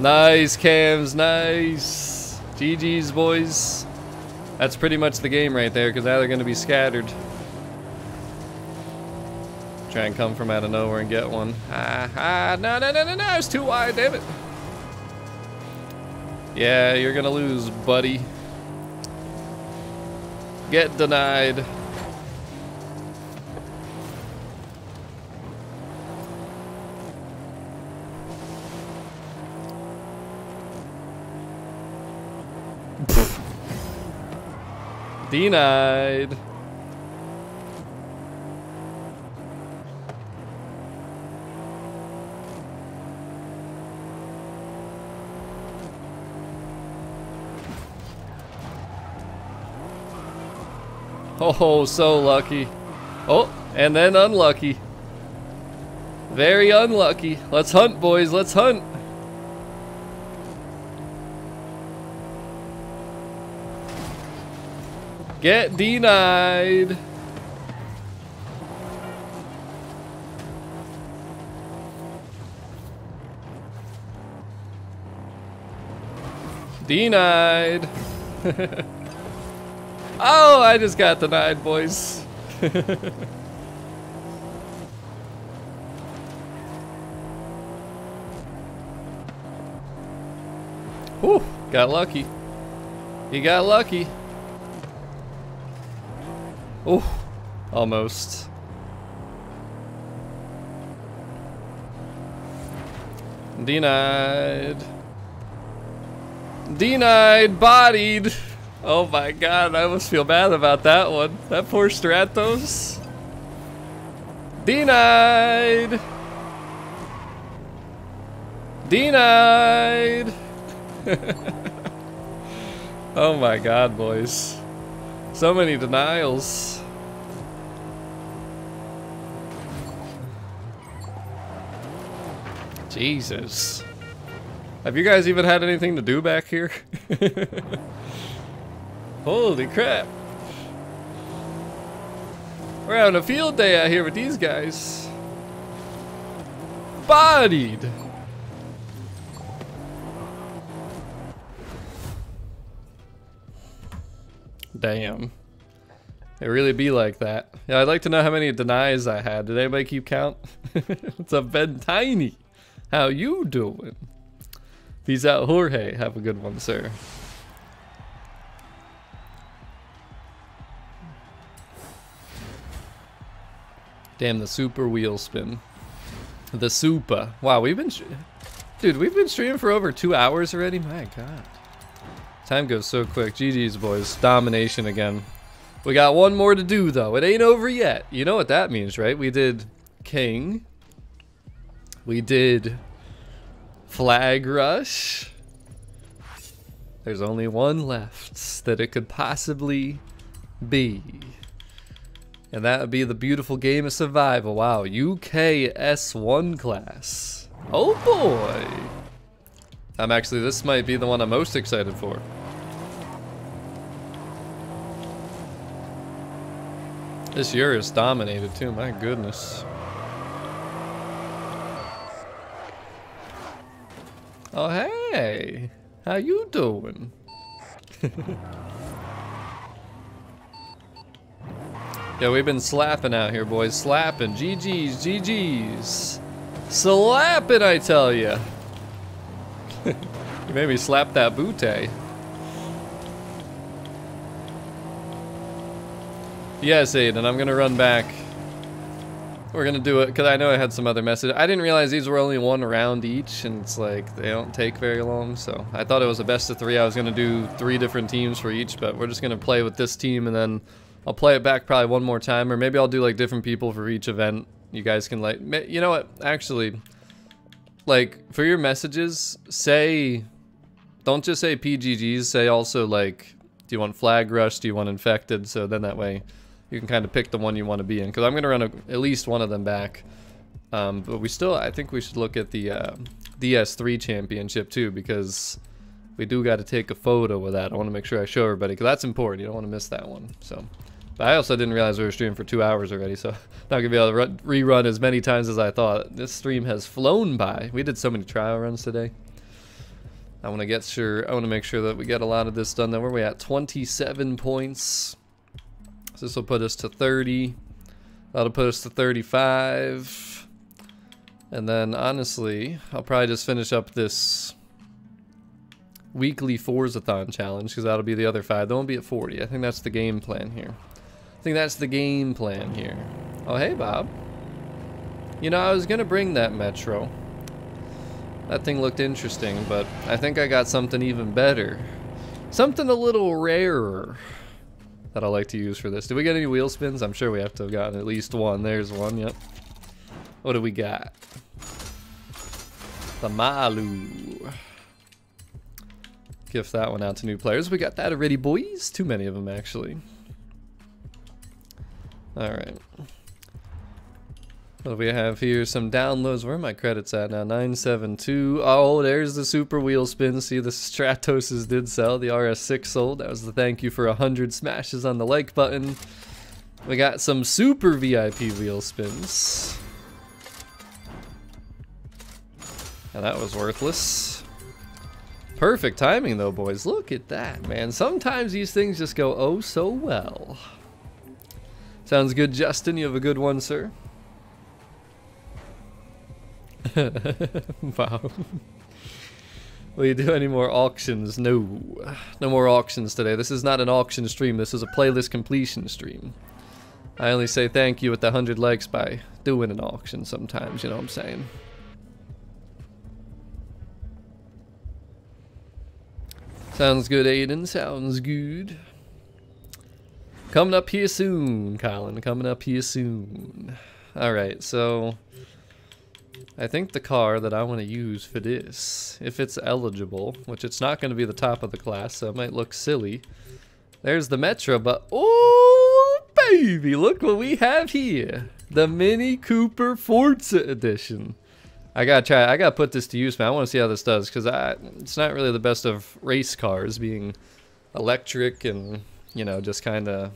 Nice cams, nice. GG's, boys. That's pretty much the game right there, because now they're going to be scattered. Try and come from out of nowhere and get one. Ah, ah, no, no, no, no, no, it's too wide, damn it. Yeah, you're going to lose, buddy. Get denied. Denied. Oh, so lucky. Oh, and then unlucky. Very unlucky. Let's hunt, boys. Let's hunt. Get denied. Denied. Oh, I just got denied, boys. Whew. Got lucky. He got lucky. Oh, almost. Denied. Denied, bodied. Oh my god, I almost feel bad about that one. That poor Stratos. Denied. Denied. oh my god, boys. So many denials. Jesus. Have you guys even had anything to do back here? Holy crap. We're having a field day out here with these guys. Bodied. Damn. It really be like that. Yeah, I'd like to know how many denies I had. Did anybody keep count? it's a Ben Tiny. How you doing? Peace out, Jorge. Have a good one, sir. Damn, the super wheel spin. The super. Wow, we've been... Dude, we've been streaming for over two hours already? My god. Time goes so quick. GG's, boys. Domination again. We got one more to do, though. It ain't over yet. You know what that means, right? We did King. We did Flag Rush. There's only one left that it could possibly be. And that would be the beautiful game of survival. Wow, UK S1 class. Oh boy. I'm actually, this might be the one I'm most excited for. This year is dominated too, my goodness. Oh hey, how you doing? yeah, we've been slapping out here, boys. Slapping. GG's, GG's. Slapping, I tell you. you made me slap that bootay. Yes, Aiden, I'm gonna run back. We're gonna do it, because I know I had some other message. I didn't realize these were only one round each, and it's like, they don't take very long, so. I thought it was a best of three. I was gonna do three different teams for each, but we're just gonna play with this team, and then I'll play it back probably one more time, or maybe I'll do like different people for each event. You guys can like, you know what, actually, like, for your messages, say, don't just say PGGs, say also like, do you want flag rush, do you want infected, so then that way you can kind of pick the one you want to be in. Because I'm going to run a, at least one of them back. Um, but we still, I think we should look at the uh, DS3 championship too, because we do got to take a photo with that. I want to make sure I show everybody, because that's important. You don't want to miss that one. So, But I also didn't realize we were streaming for two hours already, so not going to be able to rerun as many times as I thought. This stream has flown by. We did so many trial runs today. I want to get sure, I want to make sure that we get a lot of this done. Then where are we at? 27 points. So this will put us to 30. That'll put us to 35. And then honestly, I'll probably just finish up this weekly Forzathon challenge because that'll be the other five. They won't be at 40. I think that's the game plan here. I think that's the game plan here. Oh, hey, Bob. You know, I was going to bring that Metro. That thing looked interesting, but I think I got something even better. Something a little rarer that I like to use for this. Did we get any wheel spins? I'm sure we have to have gotten at least one. There's one, yep. What do we got? The Malu. Gift that one out to new players. We got that already, boys. Too many of them, actually. Alright. What we have here? Some downloads. Where are my credits at now? 972. Oh, there's the super wheel spin. See, the Stratoses did sell. The RS6 sold. That was the thank you for 100 smashes on the like button. We got some super VIP wheel spins. And that was worthless. Perfect timing though, boys. Look at that, man. Sometimes these things just go oh so well. Sounds good, Justin. You have a good one, sir. wow. Will you do any more auctions? No. No more auctions today. This is not an auction stream. This is a playlist completion stream. I only say thank you with the 100 likes by doing an auction sometimes, you know what I'm saying? Sounds good, Aiden. Sounds good. Coming up here soon, Colin. Coming up here soon. Alright, so... I think the car that I want to use for this, if it's eligible, which it's not going to be the top of the class, so it might look silly. There's the Metro, but oh baby, look what we have here. The Mini Cooper Forza Edition. I gotta try, I gotta put this to use, man. I want to see how this does, because it's not really the best of race cars, being electric and, you know, just kind of,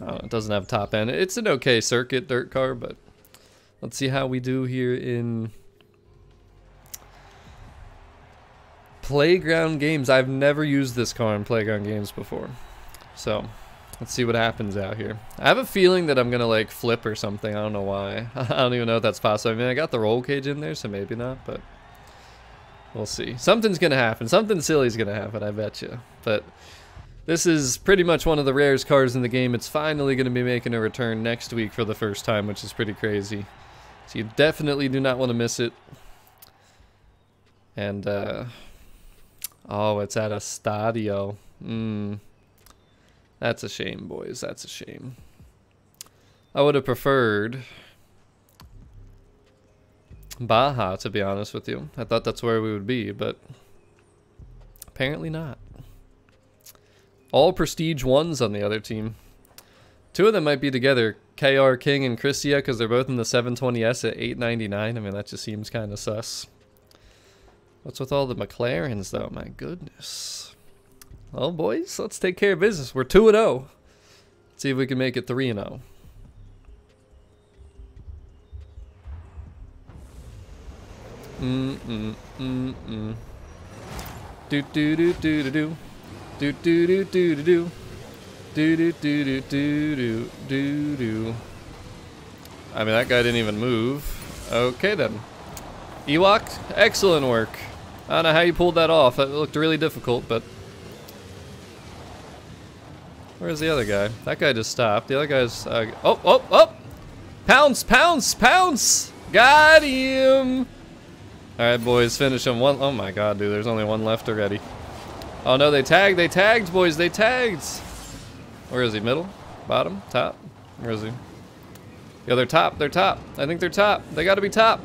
it doesn't have top end. It's an okay circuit dirt car, but Let's see how we do here in Playground Games. I've never used this car in Playground Games before. So, let's see what happens out here. I have a feeling that I'm going to like flip or something. I don't know why. I don't even know if that's possible. I mean, I got the roll cage in there, so maybe not, but we'll see. Something's going to happen. Something silly's going to happen, I bet you. But this is pretty much one of the rarest cars in the game. It's finally going to be making a return next week for the first time, which is pretty crazy. So you definitely do not want to miss it. And, uh, oh, it's at Estadio. Mm. That's a shame, boys. That's a shame. I would have preferred Baja, to be honest with you. I thought that's where we would be, but apparently not. All prestige ones on the other team. Two of them might be together. KR King and Christia, because they're both in the 720S at 899. I mean, that just seems kind of sus. What's with all the McLarens, though? My goodness. Well, boys, let's take care of business. We're 2-0. See if we can make it 3-0. Mm-mm, mm-mm. Do-do-do-do-do-do. Do-do-do-do-do-do. Do do do do do do do do. I mean, that guy didn't even move. Okay then. Ewok, excellent work. I don't know how you pulled that off. That looked really difficult, but... Where's the other guy? That guy just stopped. The other guy's... Uh, oh, oh, oh! Pounce, pounce, pounce! Got him! Alright, boys, finish him. One. Oh my god, dude, there's only one left already. Oh no, they tagged, they tagged, boys, they tagged! Where is he? Middle? Bottom? Top? Where is he? Yeah, they're top. They're top. I think they're top. They gotta be top.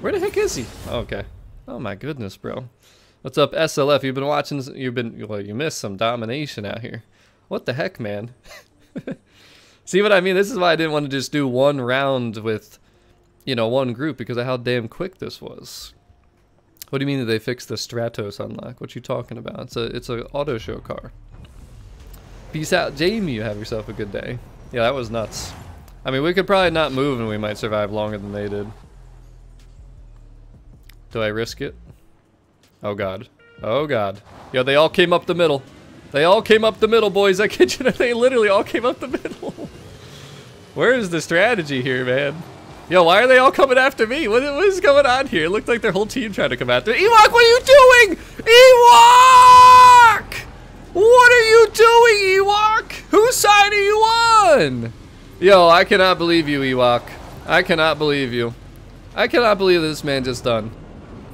Where the heck is he? Oh, okay. Oh my goodness, bro. What's up, SLF? You've been watching, you've been, well, you missed some domination out here. What the heck, man? See what I mean? This is why I didn't want to just do one round with, you know, one group because of how damn quick this was. What do you mean that they fixed the Stratos unlock? What you talking about? It's a, it's a auto show car. Peace out, Jamie. You have yourself a good day. Yeah, that was nuts. I mean, we could probably not move and we might survive longer than they did. Do I risk it? Oh, God. Oh, God. Yo, they all came up the middle. They all came up the middle, boys. I kid you They literally all came up the middle. Where is the strategy here, man? Yo, why are they all coming after me? What, what is going on here? It looked like their whole team tried to come after me. Ewok, what are you doing? Ewok! What are you doing, Ewok? Whose side are you on? Yo, I cannot believe you, Ewok. I cannot believe you. I cannot believe this man just done.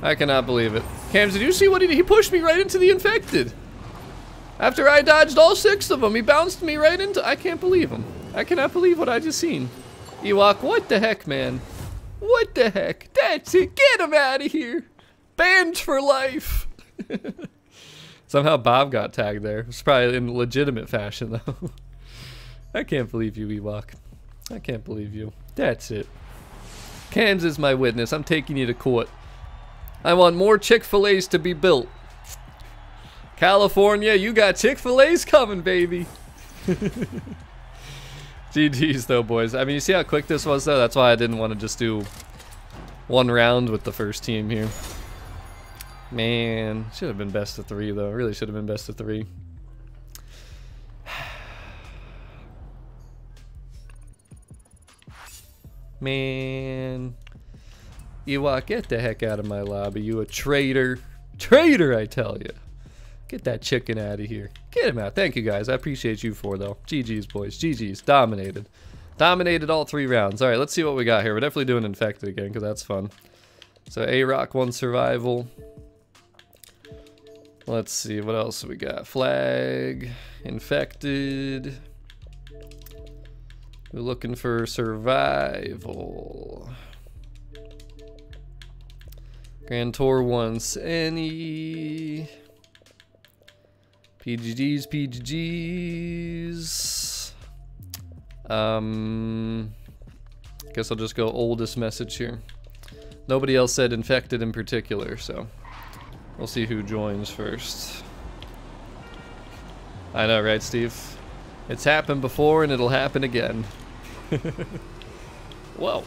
I cannot believe it. Cams, did you see what he, did? he pushed me right into the infected? After I dodged all six of them, he bounced me right into, I can't believe him. I cannot believe what I just seen. Ewok, what the heck, man? What the heck? That's it, get him out of here. Banned for life. Somehow Bob got tagged there. It's probably in legitimate fashion, though. I can't believe you, Ewok. I can't believe you. That's it. Cams is my witness. I'm taking you to court. I want more Chick-fil-A's to be built. California, you got Chick-fil-A's coming, baby. GG's though, boys. I mean, you see how quick this was, though? That's why I didn't want to just do one round with the first team here. Man, should have been best of three though. Really should have been best of three. Man. Ewok, get the heck out of my lobby, you a traitor. Traitor, I tell you. Get that chicken out of here. Get him out. Thank you, guys. I appreciate you for, though. GG's, boys. GG's. Dominated. Dominated all three rounds. All right, let's see what we got here. We're definitely doing Infected again, because that's fun. So, A-Rock, one survival. Let's see, what else we got? Flag, Infected. We're looking for survival. Grand Tour wants any. PGGs, PGGs. Um, guess I'll just go oldest message here. Nobody else said infected in particular, so we'll see who joins first. I know, right, Steve? It's happened before and it'll happen again. Whoa.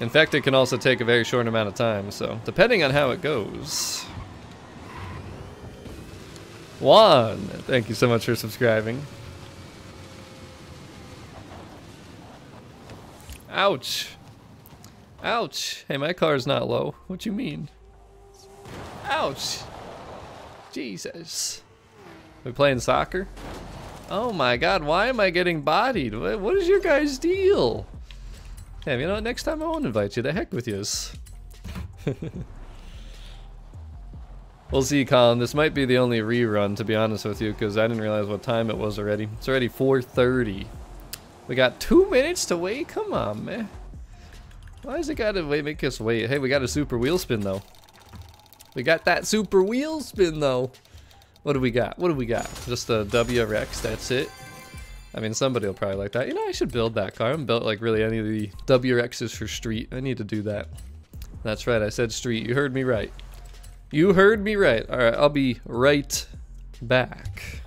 Infected can also take a very short amount of time, so depending on how it goes. Juan, thank you so much for subscribing. Ouch. Ouch. Hey, my car's not low. What you mean? Ouch. Jesus. We playing soccer? Oh my god, why am I getting bodied? What is your guys' deal? Damn, you know what? Next time I won't invite you. The heck with yous. we'll see, Colin. This might be the only rerun, to be honest with you, because I didn't realize what time it was already. It's already 4.30. We got two minutes to wait? Come on, man. Why does it gotta wait, make us wait? Hey, we got a super wheel spin, though. We got that super wheel spin, though. What do we got? What do we got? Just a WRX, that's it. I mean, somebody will probably like that. You know, I should build that car. I haven't built, like, really any of the WRXs for street. I need to do that. That's right, I said street. You heard me right. You heard me right. Alright, I'll be right back.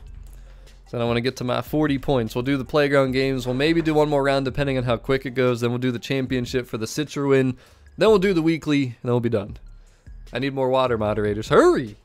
So I want to get to my 40 points. We'll do the playground games. We'll maybe do one more round depending on how quick it goes. Then we'll do the championship for the Citroen. Then we'll do the weekly, and then we'll be done. I need more water moderators. Hurry!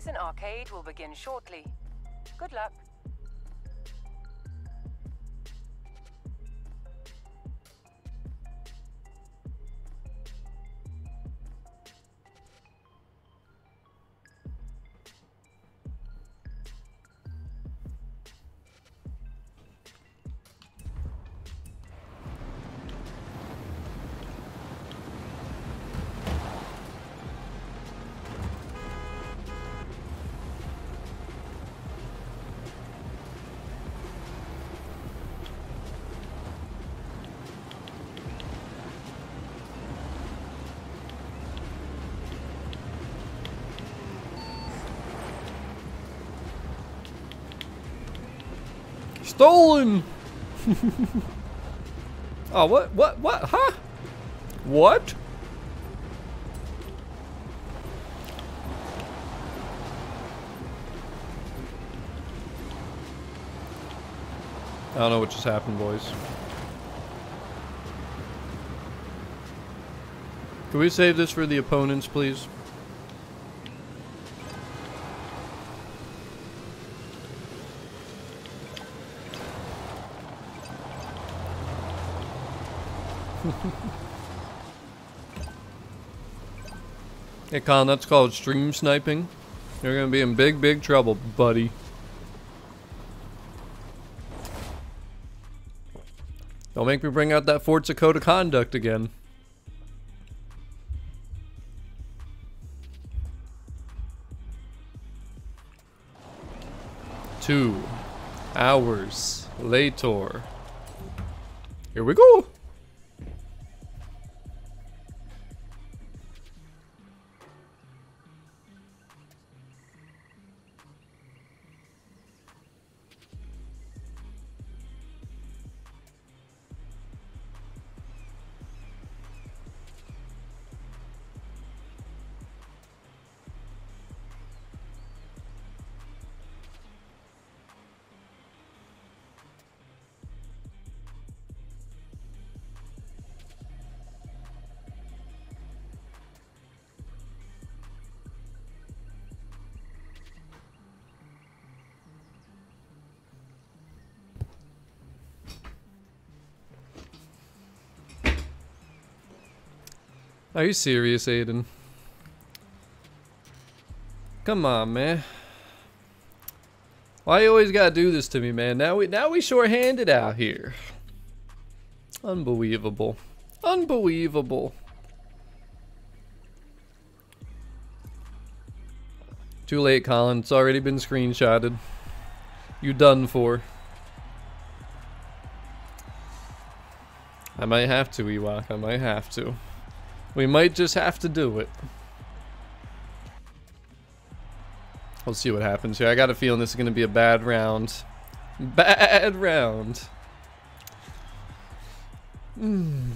Horizon Arcade will begin shortly. Good luck. Stolen! oh, what? What? What? Huh? What? I don't know what just happened, boys. Can we save this for the opponents, please? Hey, Colin, that's called stream sniping. You're gonna be in big, big trouble, buddy. Don't make me bring out that Forza Code of Conduct again. Two hours later. Here we go. Are you serious, Aiden? Come on, man. Why you always gotta do this to me, man? Now we now we short-handed out here. Unbelievable. Unbelievable. Too late, Colin. It's already been screenshotted. You done for. I might have to, Ewok. I might have to. We might just have to do it. We'll see what happens here. I got a feeling this is going to be a bad round. Bad round. Hmm.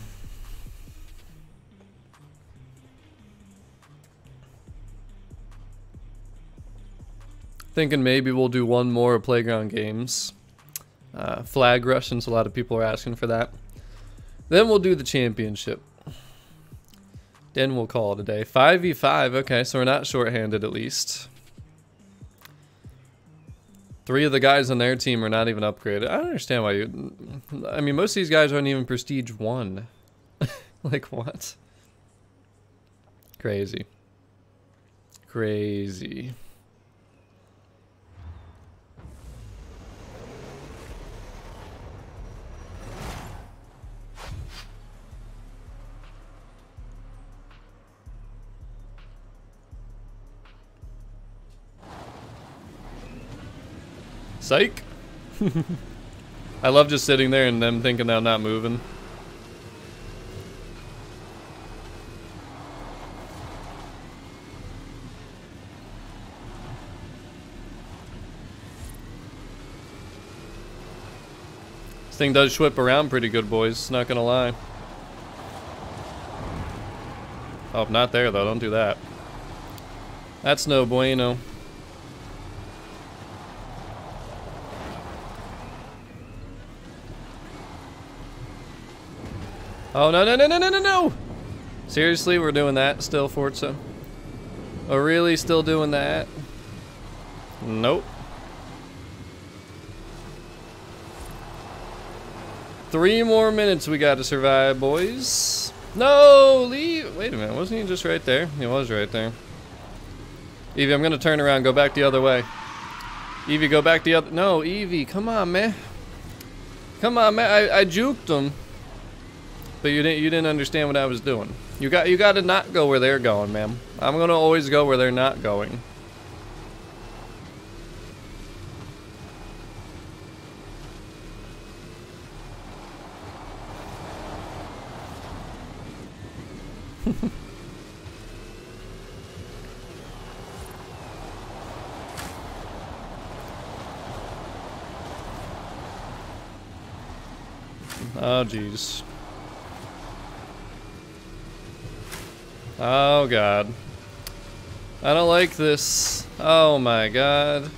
Thinking maybe we'll do one more playground games. Uh, flag rush, since a lot of people are asking for that. Then we'll do the championship. Then we'll call it a day. 5v5, okay, so we're not shorthanded at least. Three of the guys on their team are not even upgraded. I don't understand why you... I mean, most of these guys aren't even Prestige 1. like, what? Crazy. Crazy. Psych. I love just sitting there and them thinking I'm not moving. This thing does whip around pretty good, boys. Not gonna lie. Oh, not there, though. Don't do that. That's no bueno. Oh, no, no, no, no, no, no! Seriously, we're doing that still, Forza? We're really still doing that? Nope. Three more minutes we got to survive, boys. No, leave. Wait a minute, wasn't he just right there? He was right there. Evie, I'm gonna turn around, go back the other way. Evie, go back the other. No, Evie, come on, man. Come on, man. I, I juked him. But you didn't you didn't understand what I was doing. You got you got to not go where they're going, ma'am. I'm gonna always go where they're not going. oh, jeez. Oh god. I don't like this. Oh my god.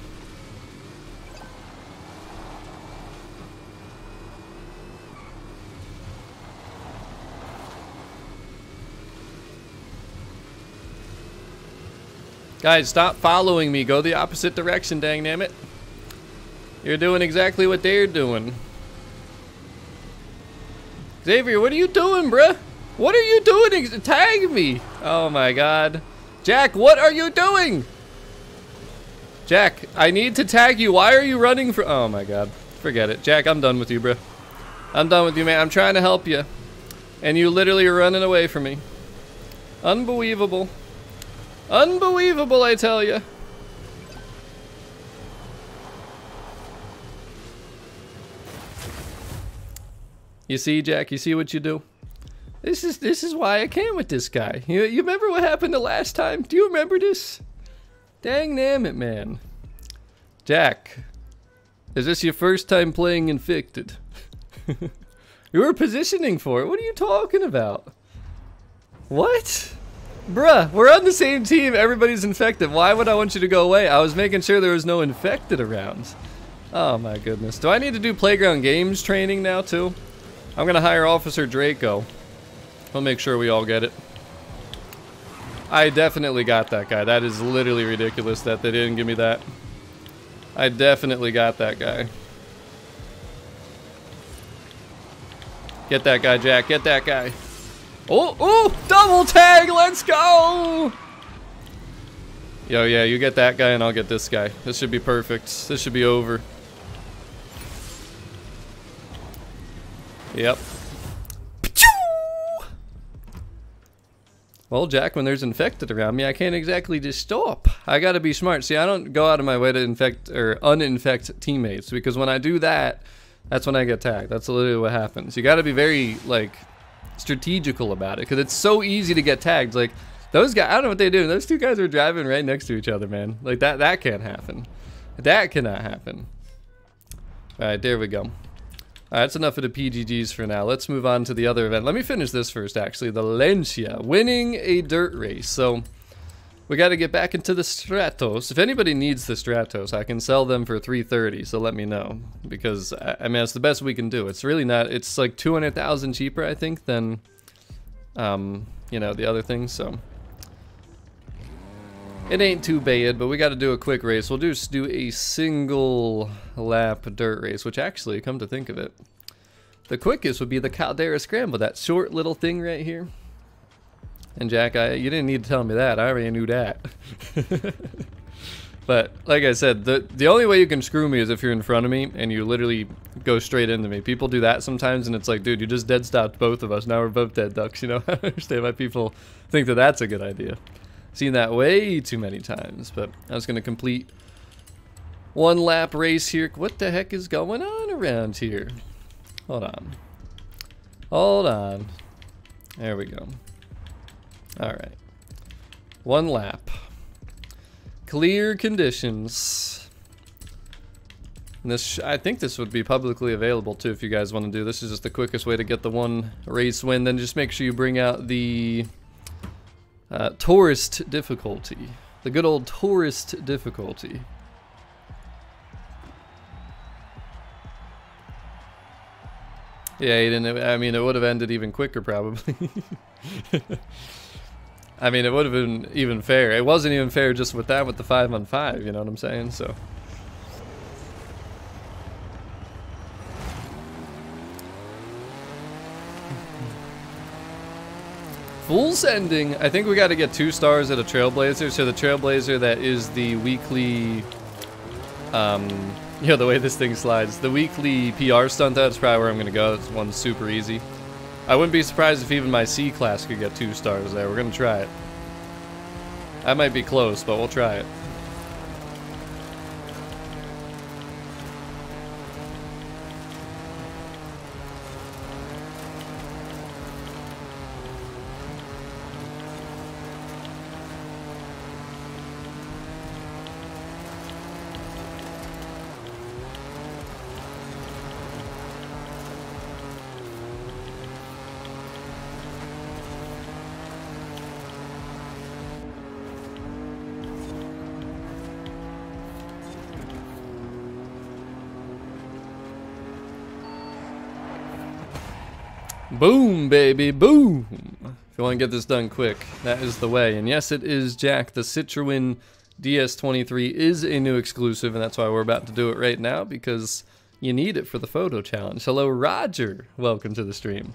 Guys, stop following me. Go the opposite direction, dang damn it. You're doing exactly what they're doing. Xavier, what are you doing, bruh? What are you doing? Tag me! Oh my god. Jack, what are you doing? Jack, I need to tag you. Why are you running for- Oh my god. Forget it. Jack, I'm done with you, bro. I'm done with you, man. I'm trying to help you. And you literally are running away from me. Unbelievable. Unbelievable, I tell you. You see, Jack? You see what you do? This is this is why I came with this guy. You, you remember what happened the last time? Do you remember this? Dang damn it, man. Jack, is this your first time playing Infected? you were positioning for it. What are you talking about? What? Bruh, we're on the same team. Everybody's infected. Why would I want you to go away? I was making sure there was no infected around. Oh my goodness. Do I need to do playground games training now too? I'm gonna hire Officer Draco. I'll make sure we all get it. I definitely got that guy. That is literally ridiculous that they didn't give me that. I definitely got that guy. Get that guy, Jack. Get that guy. Oh, oh, double tag, let's go! Yo, yeah, you get that guy and I'll get this guy. This should be perfect. This should be over. Yep. Well, Jack, when there's infected around me, I can't exactly just stop. I gotta be smart. See, I don't go out of my way to infect or uninfect teammates because when I do that, that's when I get tagged. That's literally what happens. You gotta be very, like, strategical about it because it's so easy to get tagged. Like, those guys, I don't know what they do. Those two guys are driving right next to each other, man. Like, that, that can't happen. That cannot happen. All right, there we go. Alright, that's enough of the PGGs for now. Let's move on to the other event. Let me finish this first, actually. The Lancia, winning a dirt race. So, we got to get back into the Stratos. If anybody needs the Stratos, I can sell them for 330, so let me know. Because, I mean, it's the best we can do. It's really not, it's like 200,000 cheaper, I think, than, um, you know, the other things, so... It ain't too bad, but we got to do a quick race. We'll just do a single lap dirt race, which actually, come to think of it, the quickest would be the Caldera Scramble, that short little thing right here. And Jack, I, you didn't need to tell me that. I already knew that. but like I said, the the only way you can screw me is if you're in front of me and you literally go straight into me. People do that sometimes, and it's like, dude, you just dead stopped both of us. Now we're both dead ducks. You know, I understand why people think that that's a good idea. Seen that way too many times, but I was going to complete one lap race here. What the heck is going on around here? Hold on. Hold on. There we go. Alright. One lap. Clear conditions. This, I think this would be publicly available too if you guys want to do. This is just the quickest way to get the one race win. Then just make sure you bring out the uh, tourist difficulty. The good old tourist difficulty. Yeah, he didn't. I mean, it would have ended even quicker, probably. I mean, it would have been even fair. It wasn't even fair just with that, with the five on five. You know what I'm saying? So. Full Ending. I think we got to get two stars at a Trailblazer. So the Trailblazer that is the weekly, um, you know, the way this thing slides. The weekly PR stunt, that's probably where I'm going to go. It's one super easy. I wouldn't be surprised if even my C class could get two stars there. We're going to try it. I might be close, but we'll try it. Boom, baby, boom. If you want to get this done quick, that is the way. And yes, it is Jack. The Citroen DS23 is a new exclusive, and that's why we're about to do it right now, because you need it for the photo challenge. Hello, Roger. Welcome to the stream.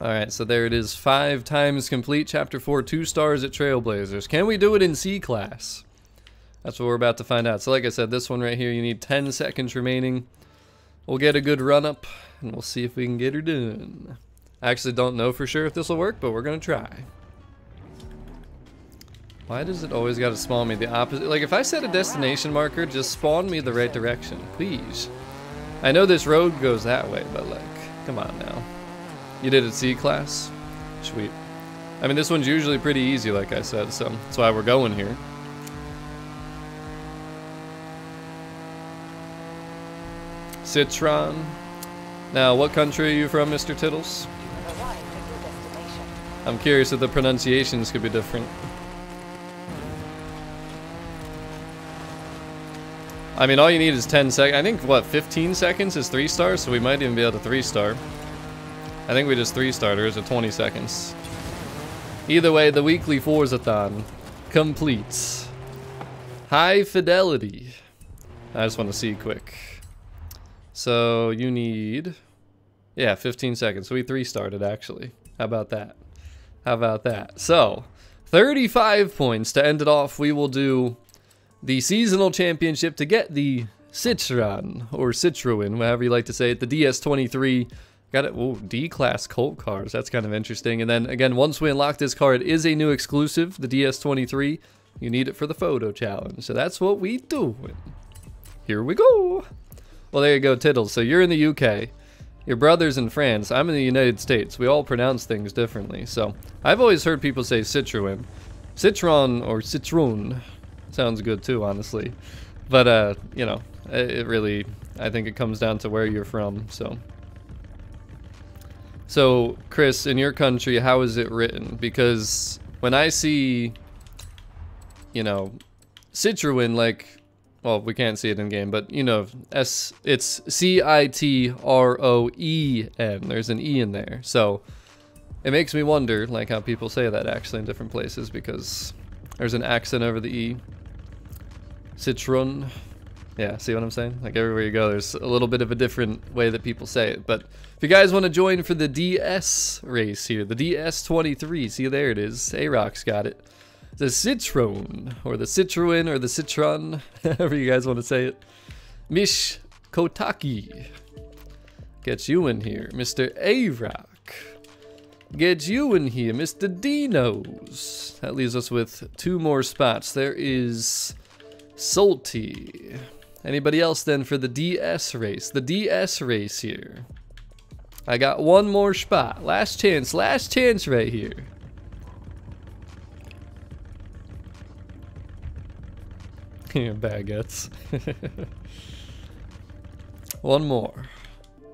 Alright, so there it is. Five times complete. Chapter 4, two stars at Trailblazers. Can we do it in C class? That's what we're about to find out. So like I said, this one right here, you need 10 seconds remaining. We'll get a good run up and we'll see if we can get her done. I actually don't know for sure if this will work, but we're gonna try. Why does it always gotta spawn me the opposite? Like if I set a destination marker, just spawn me the right direction, please. I know this road goes that way, but like, come on now. You did it C class? Sweet. I mean, this one's usually pretty easy, like I said, so that's why we're going here. Citron. Now, what country are you from, Mr. Tittles? I'm curious if the pronunciations could be different. I mean, all you need is 10 seconds. I think, what, 15 seconds is 3 stars? So we might even be able to 3 star. I think we just 3 starters at 20 seconds. Either way, the weekly Forzathon completes. High fidelity. I just want to see quick. So you need, Yeah, 15 seconds. So we three started actually. How about that? How about that? So, 35 points to end it off. We will do the seasonal championship to get the Citron or Citroen, whatever you like to say it, the DS23. Got it. Oh, D-class Cult cars. That's kind of interesting. And then again, once we unlock this car, it is a new exclusive, the DS23. You need it for the photo challenge. So that's what we do. Here we go. Well, there you go, Tiddles. So you're in the UK. Your brother's in France. I'm in the United States. We all pronounce things differently. So I've always heard people say Citroen. Citron or Citroen sounds good too, honestly. But, uh, you know, it really, I think it comes down to where you're from, so. So, Chris, in your country, how is it written? Because when I see, you know, Citroen, like, well, we can't see it in game, but you know, S, it's C-I-T-R-O-E-N. There's an E in there, so it makes me wonder, like, how people say that actually in different places because there's an accent over the E. Citron. Yeah, see what I'm saying? Like everywhere you go, there's a little bit of a different way that people say it. But if you guys want to join for the DS race here, the DS23, see there it is. A-Rock's got it. The Citroen, or the Citroen, or the Citron, however you guys want to say it. Mish Kotaki. Get you in here, Mr. A-Rock. Get you in here, Mr. Dinos. That leaves us with two more spots. There is Salty. Anybody else then for the DS race? The DS race here. I got one more spot. Last chance. Last chance right here. Baguettes. one more.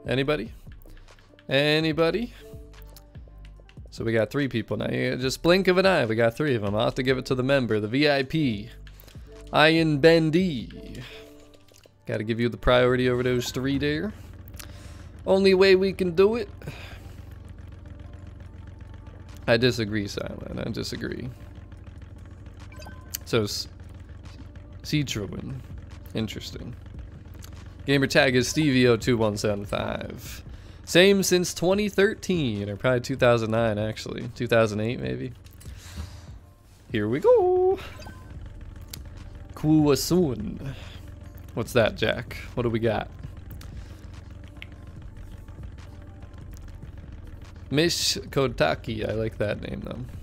Anybody? Anybody? So we got three people now. Just blink of an eye. We got three of them. I'll have to give it to the member, the VIP. Iron Bendy. Gotta give you the priority over those three there. Only way we can do it. I disagree, Silent. I disagree. So, Citroen. Interesting. Gamer tag is Stevio2175. Same since 2013, or probably 2009 actually. 2008 maybe. Here we go. Kuwasun. What's that, Jack? What do we got? Mish Kotaki. I like that name, though.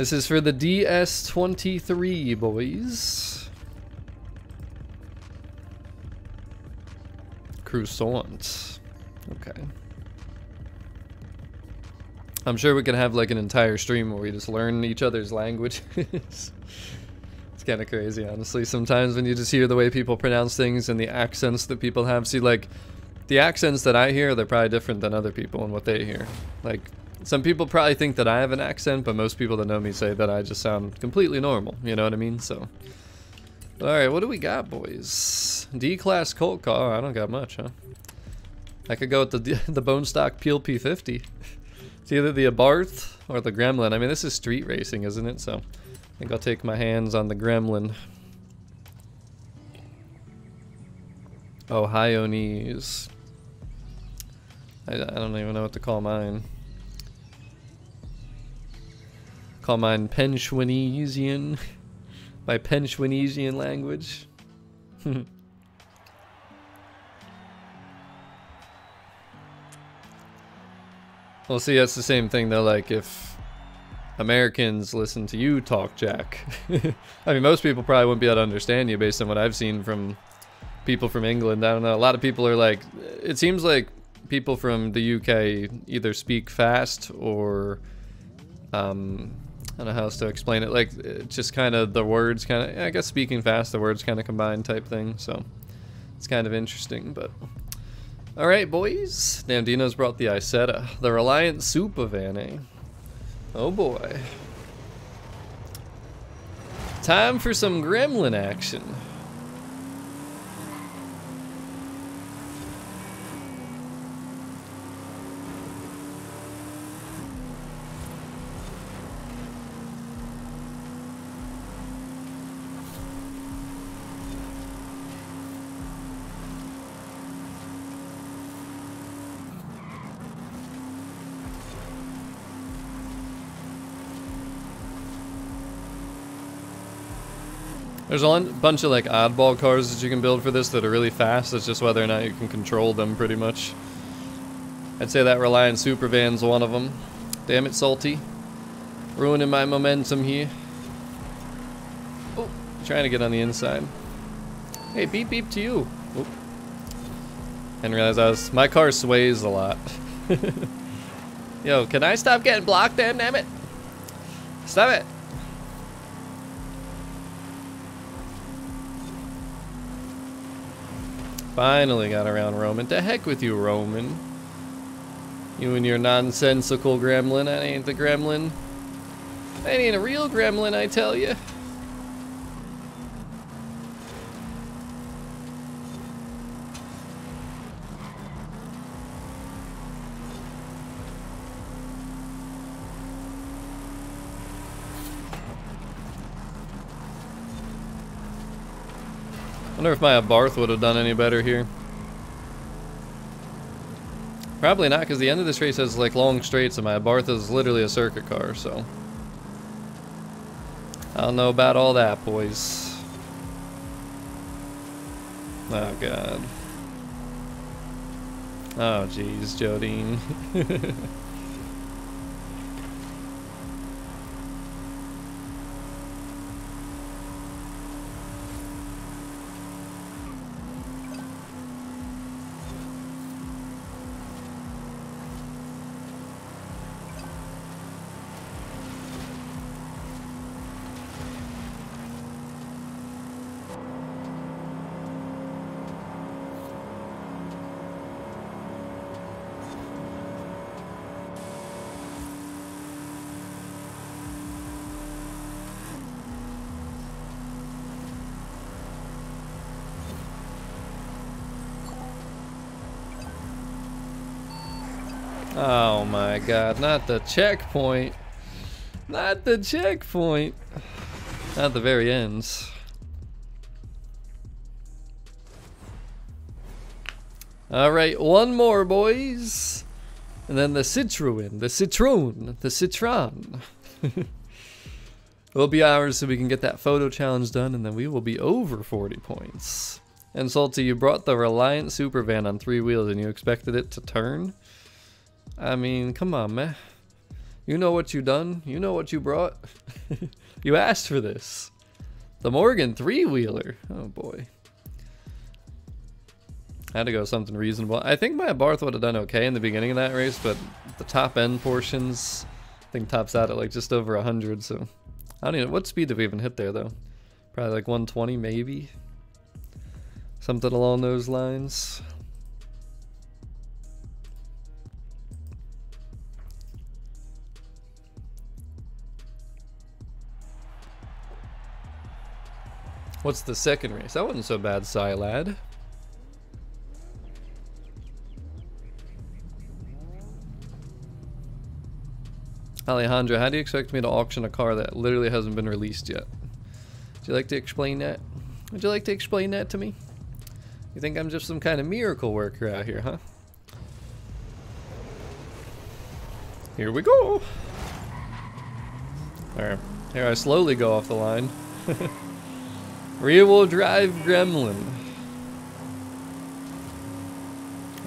This is for the DS23, boys. Croissant. Okay. I'm sure we can have like an entire stream where we just learn each other's languages. It's kind of crazy, honestly. Sometimes when you just hear the way people pronounce things and the accents that people have. See, like, the accents that I hear, they're probably different than other people and what they hear. Like, some people probably think that I have an accent, but most people that know me say that I just sound completely normal. You know what I mean? So, alright, what do we got, boys? D-Class Cult car. I don't got much, huh? I could go with the, the Bone Stock Peel P50. it's either the Abarth or the Gremlin. I mean, this is street racing, isn't it? So I think I'll take my hands on the gremlin. Ohioese. I, I don't even know what to call mine. Call mine Penshwanesian. My Penshwanesian language. well, see, that's the same thing though, like if Americans listen to you talk, Jack. I mean, most people probably wouldn't be able to understand you based on what I've seen from people from England. I don't know. A lot of people are like, it seems like people from the UK either speak fast or, um, I don't know how else to explain it. Like, just kind of the words kind of, I guess speaking fast, the words kind of combine type thing. So it's kind of interesting, but. All right, boys. Damn, Dino's brought the Isetta, the Reliant Super Van, eh? Oh boy. Time for some gremlin action. There's a bunch of like oddball cars that you can build for this that are really fast. It's just whether or not you can control them pretty much. I'd say that Reliant Supervan's one of them. Damn it, Salty. Ruining my momentum here. Oh, trying to get on the inside. Hey, beep beep to you. Oop. And realize I was, my car sways a lot. Yo, can I stop getting blocked damn it? Stop it. Finally got around Roman. To heck with you, Roman. You and your nonsensical gremlin. That ain't the gremlin. That ain't a real gremlin, I tell you. Wonder if my Abarth would have done any better here. Probably not, because the end of this race has like long straights, and my Abarth is literally a circuit car, so. I don't know about all that, boys. Oh, God. Oh, jeez, Jodine. god, not the checkpoint. Not the checkpoint. At the very ends. Alright, one more, boys. And then the Citroen, the Citroen, the Citron. It'll be ours so we can get that photo challenge done, and then we will be over 40 points. And Salty, you brought the Reliant Supervan on three wheels, and you expected it to turn? I mean, come on, man. You know what you done. You know what you brought. you asked for this. The Morgan three-wheeler. Oh, boy. I had to go something reasonable. I think my Barth would have done okay in the beginning of that race, but the top end portions, I think tops out at like just over 100, so... I don't even... What speed did we even hit there, though? Probably like 120, maybe? Something along those lines. What's the second race? That wasn't so bad, Silad. Alejandro, how do you expect me to auction a car that literally hasn't been released yet? Would you like to explain that? Would you like to explain that to me? You think I'm just some kind of miracle worker out here, huh? Here we go! Alright, here I slowly go off the line. Rear wheel drive gremlin.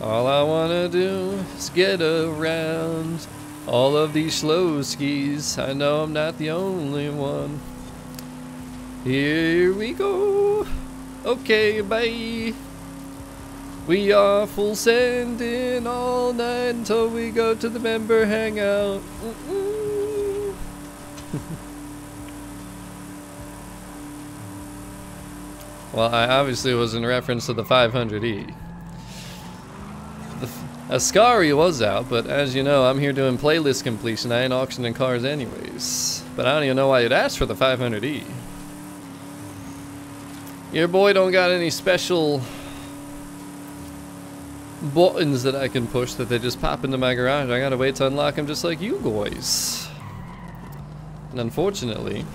All I wanna do is get around all of these slow skis. I know I'm not the only one. Here we go. Okay, bye. We are full sending all night until we go to the member hangout. Mm -mm. Well, I obviously was in reference to the 500E. The Ascari was out, but as you know, I'm here doing playlist completion. I ain't auctioning cars anyways. But I don't even know why you'd ask for the 500E. Your boy don't got any special buttons that I can push that they just pop into my garage. I gotta wait to unlock them just like you guys. And unfortunately,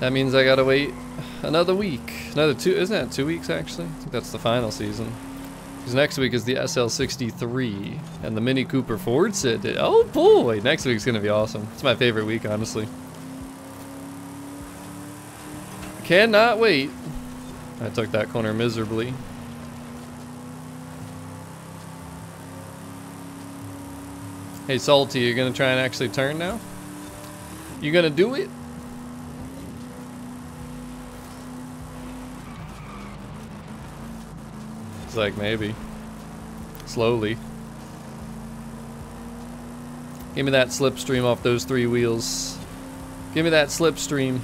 that means I gotta wait another week. Another two, isn't that two weeks actually? I think that's the final season. Because next week is the SL63 and the Mini Cooper Ford Sit. Oh boy, next week's gonna be awesome. It's my favorite week, honestly. Cannot wait. I took that corner miserably. Hey, Salty, you gonna try and actually turn now? You gonna do it? Like maybe. Slowly. Give me that slipstream off those three wheels. Give me that slipstream.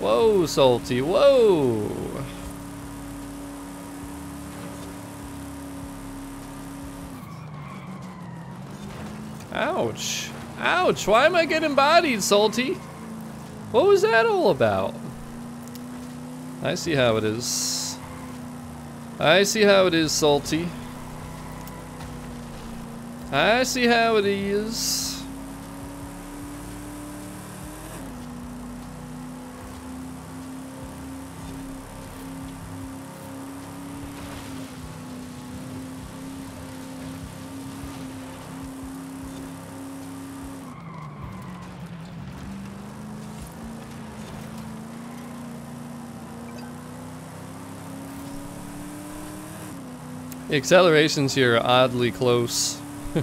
Whoa, Salty, whoa! Ouch. Ouch, why am I getting bodied, Salty? What was that all about? I see how it is. I see how it is, Salty. I see how it is. The accelerations here are oddly close.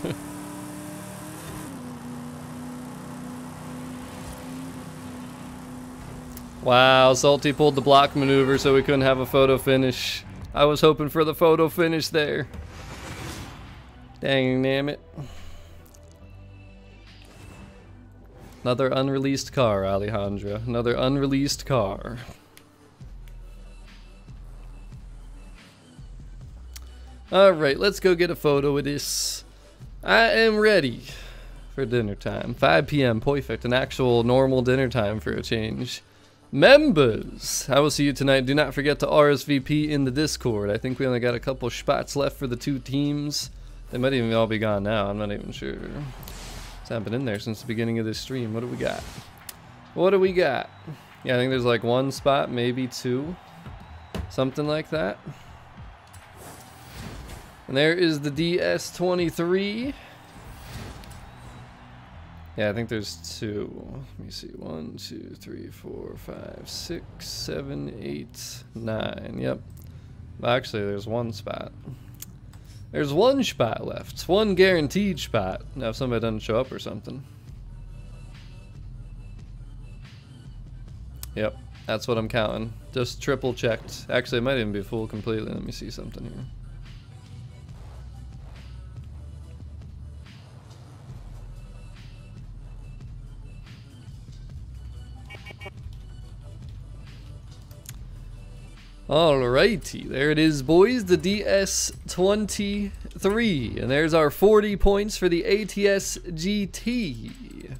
wow, Salty pulled the block maneuver so we couldn't have a photo finish. I was hoping for the photo finish there. Dang damn it. Another unreleased car, Alejandra. Another unreleased car. Alright, let's go get a photo of this. I am ready for dinner time. 5 p.m. Perfect. An actual normal dinner time for a change. Members! I will see you tonight. Do not forget to RSVP in the Discord. I think we only got a couple spots left for the two teams. They might even all be gone now. I'm not even sure. It's not been in there since the beginning of this stream. What do we got? What do we got? Yeah, I think there's like one spot, maybe two. Something like that. And there is the DS23. Yeah, I think there's two. Let me see. One, two, three, four, five, six, seven, eight, nine. Yep. Actually, there's one spot. There's one spot left. One guaranteed spot. Now, if somebody doesn't show up or something. Yep. That's what I'm counting. Just triple checked. Actually, it might even be full completely. Let me see something here. Alrighty, there it is, boys. The DS23. And there's our 40 points for the ATS GT.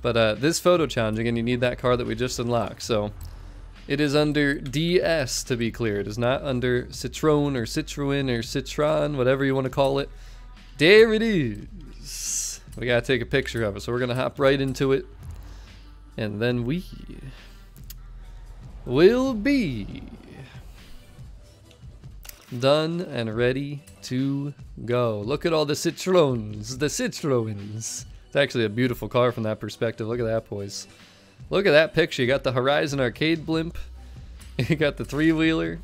But uh, this photo challenge, again, you need that car that we just unlocked. So it is under DS, to be clear. It is not under Citroen or Citroen or Citron, whatever you want to call it. There it is. We got to take a picture of it. So we're going to hop right into it. And then we will be done and ready to go. Look at all the Citroens, the Citroens. It's actually a beautiful car from that perspective. Look at that, boys. Look at that picture. You got the Horizon Arcade blimp. You got the three-wheeler.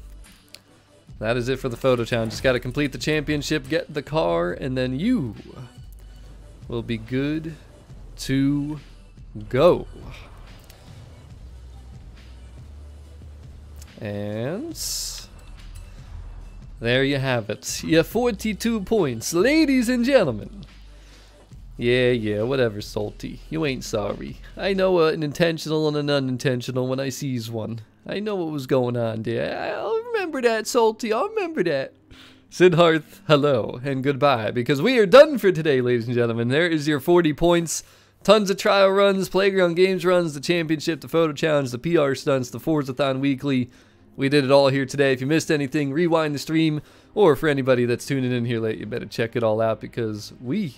That is it for the photo challenge. Just got to complete the championship, get the car, and then you will be good to go. And there you have it. Your 42 points, ladies and gentlemen. Yeah, yeah, whatever, Salty. You ain't sorry. I know uh, an intentional and an unintentional when I sees one. I know what was going on there. I'll remember that, Salty. I'll remember that. Sidharth, hello and goodbye, because we are done for today, ladies and gentlemen. There is your 40 points. Tons of trial runs, playground games runs, the championship, the photo challenge, the PR stunts, the Forzathon weekly, we did it all here today. If you missed anything, rewind the stream. Or for anybody that's tuning in here late, you better check it all out because we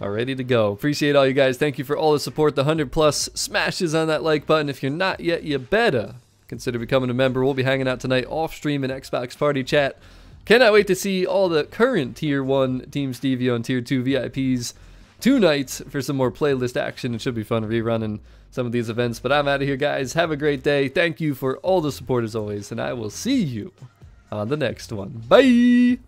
are ready to go. Appreciate all you guys. Thank you for all the support. The 100 plus smashes on that like button. If you're not yet, you better consider becoming a member. We'll be hanging out tonight off stream in Xbox Party Chat. Cannot wait to see all the current Tier 1 Team Stevio and Tier 2 VIPs tonight for some more playlist action. It should be fun rerunning some of these events. But I'm out of here, guys. Have a great day. Thank you for all the support as always, and I will see you on the next one. Bye!